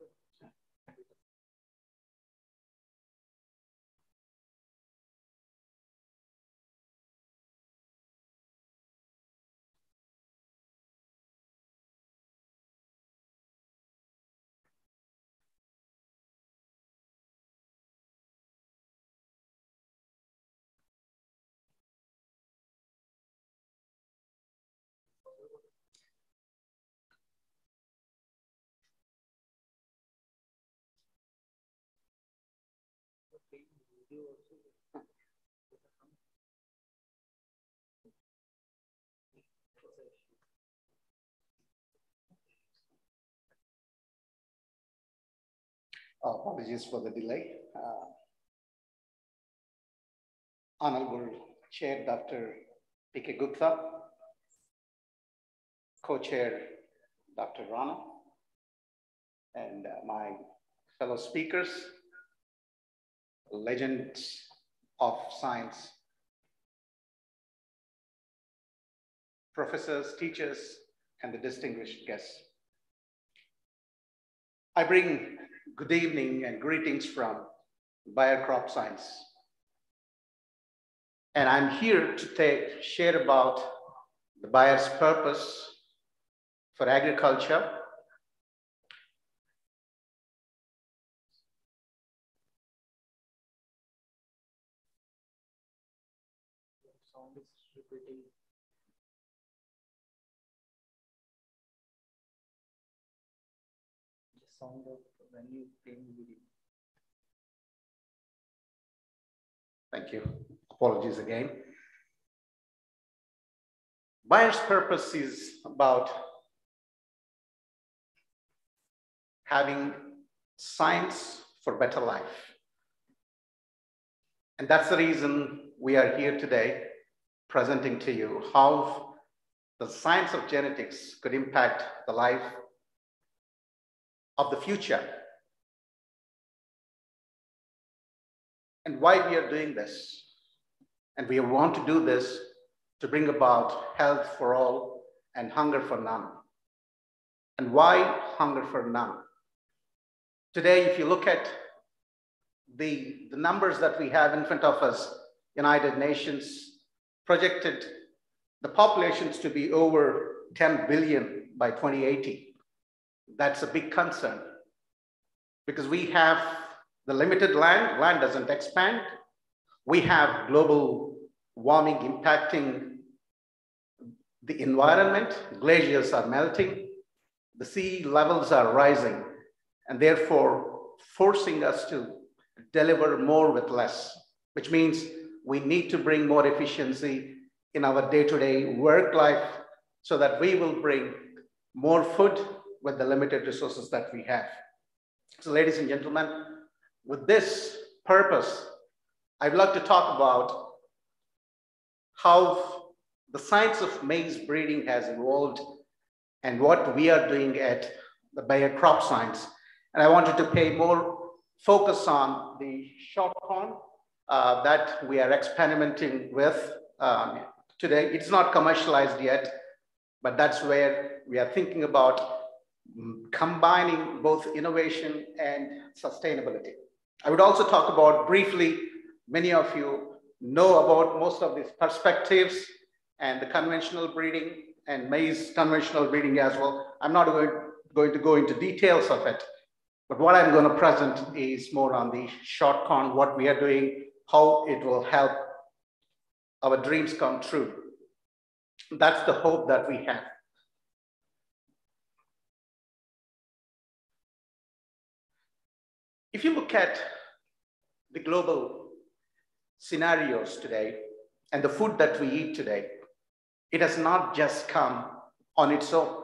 Excellent. Oh, apologies for the delay. Uh, Honorable Chair Dr. P.K. Gupta, Co-Chair Dr. Rana, and uh, my fellow speakers, legends of science, professors, teachers, and the distinguished guests. I bring good evening and greetings from Bayer Crop Science. And I'm here to take, share about the Bayer's purpose for agriculture sound of when you playing video. Thank you. Apologies again. Bayer's purpose is about having science for better life. And that's the reason we are here today presenting to you how the science of genetics could impact the life of the future. And why we are doing this. And we want to do this to bring about health for all and hunger for none. And why hunger for none? Today, if you look at the, the numbers that we have in front of us, United Nations projected the populations to be over 10 billion by 2080. That's a big concern. Because we have the limited land, land doesn't expand. We have global warming impacting the environment, glaciers are melting, the sea levels are rising, and therefore forcing us to deliver more with less, which means we need to bring more efficiency in our day-to-day work life so that we will bring more food with the limited resources that we have. So ladies and gentlemen, with this purpose, I'd like to talk about how the science of maize breeding has evolved and what we are doing at the Bayer Crop Science. And I wanted to pay more focus on the short corn uh, that we are experimenting with um, today. It's not commercialized yet, but that's where we are thinking about combining both innovation and sustainability. I would also talk about briefly, many of you know about most of these perspectives and the conventional breeding and maize conventional breeding as well. I'm not going, going to go into details of it, but what I'm going to present is more on the short con, what we are doing, how it will help our dreams come true. That's the hope that we have. If you look at the global scenarios today and the food that we eat today, it has not just come on its own.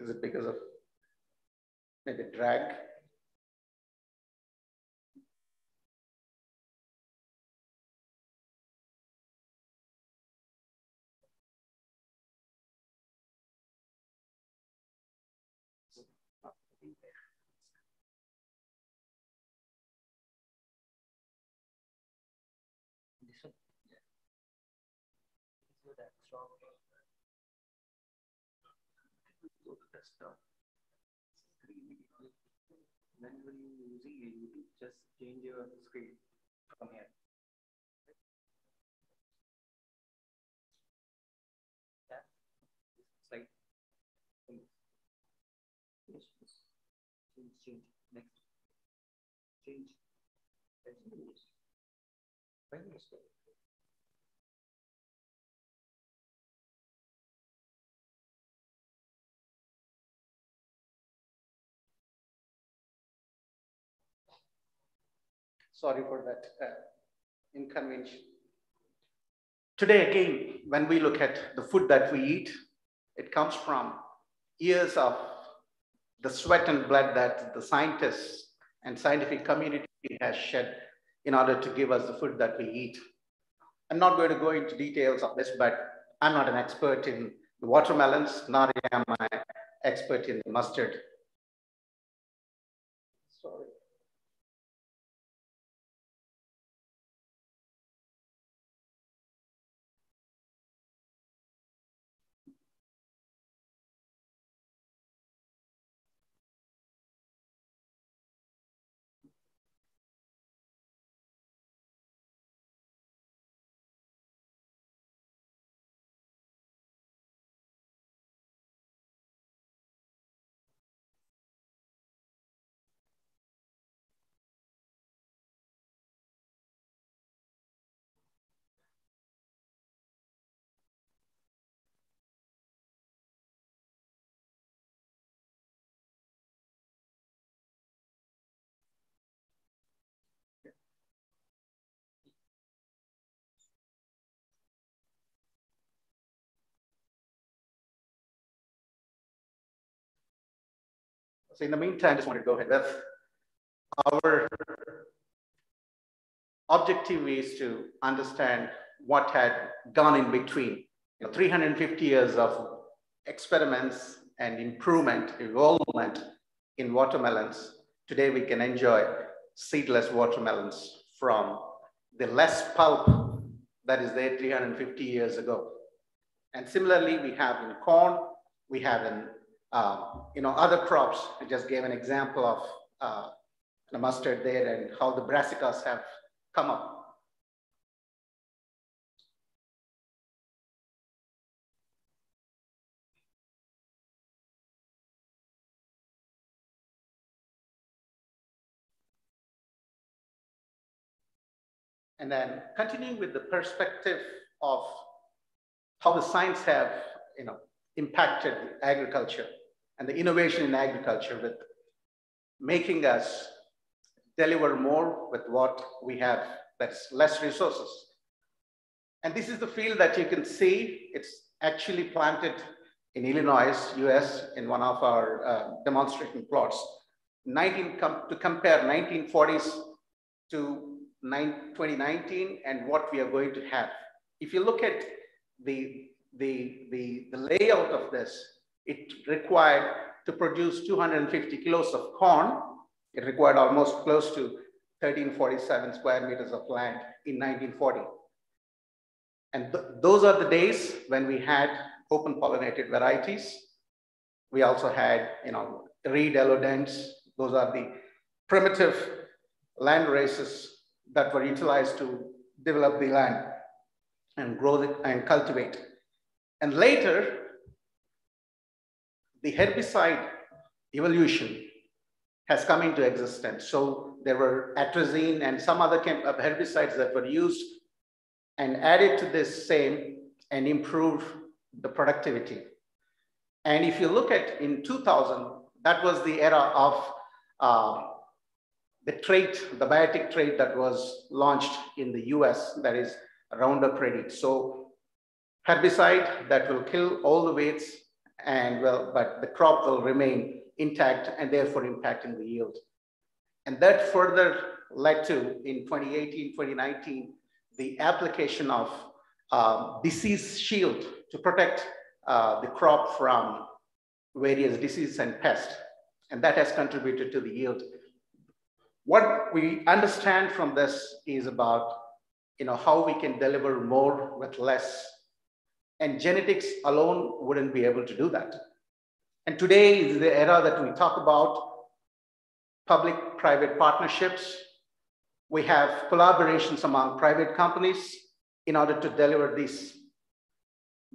Is it because of maybe drag? This one, yeah. So that strong. Go to desktop. Screen. Whenever you using YouTube, just change your screen from here. Yeah. Slide. Yes. Change, change. Next. Change. Change. When Sorry for that uh, inconvenience. Today, again, when we look at the food that we eat, it comes from years of the sweat and blood that the scientists and scientific community has shed in order to give us the food that we eat. I'm not going to go into details of this, but I'm not an expert in the watermelons, nor am I expert in mustard. So in the meantime, I just wanted to go ahead with our objective is to understand what had gone in between. You know, 350 years of experiments and improvement, evolvement in watermelons. Today we can enjoy seedless watermelons from the less pulp that is there 350 years ago. And similarly, we have in corn, we have in um, you know, other crops, I just gave an example of uh, the mustard there and how the brassicas have come up. And then continuing with the perspective of how the science have, you know, impacted agriculture and the innovation in agriculture with making us deliver more with what we have that's less resources. And this is the field that you can see. It's actually planted in Illinois, US, in one of our uh, demonstration plots. 19 com to compare 1940s to 2019 and what we are going to have. If you look at the, the, the, the layout of this, it required to produce 250 kilos of corn. It required almost close to 1347 square meters of land in 1940. And th those are the days when we had open pollinated varieties. We also had, you know, Reid Yellow Dents. Those are the primitive land races that were utilized to develop the land and grow it and cultivate. And later, the herbicide evolution has come into existence. So there were atrazine and some other uh, herbicides that were used and added to this same and improved the productivity. And if you look at in 2000, that was the era of uh, the trait, the biotic trait that was launched in the US, that is Roundup Ready. So herbicide that will kill all the weeds and well, but the crop will remain intact and therefore impacting the yield. And that further led to, in 2018, 2019, the application of uh, disease shield to protect uh, the crop from various diseases and pests. And that has contributed to the yield. What we understand from this is about you know, how we can deliver more with less and genetics alone wouldn't be able to do that. And today is the era that we talk about public-private partnerships. We have collaborations among private companies in order to deliver these.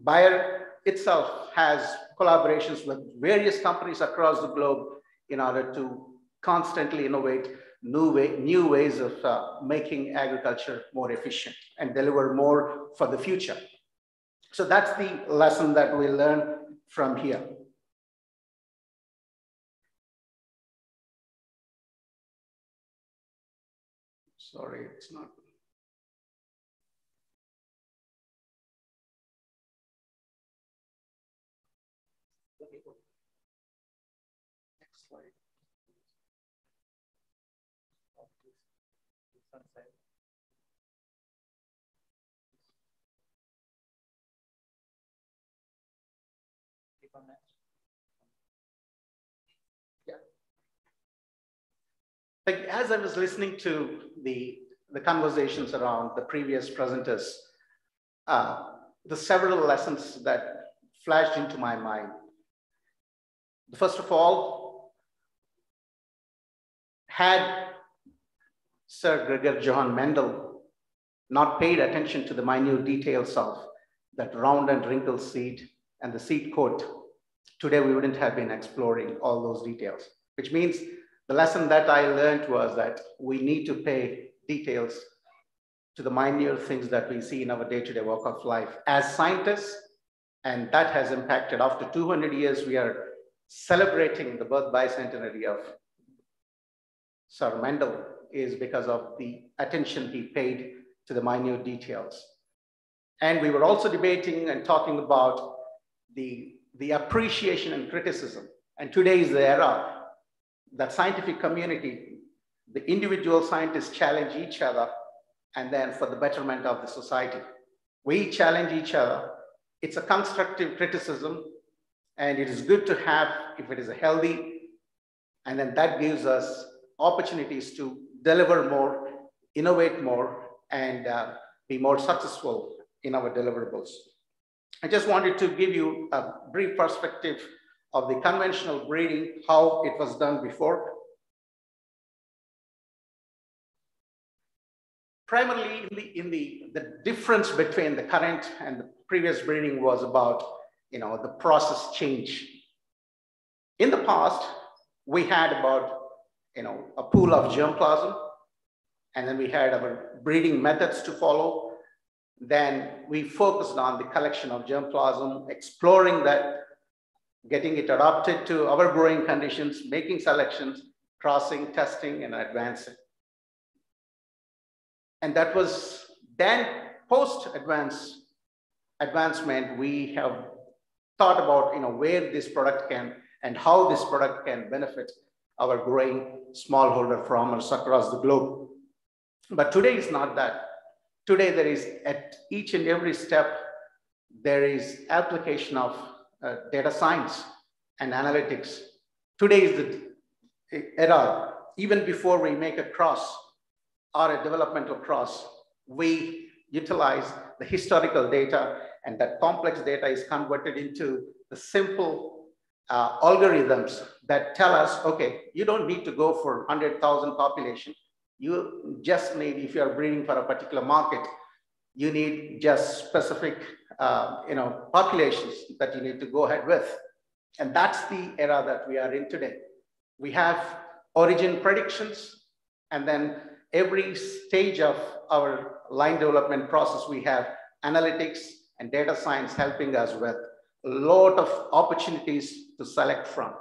Bayer itself has collaborations with various companies across the globe in order to constantly innovate new, way, new ways of uh, making agriculture more efficient and deliver more for the future. So that's the lesson that we learn from here. Sorry, it's not. Yeah. Like as I was listening to the, the conversations around the previous presenters, uh, the several lessons that flashed into my mind. First of all, had Sir Gregor Johann Mendel not paid attention to the minute details of that round and wrinkled seed and the seed coat, today we wouldn't have been exploring all those details, which means the lesson that I learned was that we need to pay details to the minor things that we see in our day-to-day -day work of life as scientists. And that has impacted after 200 years, we are celebrating the birth bicentenary of Sir Mendel is because of the attention he paid to the minute details. And we were also debating and talking about the, the appreciation and criticism. And today is the era that scientific community, the individual scientists challenge each other and then for the betterment of the society. We challenge each other. It's a constructive criticism and it is good to have if it is a healthy, and then that gives us opportunities to deliver more, innovate more, and uh, be more successful in our deliverables. I just wanted to give you a brief perspective of the conventional breeding, how it was done before. Primarily in the, in the, the difference between the current and the previous breeding was about you know, the process change. In the past, we had about you know, a pool of germplasm, and then we had our breeding methods to follow. Then we focused on the collection of germplasm, exploring that, getting it adapted to our growing conditions, making selections, crossing, testing, and advancing. And that was then post advance advancement, we have thought about you know, where this product can and how this product can benefit our growing smallholder farmers across the globe. But today is not that. Today there is at each and every step, there is application of uh, data science and analytics. Today is the era, even before we make a cross or a developmental cross, we utilize the historical data and that complex data is converted into the simple uh, algorithms that tell us, okay, you don't need to go for 100,000 population. You just need, if you're breeding for a particular market, you need just specific, uh, you know, populations that you need to go ahead with. And that's the era that we are in today. We have origin predictions, and then every stage of our line development process, we have analytics and data science helping us with a lot of opportunities to select from.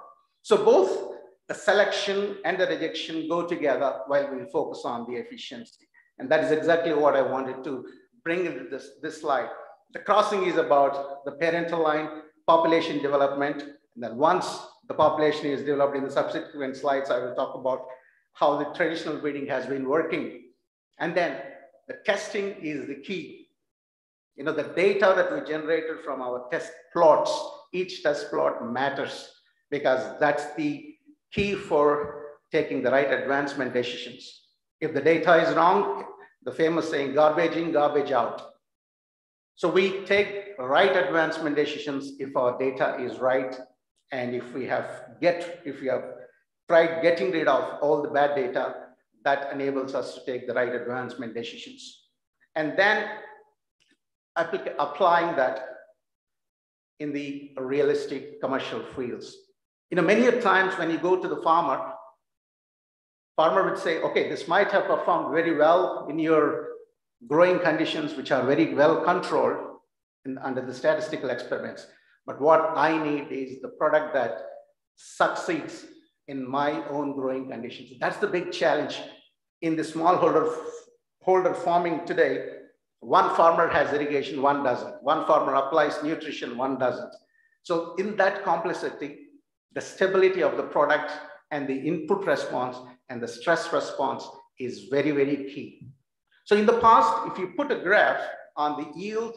So both the selection and the rejection go together while we focus on the efficiency. And that is exactly what I wanted to bring into this, this slide. The crossing is about the parental line, population development. And then once the population is developed in the subsequent slides, I will talk about how the traditional breeding has been working. And then the testing is the key you know, the data that we generated from our test plots, each test plot matters because that's the key for taking the right advancement decisions. If the data is wrong, the famous saying, garbage in, garbage out. So we take right advancement decisions if our data is right and if we have get, if we have tried getting rid of all the bad data, that enables us to take the right advancement decisions. And then applying that in the realistic commercial fields. You know, many a times when you go to the farmer, farmer would say, okay, this might have performed very well in your growing conditions, which are very well controlled in, under the statistical experiments. But what I need is the product that succeeds in my own growing conditions. That's the big challenge in the smallholder holder farming today, one farmer has irrigation, one doesn't. One farmer applies nutrition, one doesn't. So in that complexity, the stability of the product and the input response and the stress response is very, very key. So in the past, if you put a graph on the yield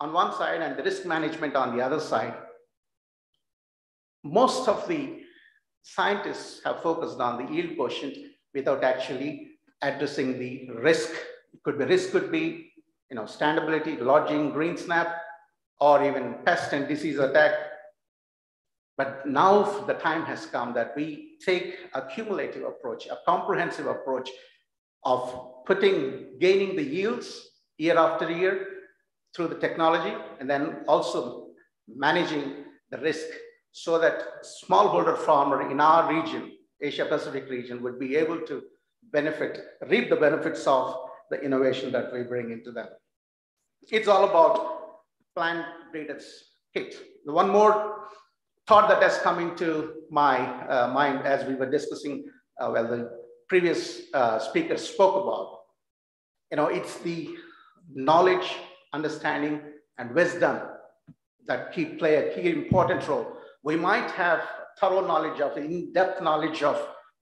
on one side and the risk management on the other side, most of the scientists have focused on the yield quotient without actually addressing the risk. It could be risk could be, you know, standability, lodging, green snap, or even pest and disease attack. But now the time has come that we take a cumulative approach, a comprehensive approach of putting, gaining the yields year after year through the technology, and then also managing the risk so that smallholder farmer in our region, Asia Pacific region, would be able to benefit, reap the benefits of the innovation that we bring into them. It's all about plant breeders kit. The one more thought that has come into my uh, mind as we were discussing, uh, well, the previous uh, speaker spoke about, you know, it's the knowledge, understanding, and wisdom that key play a key important role. We might have thorough knowledge of, in-depth knowledge of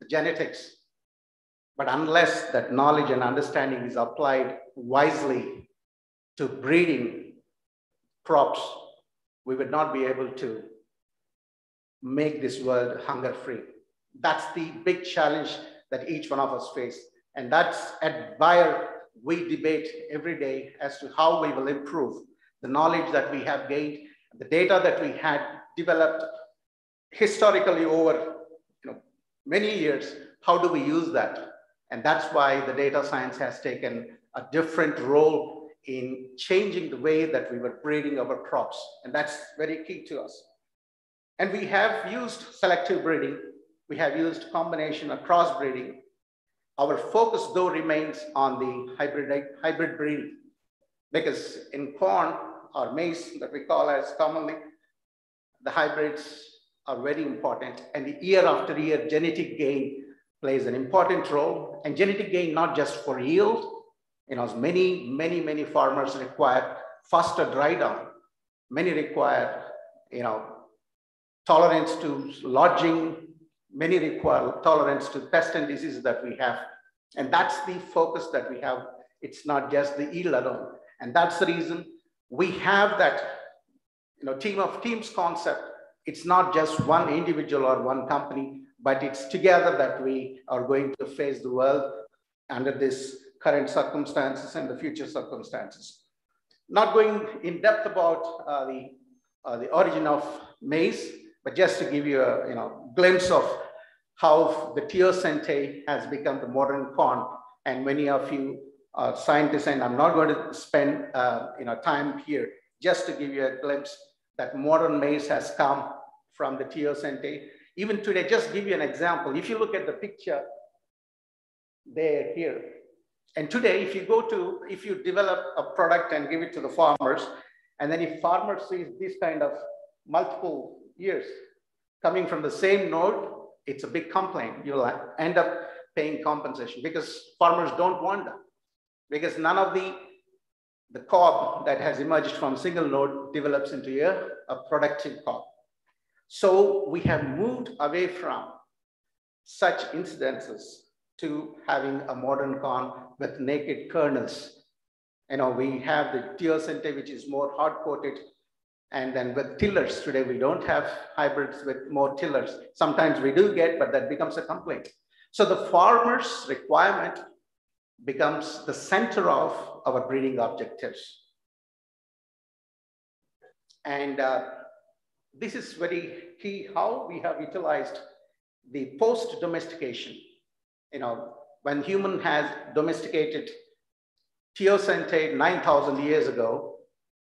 genetics, but unless that knowledge and understanding is applied wisely to breeding crops, we would not be able to make this world hunger free. That's the big challenge that each one of us face. And that's at Bayer, we debate every day as to how we will improve the knowledge that we have gained, the data that we had developed historically over you know, many years, how do we use that? And that's why the data science has taken a different role in changing the way that we were breeding our crops. And that's very key to us. And we have used selective breeding. We have used combination of crossbreeding. Our focus though remains on the hybrid, hybrid breeding because in corn or maize that we call as commonly, the hybrids are very important. And the year after year, genetic gain plays an important role. And genetic gain, not just for yield, you know, many, many, many farmers require faster dry down. Many require, you know, tolerance to lodging. Many require tolerance to pest and diseases that we have. And that's the focus that we have. It's not just the yield alone. And that's the reason we have that, you know, team of teams concept it's not just one individual or one company, but it's together that we are going to face the world under this current circumstances and the future circumstances. Not going in depth about uh, the, uh, the origin of maize, but just to give you a you know, glimpse of how the teosinte has become the modern corn. And many of you uh, scientists, and I'm not going to spend uh, you know, time here, just to give you a glimpse that modern maize has come from the teosinte. Even today, just give you an example. If you look at the picture there here, and today, if you go to, if you develop a product and give it to the farmers, and then if farmer sees this kind of multiple years coming from the same node, it's a big complaint. You'll end up paying compensation because farmers don't want that. Because none of the the cob that has emerged from single node develops into a, a productive cob. So we have moved away from such incidences to having a modern corn with naked kernels. You know, we have the teosinte, which is more hard-coated. And then with tillers, today we don't have hybrids with more tillers. Sometimes we do get, but that becomes a complaint. So the farmer's requirement becomes the center of our breeding objectives. And uh, this is very key how we have utilized the post-domestication. You know, when human has domesticated teosinte 9,000 years ago,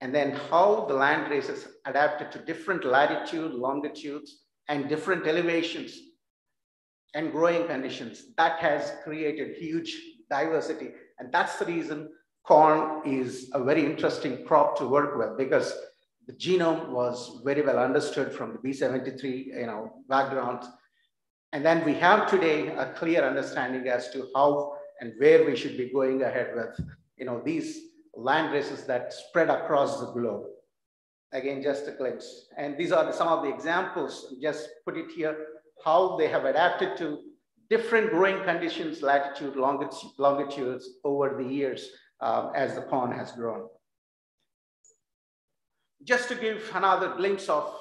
and then how the land races adapted to different latitude, longitudes, and different elevations and growing conditions. That has created huge diversity. And that's the reason corn is a very interesting crop to work with because the genome was very well understood from the B73 you know, background. And then we have today a clear understanding as to how and where we should be going ahead with, you know, these land races that spread across the globe. Again, just a glimpse. And these are some of the examples, just put it here, how they have adapted to different growing conditions, latitude, longitude, longitudes over the years um, as the pond has grown. Just to give another glimpse of,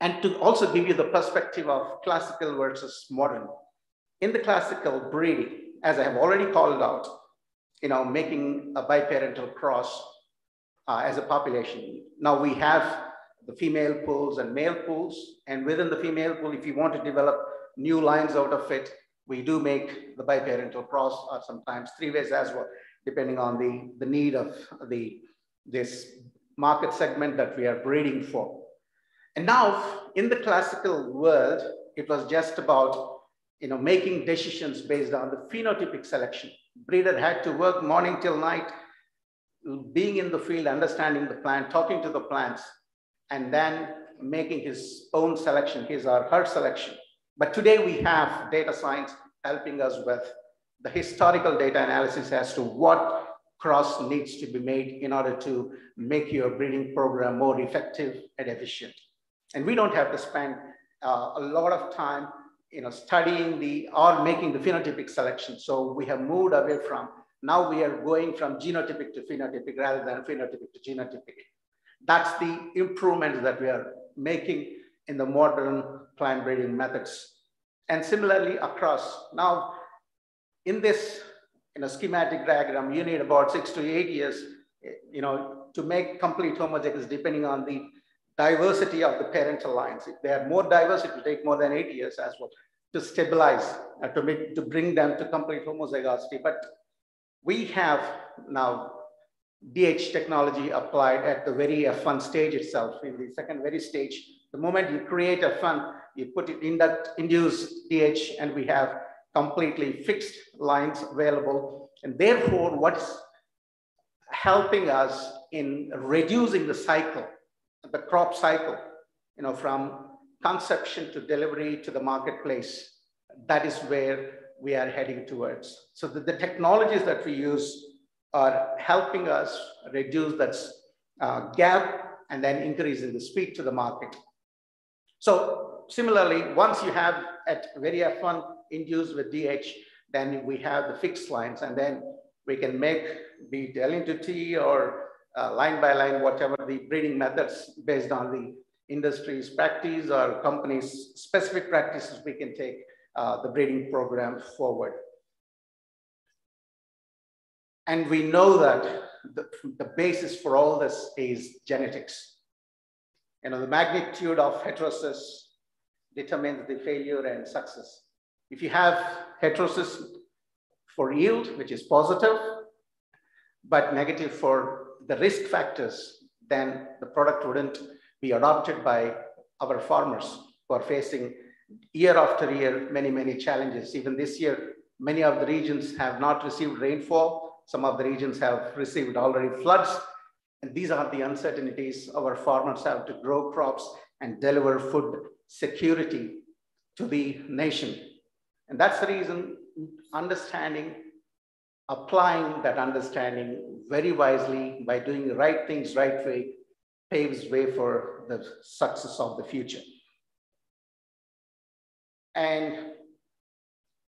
and to also give you the perspective of classical versus modern. In the classical breeding, as I have already called out, you know, making a biparental cross uh, as a population. Now we have the female pools and male pools, and within the female pool, if you want to develop new lines out of it, we do make the biparental cross or sometimes three ways as well, depending on the, the need of the, this market segment that we are breeding for. And now in the classical world, it was just about you know, making decisions based on the phenotypic selection. Breeder had to work morning till night, being in the field, understanding the plant, talking to the plants, and then making his own selection, his or her selection. But today we have data science helping us with the historical data analysis as to what cross needs to be made in order to make your breeding program more effective and efficient. And we don't have to spend uh, a lot of time you know, studying the or making the phenotypic selection. So we have moved away from, now we are going from genotypic to phenotypic rather than phenotypic to genotypic. That's the improvements that we are making in the modern plant breeding methods. And similarly across, now in this in a schematic diagram, you need about six to eight years you know, to make complete homozygous depending on the diversity of the parental lines. If they are more diverse, it will take more than eight years as well to stabilize, uh, to, make, to bring them to complete homozygosity. But we have now DH technology applied at the very F1 stage itself, in the second very stage. The moment you create a fund, you put it in that induce DH, and we have completely fixed lines available. And therefore, what's helping us in reducing the cycle, the crop cycle, you know, from conception to delivery to the marketplace, that is where we are heading towards. So the, the technologies that we use are helping us reduce that uh, gap and then increasing the speed to the market. So similarly, once you have at very F1 induced with DH, then we have the fixed lines and then we can make be it L into T or uh, line by line, whatever the breeding methods based on the industry's practice or companies' specific practices, we can take uh, the breeding program forward. And we know that the, the basis for all this is genetics. You know, the magnitude of heterosis determines the failure and success. If you have heterosis for yield, which is positive, but negative for the risk factors, then the product wouldn't be adopted by our farmers who are facing year after year many, many challenges. Even this year, many of the regions have not received rainfall. Some of the regions have received already floods. And these are the uncertainties our farmers have to grow crops and deliver food security to the nation. And that's the reason understanding, applying that understanding very wisely by doing the right things right way paves way for the success of the future. And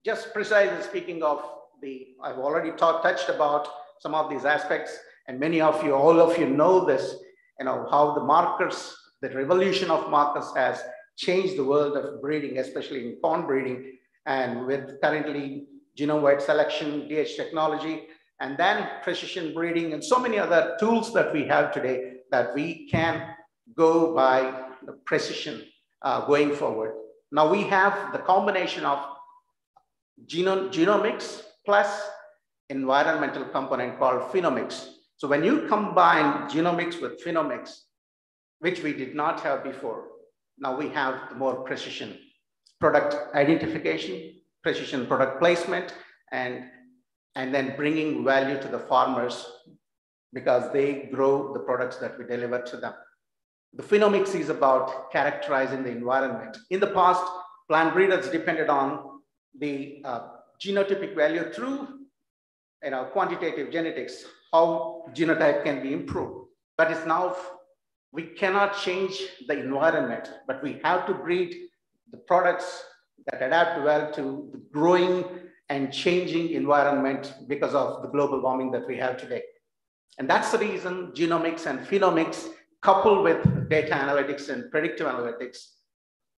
just precisely speaking of the, I've already talked, touched about some of these aspects, and many of you, all of you know this, you know, how the markers, the revolution of markers has changed the world of breeding, especially in corn breeding, and with currently genome-wide selection, DH technology, and then precision breeding, and so many other tools that we have today that we can go by the precision uh, going forward. Now we have the combination of genome, genomics plus environmental component called phenomics. So when you combine genomics with phenomics, which we did not have before, now we have more precision product identification, precision product placement, and, and then bringing value to the farmers because they grow the products that we deliver to them. The phenomics is about characterizing the environment. In the past, plant breeders depended on the uh, genotypic value through you know, quantitative genetics, how genotype can be improved. But it's now, we cannot change the environment, but we have to breed the products that adapt well to the growing and changing environment because of the global warming that we have today. And that's the reason genomics and phenomics coupled with data analytics and predictive analytics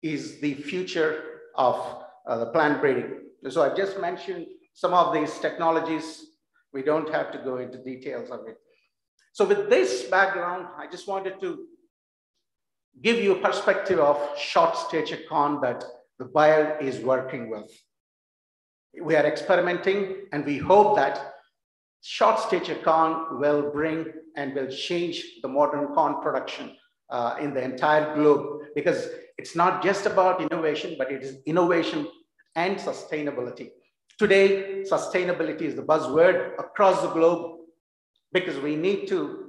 is the future of uh, the plant breeding. So I've just mentioned some of these technologies. We don't have to go into details of it. So with this background, I just wanted to give you a perspective of short stature corn that the Bayer is working with. We are experimenting and we hope that short stature corn will bring and will change the modern corn production uh, in the entire globe because it's not just about innovation, but it is innovation and sustainability. Today, sustainability is the buzzword across the globe because we need to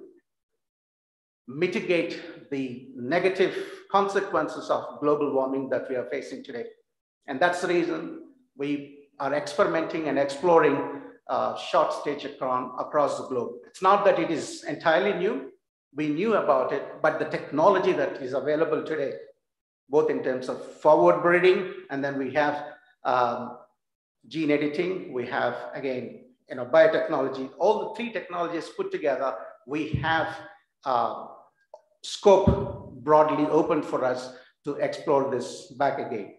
mitigate the negative consequences of global warming that we are facing today. And that's the reason we are experimenting and exploring uh, short stage corn across the globe. It's not that it is entirely new. We knew about it, but the technology that is available today, both in terms of forward breeding, and then we have um, gene editing, we have, again, you know, biotechnology, all the three technologies put together, we have uh, scope broadly open for us to explore this back again.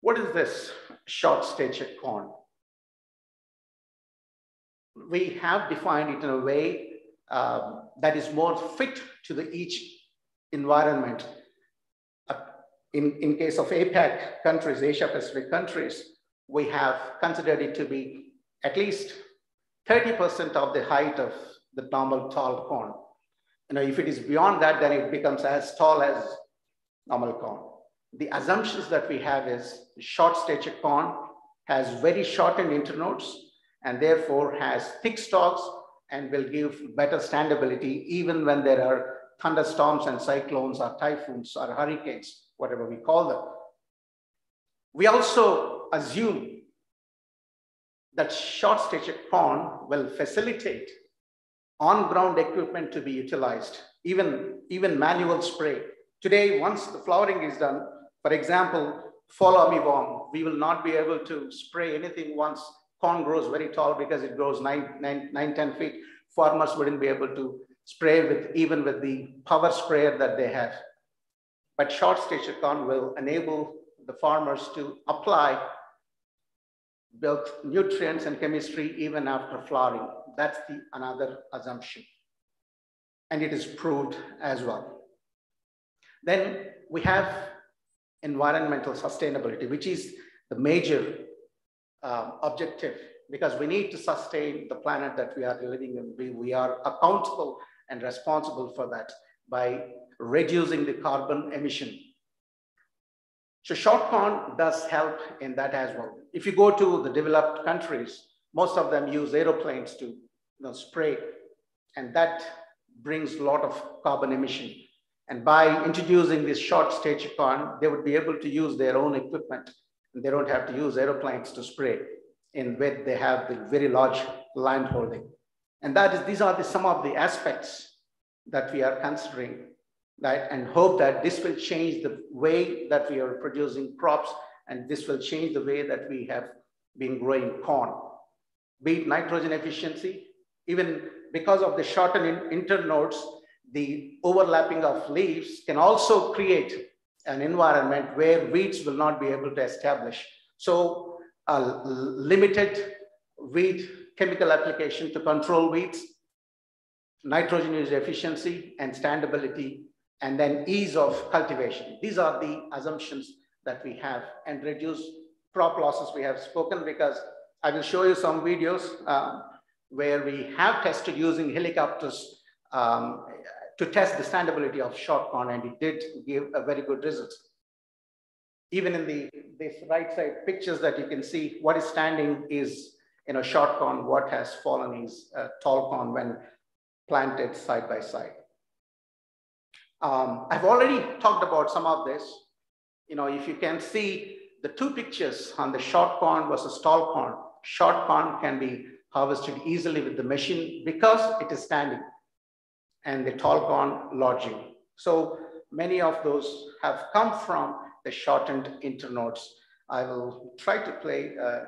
What is this short stature corn? We have defined it in a way um, that is more fit to the each environment. Uh, in, in case of APEC countries, Asia Pacific countries, we have considered it to be at least 30% of the height of the normal tall corn. You know, if it is beyond that, then it becomes as tall as normal corn the assumptions that we have is short stature corn has very shortened internodes and therefore has thick stalks and will give better standability even when there are thunderstorms and cyclones or typhoons or hurricanes, whatever we call them. We also assume that short stature corn will facilitate on-ground equipment to be utilized, even, even manual spray. Today, once the flowering is done, for example, fall armyworm, we will not be able to spray anything once corn grows very tall because it grows nine, nine, nine, 10 feet. Farmers wouldn't be able to spray with even with the power sprayer that they have. But short stature corn will enable the farmers to apply both nutrients and chemistry even after flowering. That's the another assumption. And it is proved as well. Then we have environmental sustainability, which is the major um, objective because we need to sustain the planet that we are living in. We, we are accountable and responsible for that by reducing the carbon emission. So short corn does help in that as well. If you go to the developed countries, most of them use aeroplanes to you know, spray, and that brings a lot of carbon emission. And by introducing this short stature corn, they would be able to use their own equipment. And they don't have to use aeroplanes to spray in where they have the very large land holding. And that is, these are the, some of the aspects that we are considering that, and hope that this will change the way that we are producing crops and this will change the way that we have been growing corn. Be it nitrogen efficiency, even because of the shortened internodes, the overlapping of leaves can also create an environment where weeds will not be able to establish. So a limited weed chemical application to control weeds, nitrogen use efficiency and standability, and then ease of cultivation. These are the assumptions that we have and reduce crop losses we have spoken because I will show you some videos uh, where we have tested using helicopters um, to test the standability of short corn and it did give a very good result. Even in the this right side pictures that you can see, what is standing is you know, short corn, what has fallen is uh, tall corn when planted side by side. Um, I've already talked about some of this. You know, if you can see the two pictures on the short corn versus tall corn, short corn can be harvested easily with the machine because it is standing and the tall corn lodging. So many of those have come from the shortened internodes. I will try to play uh,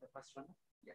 The first one? Yeah.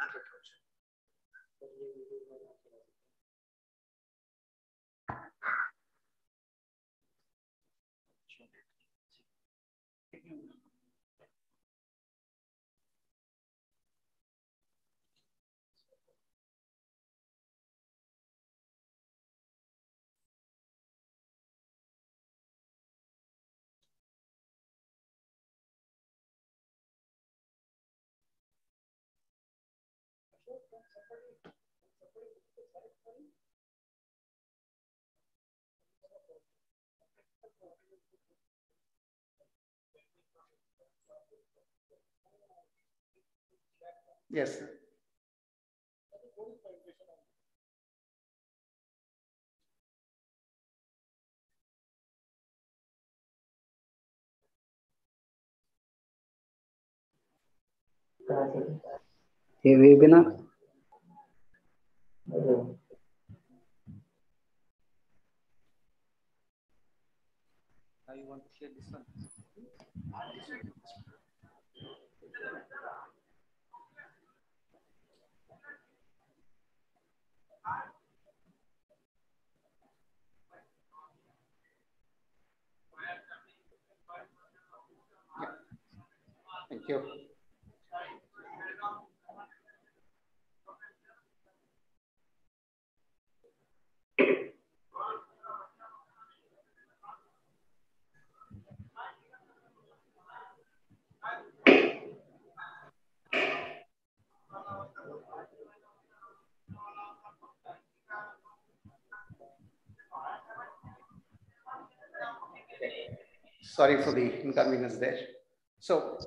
Agriculture. Yes. sir. ये webinar Now you want to share this one? Thank you. Sorry for the inconvenience there. So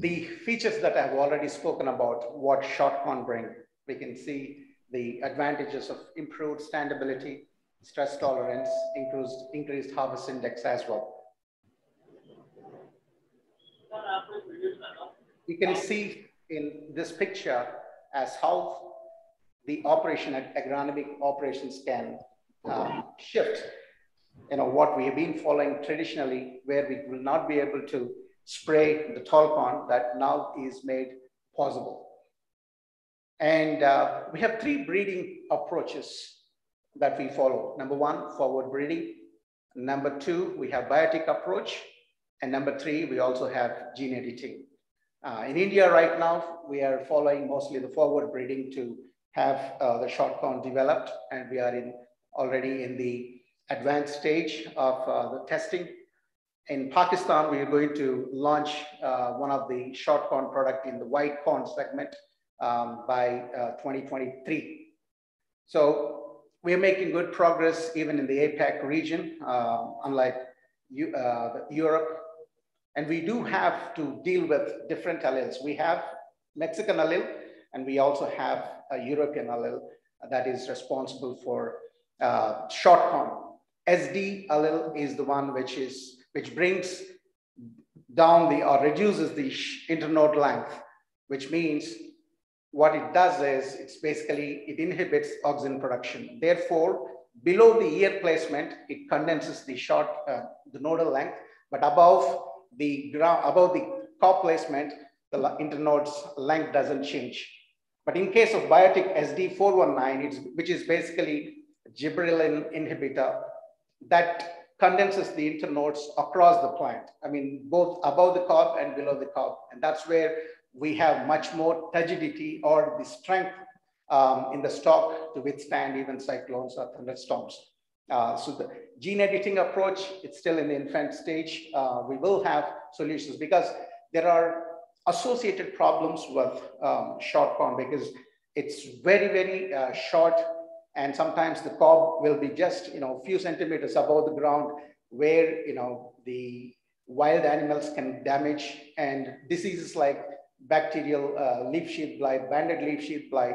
the features that I've already spoken about, what short corn bring, we can see the advantages of improved standability, stress tolerance, increased, increased harvest index as well. You can see in this picture as how the operation, at agronomic operations can uh, shift. You know, what we have been following traditionally, where we will not be able to spray the tall corn that now is made possible. And uh, we have three breeding approaches that we follow. Number one, forward breeding. Number two, we have biotic approach. And number three, we also have gene editing. Uh, in India right now, we are following mostly the forward breeding to have uh, the short corn developed, and we are in already in the advanced stage of uh, the testing. In Pakistan, we are going to launch uh, one of the short corn product in the white corn segment um, by uh, 2023. So we're making good progress even in the APAC region, um, unlike uh, Europe. And we do have to deal with different alleles. We have Mexican allele, and we also have a European allele that is responsible for uh, short corn. SD allele is the one which is which brings down the or reduces the internode length, which means what it does is it's basically, it inhibits auxin production. Therefore, below the ear placement, it condenses the short, uh, the nodal length, but above the ground, above the cob placement, the internode's length doesn't change. But in case of biotic SD419, it's, which is basically gibberellin inhibitor, that condenses the internodes across the plant. I mean, both above the cob and below the cob. And that's where we have much more turgidity or the strength um, in the stalk to withstand even cyclones or thunderstorms. Uh, so the gene editing approach, it's still in the infant stage. Uh, we will have solutions because there are associated problems with um, short corn because it's very, very uh, short and sometimes the cob will be just, you know, a few centimeters above the ground where, you know, the wild animals can damage and diseases like bacterial uh, leaf sheath blight, banded leaf sheath blight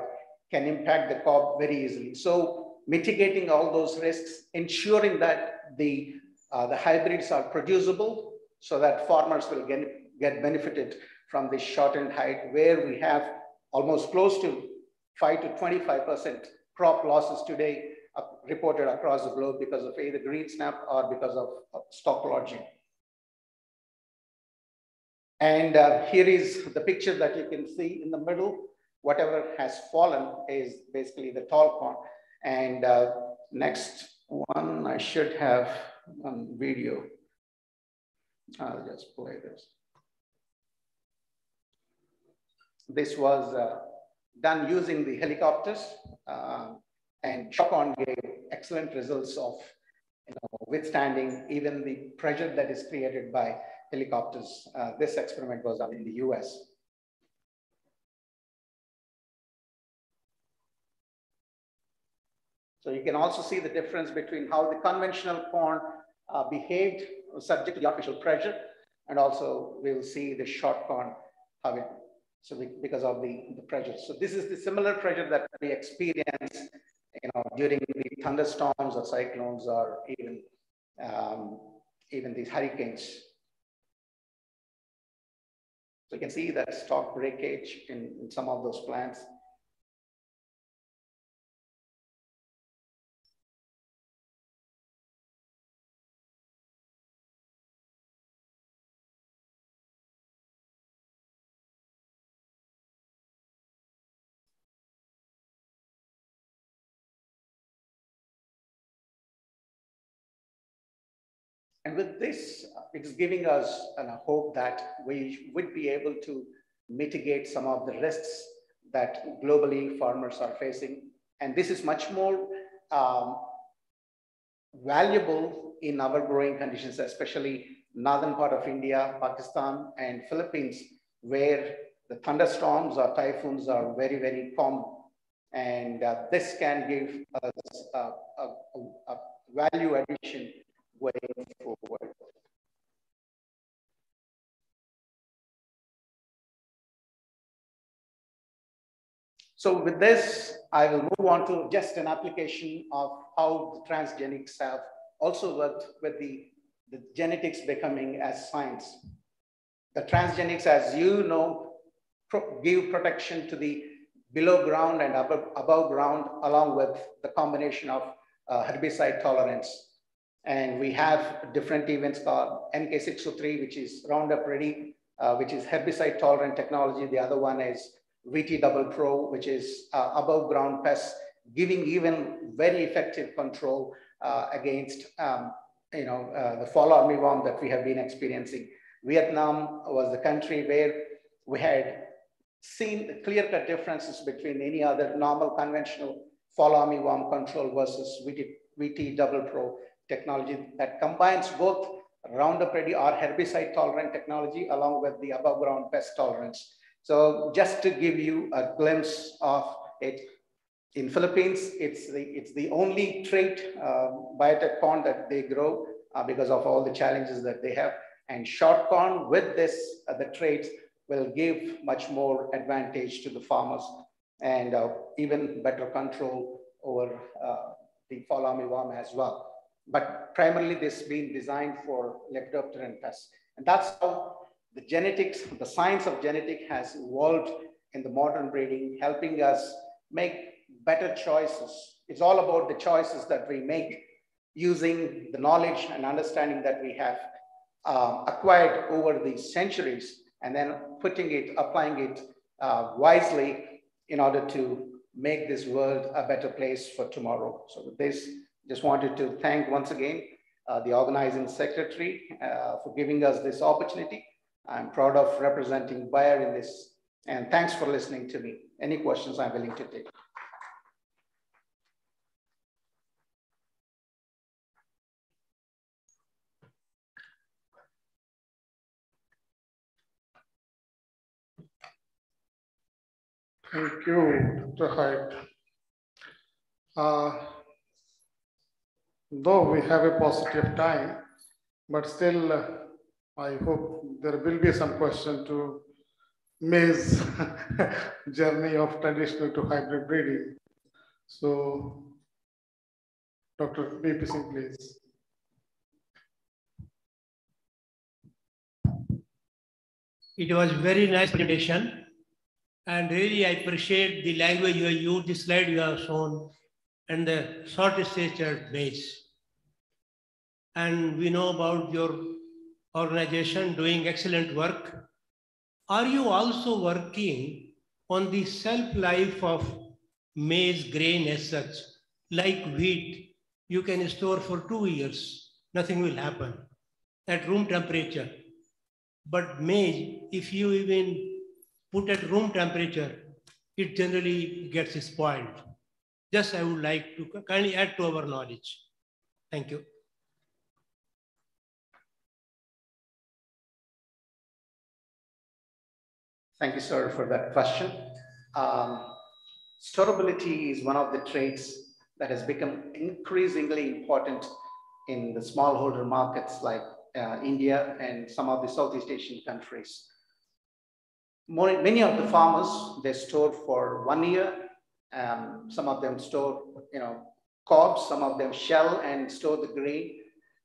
can impact the cob very easily. So mitigating all those risks, ensuring that the, uh, the hybrids are producible so that farmers will get, get benefited from this shortened height where we have almost close to 5 to 25% crop losses today reported across the globe because of either green snap or because of, stalk lodging. And uh, here is the picture that you can see in the middle. Whatever has fallen is basically the tall corn. And uh, next one, I should have on video. I'll just play this. This was uh, done using the helicopters uh, and short corn gave excellent results of you know, withstanding even the pressure that is created by helicopters. Uh, this experiment was done in the US. So you can also see the difference between how the conventional corn uh, behaved subject to the artificial pressure, and also we'll see the short corn, how it so we, because of the, the pressure. So this is the similar pressure that we experience you know, during the thunderstorms or cyclones or even, um, even these hurricanes. So you can see that stock breakage in, in some of those plants. And with this, it's giving us a hope that we would be able to mitigate some of the risks that globally farmers are facing. And this is much more um, valuable in our growing conditions, especially northern part of India, Pakistan, and Philippines, where the thunderstorms or typhoons are very, very common. And uh, this can give us a, a, a value addition way forward. So with this, I will move on to just an application of how the transgenics have also worked with the, the genetics becoming as science. The transgenics, as you know, pro give protection to the below ground and above, above ground, along with the combination of uh, herbicide tolerance. And we have different events called NK603, which is Roundup Ready, uh, which is herbicide tolerant technology. The other one is VT Double Pro, which is uh, above ground pests, giving even very effective control uh, against um, you know, uh, the fall armyworm that we have been experiencing. Vietnam was the country where we had seen clear-cut differences between any other normal conventional fall armyworm control versus VT, VT double pro technology that combines both Roundup Ready or herbicide tolerant technology along with the above ground pest tolerance. So just to give you a glimpse of it, in Philippines, it's the, it's the only trait uh, biotech corn that they grow uh, because of all the challenges that they have. And short corn with this, uh, the traits will give much more advantage to the farmers and uh, even better control over uh, the fall armyworm as well. But primarily this being designed for Lepidopteran pests. And that's how the genetics, the science of genetic has evolved in the modern breeding, helping us make better choices. It's all about the choices that we make using the knowledge and understanding that we have uh, acquired over the centuries and then putting it, applying it uh, wisely in order to make this world a better place for tomorrow. So with this, just wanted to thank once again uh, the organizing secretary uh, for giving us this opportunity. I'm proud of representing Bayer in this and thanks for listening to me. Any questions I'm willing to take. Thank you, Dr. Hyde. Uh, though we have a positive time, but still, uh, I hope there will be some question to maize journey of traditional to hybrid breeding. So, Dr. VP Singh, please. It was very nice presentation. And really, I appreciate the language you have used, the slide you have shown, and the short stature base. And we know about your organization doing excellent work. Are you also working on the shelf life of maize grain as such? Like wheat, you can store for two years, nothing will happen at room temperature. But maize, if you even put at room temperature, it generally gets spoiled. Just I would like to kindly add to our knowledge. Thank you. Thank you, sir, for that question. Um, storability is one of the traits that has become increasingly important in the smallholder markets like uh, India and some of the Southeast Asian countries. More, many of the farmers, they store for one year. Um, some of them store, you know, cobs, some of them shell and store the grain.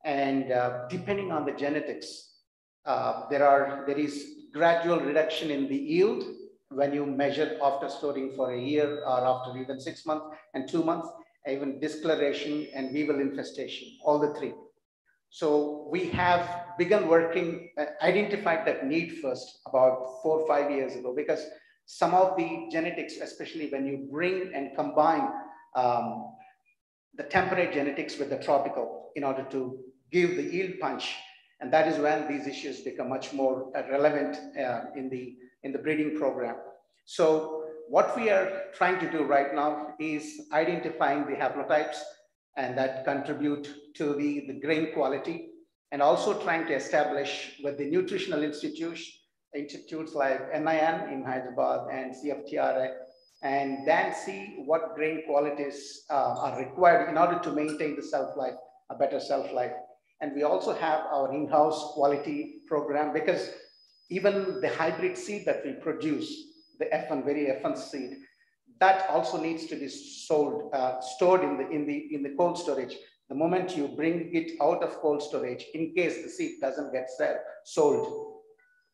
And uh, depending on the genetics, uh, there are there is gradual reduction in the yield when you measure after storing for a year or after even six months and two months, even discoloration and weevil infestation, all the three. So we have begun working, uh, identified that need first about four or five years ago because some of the genetics, especially when you bring and combine um, the temperate genetics with the tropical in order to give the yield punch. And that is when these issues become much more uh, relevant uh, in, the, in the breeding program. So what we are trying to do right now is identifying the haplotypes and that contribute to the, the grain quality and also trying to establish with the nutritional institutes, institutes like NIN in Hyderabad and CFTRI, and then see what grain qualities uh, are required in order to maintain the shelf life, a better shelf life. And we also have our in-house quality program because even the hybrid seed that we produce, the F1, very F1 seed, that also needs to be sold, uh, stored in the, in, the, in the cold storage. The moment you bring it out of cold storage, in case the seed doesn't get sold,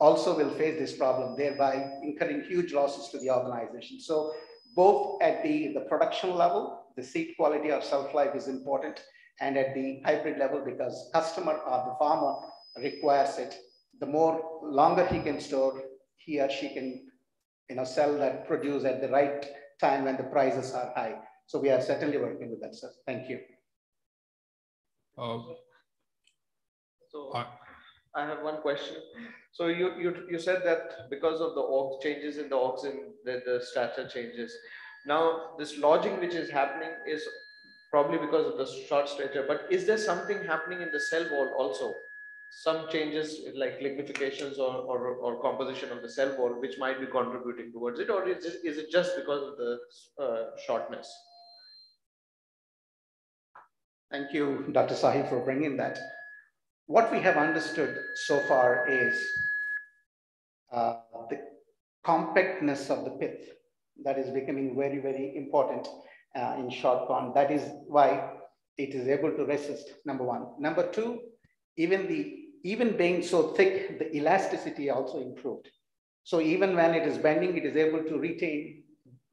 also will face this problem, thereby incurring huge losses to the organization. So both at the, the production level, the seed quality or shelf life is important, and at the hybrid level, because customer or the farmer requires it, the more longer he can store, he or she can you know, sell that produce at the right time when the prices are high. So we are certainly working with that, sir. Thank you. Uh, so I, I have one question. So you, you, you said that because of the changes in the auxin, the, the stature changes. Now, this lodging which is happening is probably because of the short stature, but is there something happening in the cell wall also? Some changes like lignifications or, or, or composition of the cell wall, which might be contributing towards it, or is it, is it just because of the uh, shortness? Thank you, Dr. Sahi, for bringing that. What we have understood so far is uh, the compactness of the pith that is becoming very, very important uh, in short corn. That is why it is able to resist, number one. Number two, even the even being so thick, the elasticity also improved. So even when it is bending, it is able to retain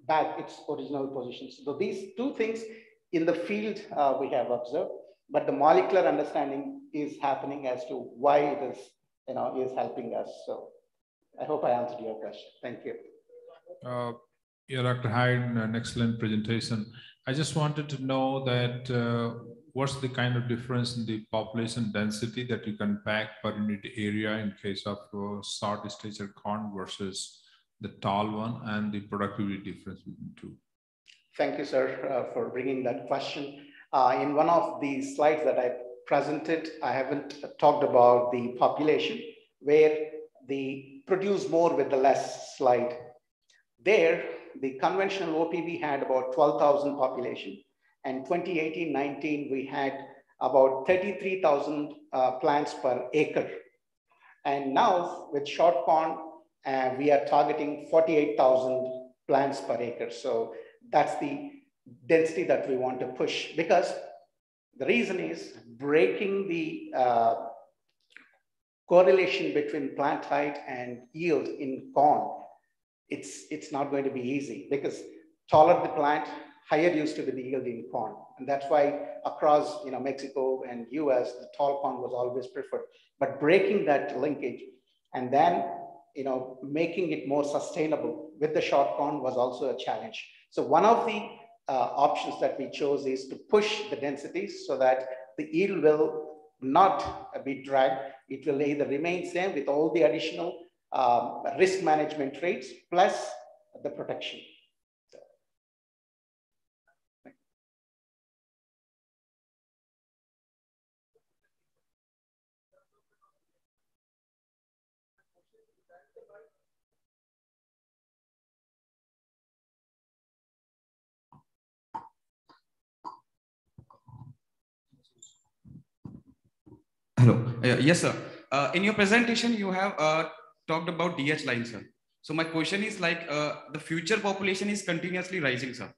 back its original position. So these two things in the field uh, we have observed, but the molecular understanding is happening as to why it is, you know, is helping us. So I hope I answered your question. Thank you. Uh, yeah, Dr. Hyde, an excellent presentation. I just wanted to know that uh, what's the kind of difference in the population density that you can pack per unit area in case of uh, short stature corn versus the tall one and the productivity difference between two? Thank you, sir, uh, for bringing that question. Uh, in one of the slides that I presented, I haven't talked about the population where the produce more with the less slide. There, the conventional OPV had about 12,000 population. And 2018-19, we had about 33,000 uh, plants per acre. And now with short corn, uh, we are targeting 48,000 plants per acre. So that's the density that we want to push because the reason is breaking the uh, correlation between plant height and yield in corn it's, it's not going to be easy because taller the plant, higher used to be the yield in corn. And that's why across you know, Mexico and US, the tall corn was always preferred. But breaking that linkage and then you know, making it more sustainable with the short corn was also a challenge. So one of the uh, options that we chose is to push the densities so that the yield will not be dragged. It will either remain same with all the additional um, risk management rates plus the protection. Hello. Uh, yes, sir. Uh, in your presentation, you have uh, talked about DH line, sir. So my question is like uh, the future population is continuously rising, sir.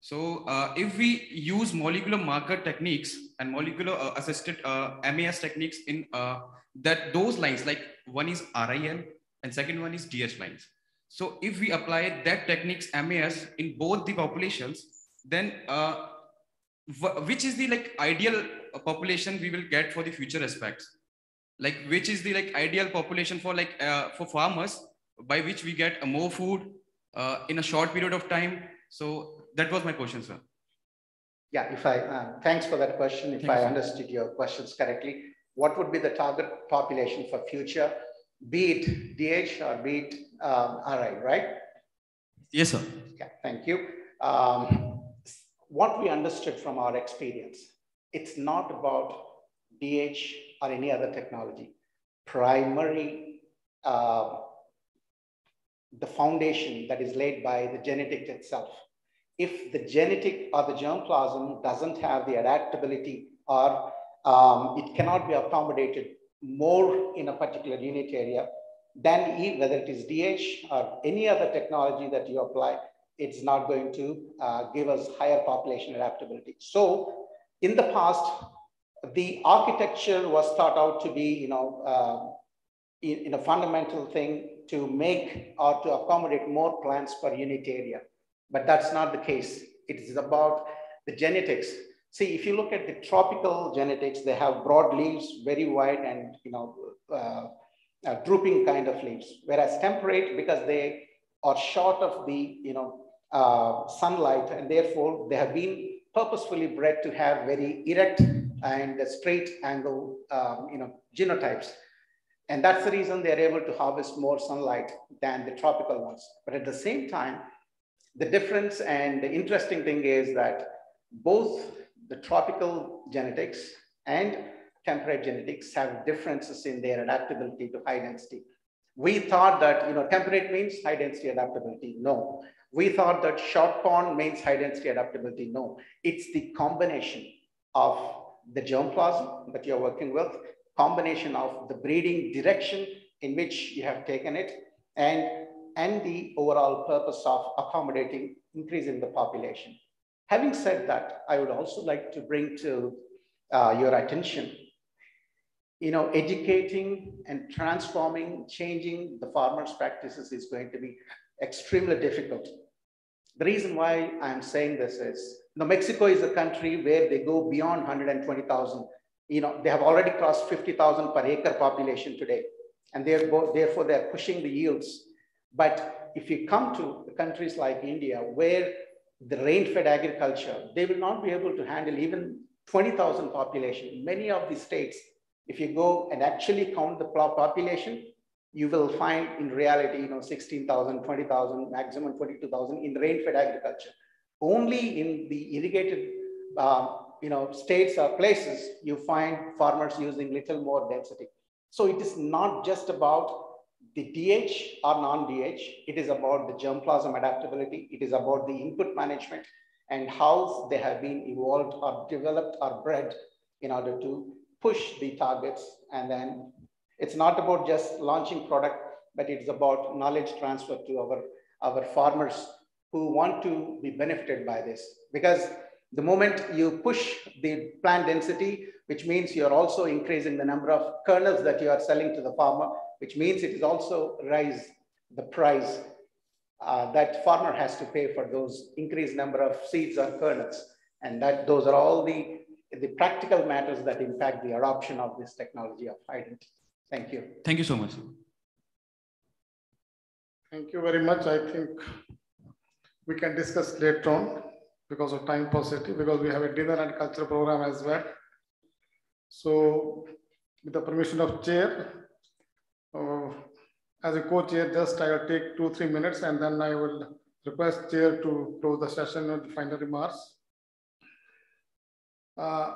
So uh, if we use molecular marker techniques and molecular uh, assisted uh, MAS techniques in uh, that those lines, like one is RIL and second one is DH lines. So if we apply that techniques MAS in both the populations, then uh, which is the like ideal population we will get for the future aspects? Like which is the like ideal population for like uh, for farmers by which we get more food uh, in a short period of time. So that was my question sir. Yeah if i uh, thanks for that question. If i understood your questions correctly what would be the target population for future be it dh or be it um, ri right? Yes sir. Yeah thank you. Um, what we understood from our experience it's not about dh or any other technology. Primary, uh, the foundation that is laid by the genetic itself. If the genetic or the germplasm doesn't have the adaptability or um, it cannot be accommodated more in a particular unit area, then whether it is DH or any other technology that you apply, it's not going to uh, give us higher population adaptability. So in the past, the architecture was thought out to be, you know, uh, in, in, a fundamental thing to make or to accommodate more plants per unit area. But that's not the case. It is about the genetics. See, if you look at the tropical genetics, they have broad leaves, very wide and, you know, uh, uh, drooping kind of leaves. Whereas temperate, because they are short of the, you know, uh, sunlight, and therefore they have been purposefully bred to have very erect and straight angle, um, you know, genotypes. And that's the reason they're able to harvest more sunlight than the tropical ones. But at the same time, the difference and the interesting thing is that both the tropical genetics and temperate genetics have differences in their adaptability to high density. We thought that you know temperate means high density adaptability. No. We thought that short corn means high density adaptability. No. It's the combination of the germplasm that you're working with, combination of the breeding direction in which you have taken it, and, and the overall purpose of accommodating increase in the population. Having said that, I would also like to bring to uh, your attention you know, educating and transforming, changing the farmers' practices is going to be extremely difficult. The reason why I'm saying this is, you know, Mexico is a country where they go beyond 120,000. You know, they have already crossed 50,000 per acre population today, and they're therefore they're pushing the yields. But if you come to countries like India, where the rain-fed agriculture, they will not be able to handle even 20,000 population. Many of the states if you go and actually count the population, you will find in reality, you know, 16,000, 20,000, maximum 22,000 in rain-fed agriculture. Only in the irrigated, uh, you know, states or places, you find farmers using little more density. So it is not just about the DH or non-DH, it is about the germplasm adaptability, it is about the input management and how they have been evolved or developed or bred in order to push the targets. And then it's not about just launching product, but it's about knowledge transfer to our, our farmers who want to be benefited by this. Because the moment you push the plant density, which means you're also increasing the number of kernels that you are selling to the farmer, which means it is also rise the price uh, that farmer has to pay for those increased number of seeds or kernels. And that those are all the the practical matters that impact the adoption of this technology of identity. Thank you. Thank you so much. Thank you very much. I think we can discuss later on because of time paucity, because we have a dinner and culture program as well. So with the permission of chair, uh, as a co-chair, just I will take two, three minutes and then I will request chair to close the session with final remarks. Uh,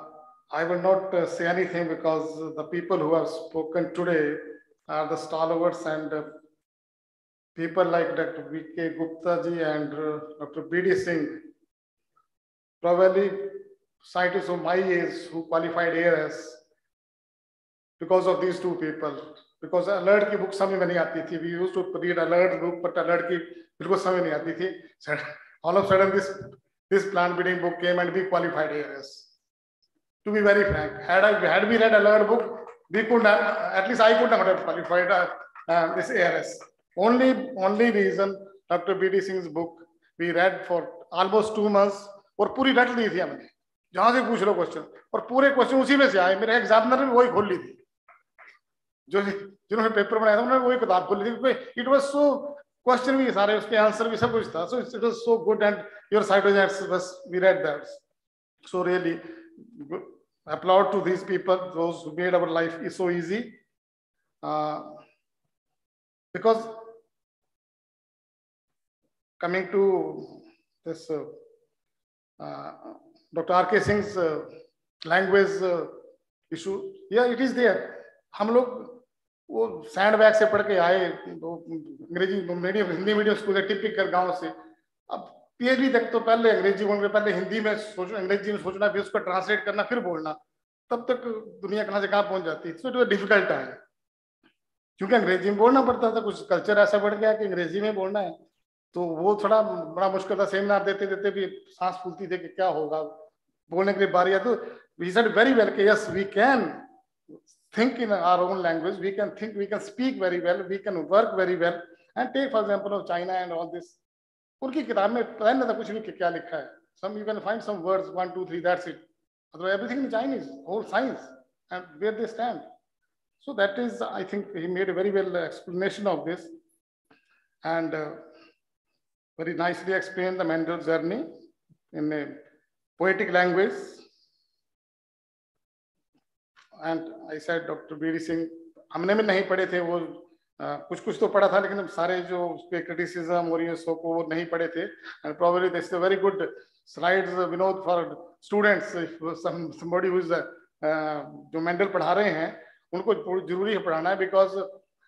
I will not uh, say anything because the people who have spoken today are the stalwarts and uh, people like Dr. V.K. Gupta ji and uh, Dr. B.D. Singh, probably scientists of my age who qualified ARS because of these two people. Because Allard ki book समझ mein नहीं आती We used to read Allard book, but Allard की बिल्कुल समझ में नहीं आती All of a sudden this this plant breeding book came and we qualified ARS. To be very frank. Had I had we read a learned book, we could have, at least I could not have qualified uh, uh, this ARS. Only only reason Dr. B.D. Singh's book we read for almost two months और पूरी रट ली थी हमने जहाँ से पूछ लो question और पूरे क्वेश्चन उसी में से आए मेरे एग्जामिनर ने वही खोल ली थी जो जिन्होंने पेपर बनाया था उन्होंने वही किताब खोल ली थी इट वाज सो क्वेश्चन भी सारे उसके आंसर भी सब कुछ था so it was so good and your बस we read that so really applaud to these people, those who made our life is so easy. Uh, because coming to this uh, uh, Dr. R.K. Singh's uh, language uh, issue, yeah, it is there. हम लोग वो sand bag से पढ़ के आए तो अंग्रेज़ी medium Hindi medium school typical गाँव से अब पीएचडी तक तो पहले अंग्रेज़ी बोलने पहले हिंदी में सोच, अंग्रेज़ी में सोचना, फिर उसको ट्रांसलेट करना, फिर बोलना, तब तक दुनिया कहाँ से कहाँ पहुँच जाती है। तो डिफ़िकल्ट है क्योंकि अंग्रेज़ी में बोलना पड़ता था, कुछ कल्चर ऐसा बढ़ गया कि अंग्रेज़ी में बोलना है। तो वो थोड़ा बड़ा मुश्किल था सेमिनार देते देते भी सांस फूलती थी कि क्या होगा। बोलने के लिए बारी है तो वी सेड वेरी वेल कि yes we can think in our own language, we can think, we can speak very well, we can work very well and take for example of china and all this उनकी किताब में पता था कुछ नहीं क्या लिखा है। Some you can find some words one two three that's it otherwise everything in Chinese whole science and where they stand so that is I think he made a very well explanation of this and very nicely explain the mental journey in a poetic language and I said doctor B Singh हमने भी नहीं पढ़े थे वो कुछ कुछ तो पढ़ा था, लेकिन सारे जो उसके क्रिटिसिज्म और ये सो को नहीं पढ़े थे। And probably this a very good slides Vinod for students somebody who is जो मेंडल पढ़ा रहे हैं, उनको ज़रूरी है पढ़ाना है बिकॉज़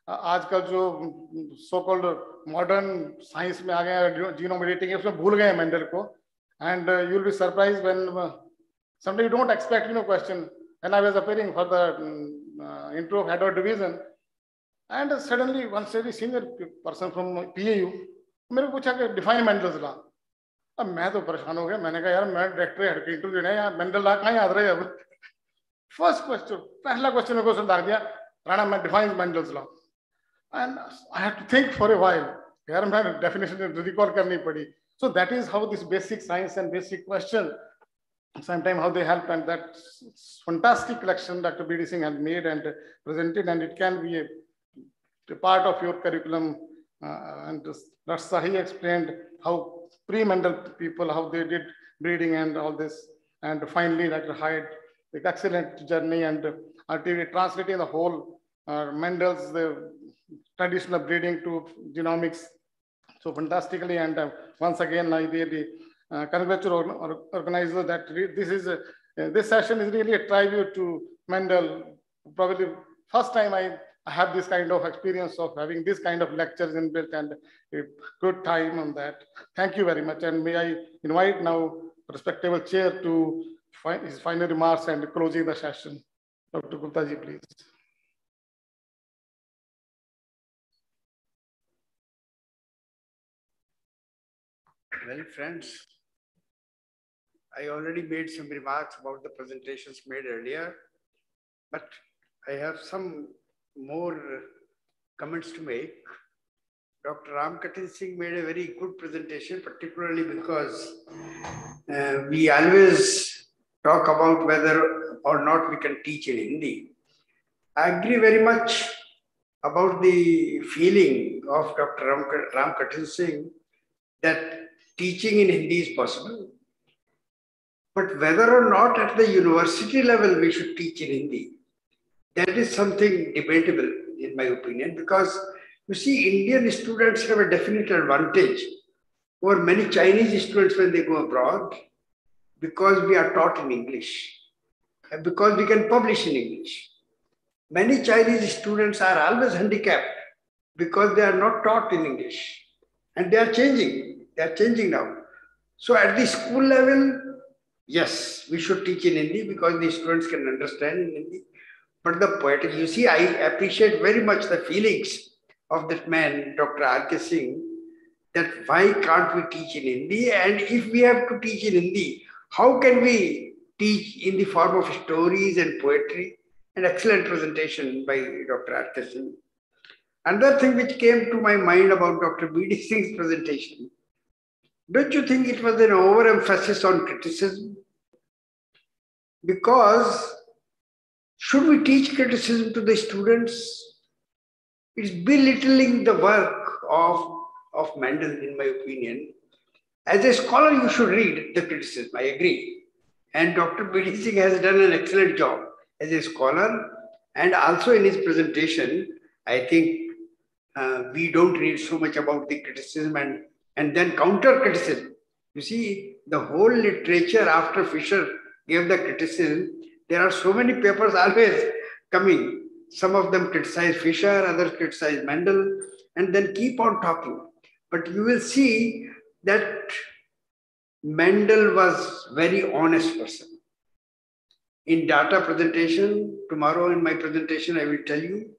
आजकल जो सो कॉल्ड मॉडर्न साइंस में आ गए जीनोम एडिटिंग उसमें भूल गए मेंडल को। And you will be surprise when someday you don't expect you know question when I was appearing for the intro head of division and suddenly one very senior person from PAU मेरे को पूछा कि define Mendel's law अब मैं तो परेशान हो गया मैंने कहा यार मैं डायरेक्टर हेड के इंटरव्यू देना है मेंडल लॉ कहाँ याद रहे अब फर्स्ट क्वेश्चन पहला क्वेश्चन में क्वेश्चन डाल दिया राणा मैं define Mendel's law and I have to think for a while यार मैं डेफिनेशन रिकॉल करनी पड़ी सो that is how this basic science and basic question sometimes how they help and that fantastic collection Dr. B.D. Singh had made and presented and it can be a part of your curriculum. Uh, and that's Sahi explained how pre-Mendel people, how they did breeding and all this. And finally, Dr. Hyde, the excellent journey and ultimately translating the whole uh, Mendel's the traditional breeding to genomics so fantastically. And uh, once again, I really uh, congratulate organizer that this is a, uh, this session is really a tribute to Mendel. Probably first time I I have this kind of experience of having this kind of lectures inbuilt and a good time on that. Thank you very much. And may I invite now respectable chair to his final remarks and closing the session. Dr. Gupta ji, please. Well, friends, I already made some remarks about the presentations made earlier, but I have some more comments to make. Dr. Ram Singh made a very good presentation, particularly because uh, we always talk about whether or not we can teach in Hindi. I agree very much about the feeling of Dr. Ram, Singh that teaching in Hindi is possible. But whether or not at the university level we should teach in Hindi, that is something debatable, in my opinion, because you see, Indian students have a definite advantage over many Chinese students when they go abroad because we are taught in English, and because we can publish in English. Many Chinese students are always handicapped because they are not taught in English. And they are changing. They are changing now. So at the school level, yes, we should teach in Hindi because the students can understand in Hindi. But the poetic, you see, I appreciate very much the feelings of that man, Dr. R.K. Singh, that why can't we teach in Hindi? And if we have to teach in Hindi, how can we teach in the form of stories and poetry? An excellent presentation by Dr. R.K. Singh. Another thing which came to my mind about Dr. B.D. Singh's presentation, don't you think it was an overemphasis on criticism? Because should we teach criticism to the students? It's belittling the work of, of Mendel, in my opinion. As a scholar, you should read the criticism, I agree. And Dr. B.D. Singh has done an excellent job as a scholar. And also in his presentation, I think uh, we don't read so much about the criticism and, and then counter criticism. You see, the whole literature after Fisher gave the criticism, there are so many papers always coming. Some of them criticize Fisher, others criticize Mendel, and then keep on talking. But you will see that Mendel was very honest person. In data presentation, tomorrow in my presentation, I will tell you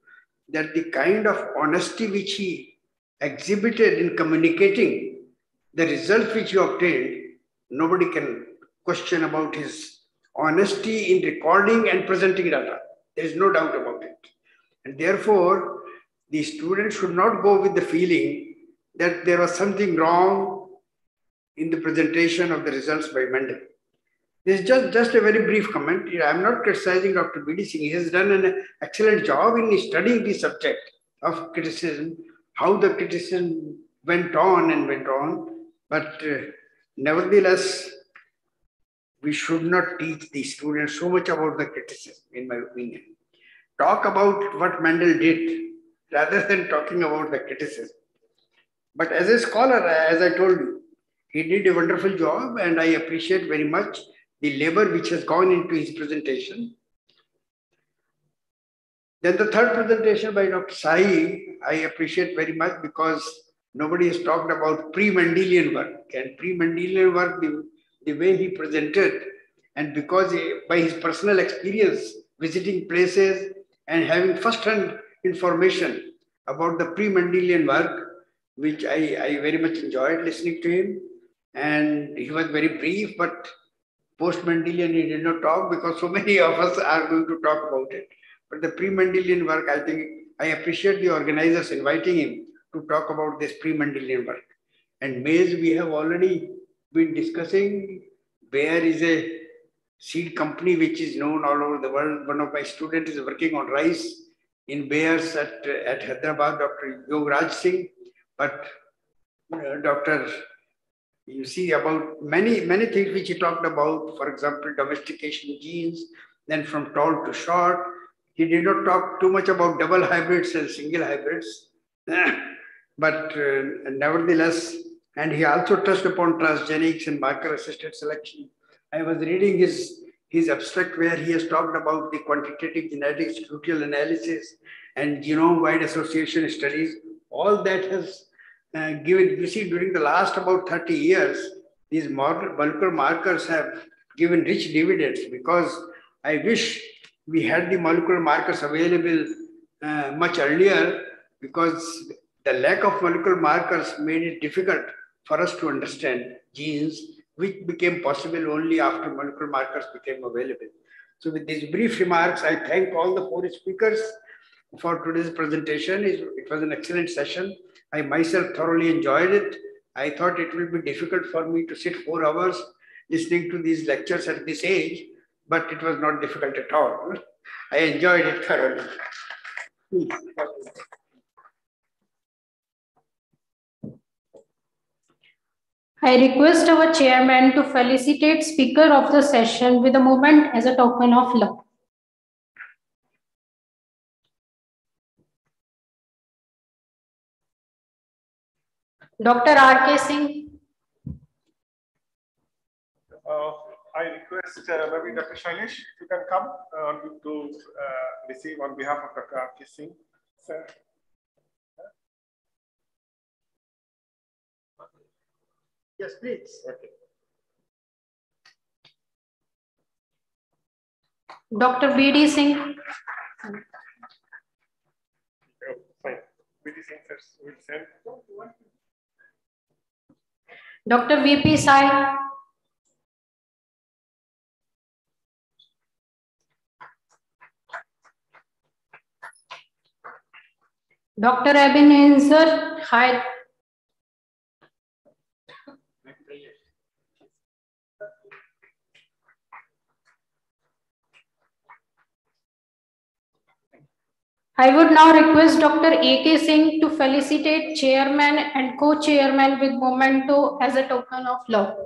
that the kind of honesty which he exhibited in communicating the results which he obtained, nobody can question about his honesty in recording and presenting data. There is no doubt about it. And therefore, the student should not go with the feeling that there was something wrong in the presentation of the results by Mendel. This is just, just a very brief comment. I'm not criticizing Dr. B.D. Singh. He has done an excellent job in studying the subject of criticism, how the criticism went on and went on. But uh, nevertheless, we should not teach the students so much about the criticism, in my opinion. talk about what Mendel did rather than talking about the criticism. But as a scholar, as I told you, he did a wonderful job and I appreciate very much the labor which has gone into his presentation. Then the third presentation by Dr. Sahi, I appreciate very much because nobody has talked about pre-Mendelian work and pre-Mendelian work, the way he presented and because he, by his personal experience, visiting places and having first-hand information about the pre-Mendelian work, which I, I very much enjoyed listening to him. And he was very brief, but post-Mendelian he did not talk because so many of us are going to talk about it. But the pre-Mendelian work, I think I appreciate the organizers inviting him to talk about this pre-Mendelian work. And maize, we have already been discussing. Bayer is a seed company which is known all over the world. One of my students is working on rice in Bayer's at, at Hyderabad, Dr. Yogaraj Singh. But uh, Dr. You see about many, many things which he talked about, for example, domestication genes, then from tall to short. He did not talk too much about double hybrids and single hybrids. but uh, nevertheless, and he also touched upon transgenics and marker assisted selection. I was reading his, his abstract where he has talked about the quantitative genetics, crucial analysis, and genome wide association studies. All that has uh, given, you see, during the last about 30 years, these molecular markers have given rich dividends because I wish we had the molecular markers available uh, much earlier because the lack of molecular markers made it difficult for us to understand genes, which became possible only after molecular markers became available. So with these brief remarks, I thank all the four speakers for today's presentation. It was an excellent session. I myself thoroughly enjoyed it. I thought it will be difficult for me to sit four hours listening to these lectures at this age, but it was not difficult at all. I enjoyed it thoroughly. Please. I request our chairman to felicitate speaker of the session with a moment as a token of love. Dr. R.K. Singh. Uh, I request uh, maybe Dr. Shailesh, if you can come uh, to uh, receive on behalf of Dr. R.K. Singh. Sir. Yes, please. Okay. Dr. B.D. Singh. Oh, fine. B.D. Singh sir, will send. Dr. V.P. Sahi. Dr. Ebenezer Hyde. I would now request Dr. A.K. Singh to felicitate chairman and co-chairman with memento as a token of love.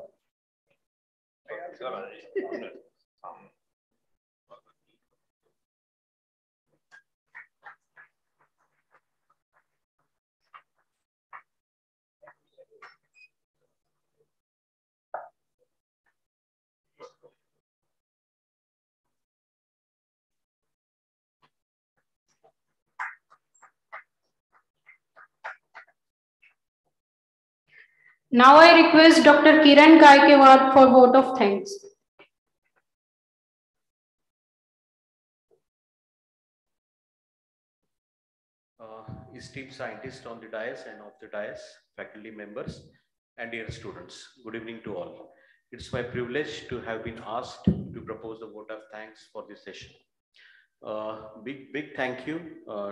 Now I request Dr. Kiran Gaikwad for vote of thanks. Uh, esteemed scientists on the dais and off the dais, faculty members, and dear students, good evening to all. It's my privilege to have been asked to propose the vote of thanks for this session. Uh, big, big thank you uh,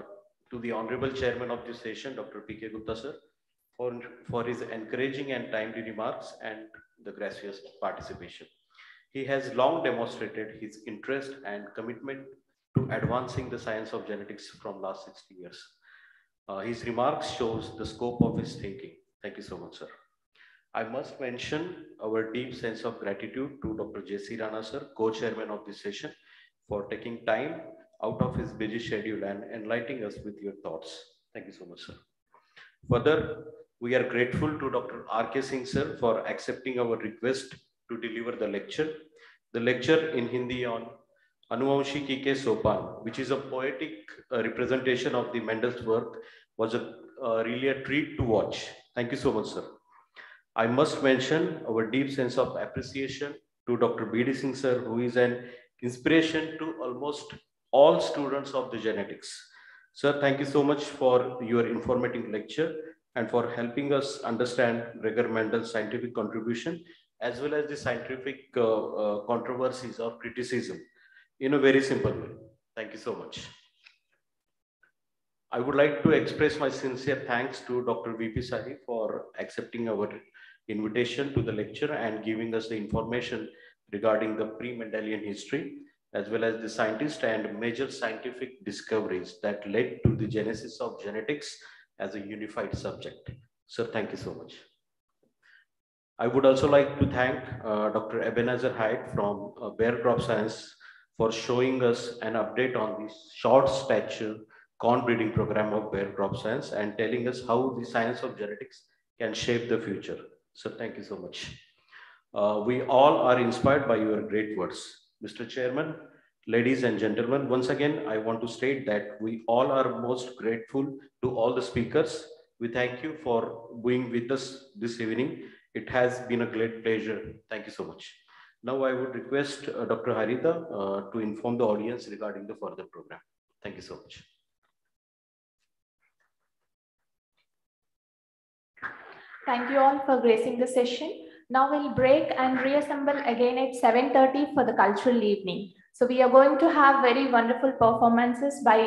to the Honorable Chairman of this session, Dr. P.K. Gupta sir, for, for his encouraging and timely remarks and the gracious participation. He has long demonstrated his interest and commitment to advancing the science of genetics from last 60 years. Uh, his remarks shows the scope of his thinking. Thank you so much, sir. I must mention our deep sense of gratitude to Dr. J.C. Rana, sir, co-chairman of this session, for taking time out of his busy schedule and enlightening us with your thoughts. Thank you so much, sir. Further, we are grateful to Dr. R.K. Singh, sir, for accepting our request to deliver the lecture. The lecture in Hindi on Anuvanshiki Ke Sopan, which is a poetic uh, representation of the Mendel's work, was a, uh, really a treat to watch. Thank you so much, sir. I must mention our deep sense of appreciation to Dr. B.D. Singh, sir, who is an inspiration to almost all students of the genetics. Sir, thank you so much for your informative lecture and for helping us understand Gregor Mendel's scientific contribution as well as the scientific uh, uh, controversies or criticism in a very simple way. Thank you so much. I would like to express my sincere thanks to Dr. VP Sahi for accepting our invitation to the lecture and giving us the information regarding the pre-Mendelian history, as well as the scientists and major scientific discoveries that led to the genesis of genetics as a unified subject. Sir, thank you so much. I would also like to thank uh, Dr. Ebenezer Hyde from uh, Bayer Crop Science for showing us an update on the short stature corn breeding program of Bayer Crop Science and telling us how the science of genetics can shape the future. So thank you so much. Uh, we all are inspired by your great words. Mr. Chairman, ladies and gentlemen, once again, I want to state that we all are most grateful to all the speakers. We thank you for being with us this evening. It has been a great pleasure. Thank you so much. Now I would request uh, Dr. Harita uh, to inform the audience regarding the further program. Thank you so much. Thank you all for gracing the session. Now we'll break and reassemble again at 7.30 for the cultural evening. So we are going to have very wonderful performances by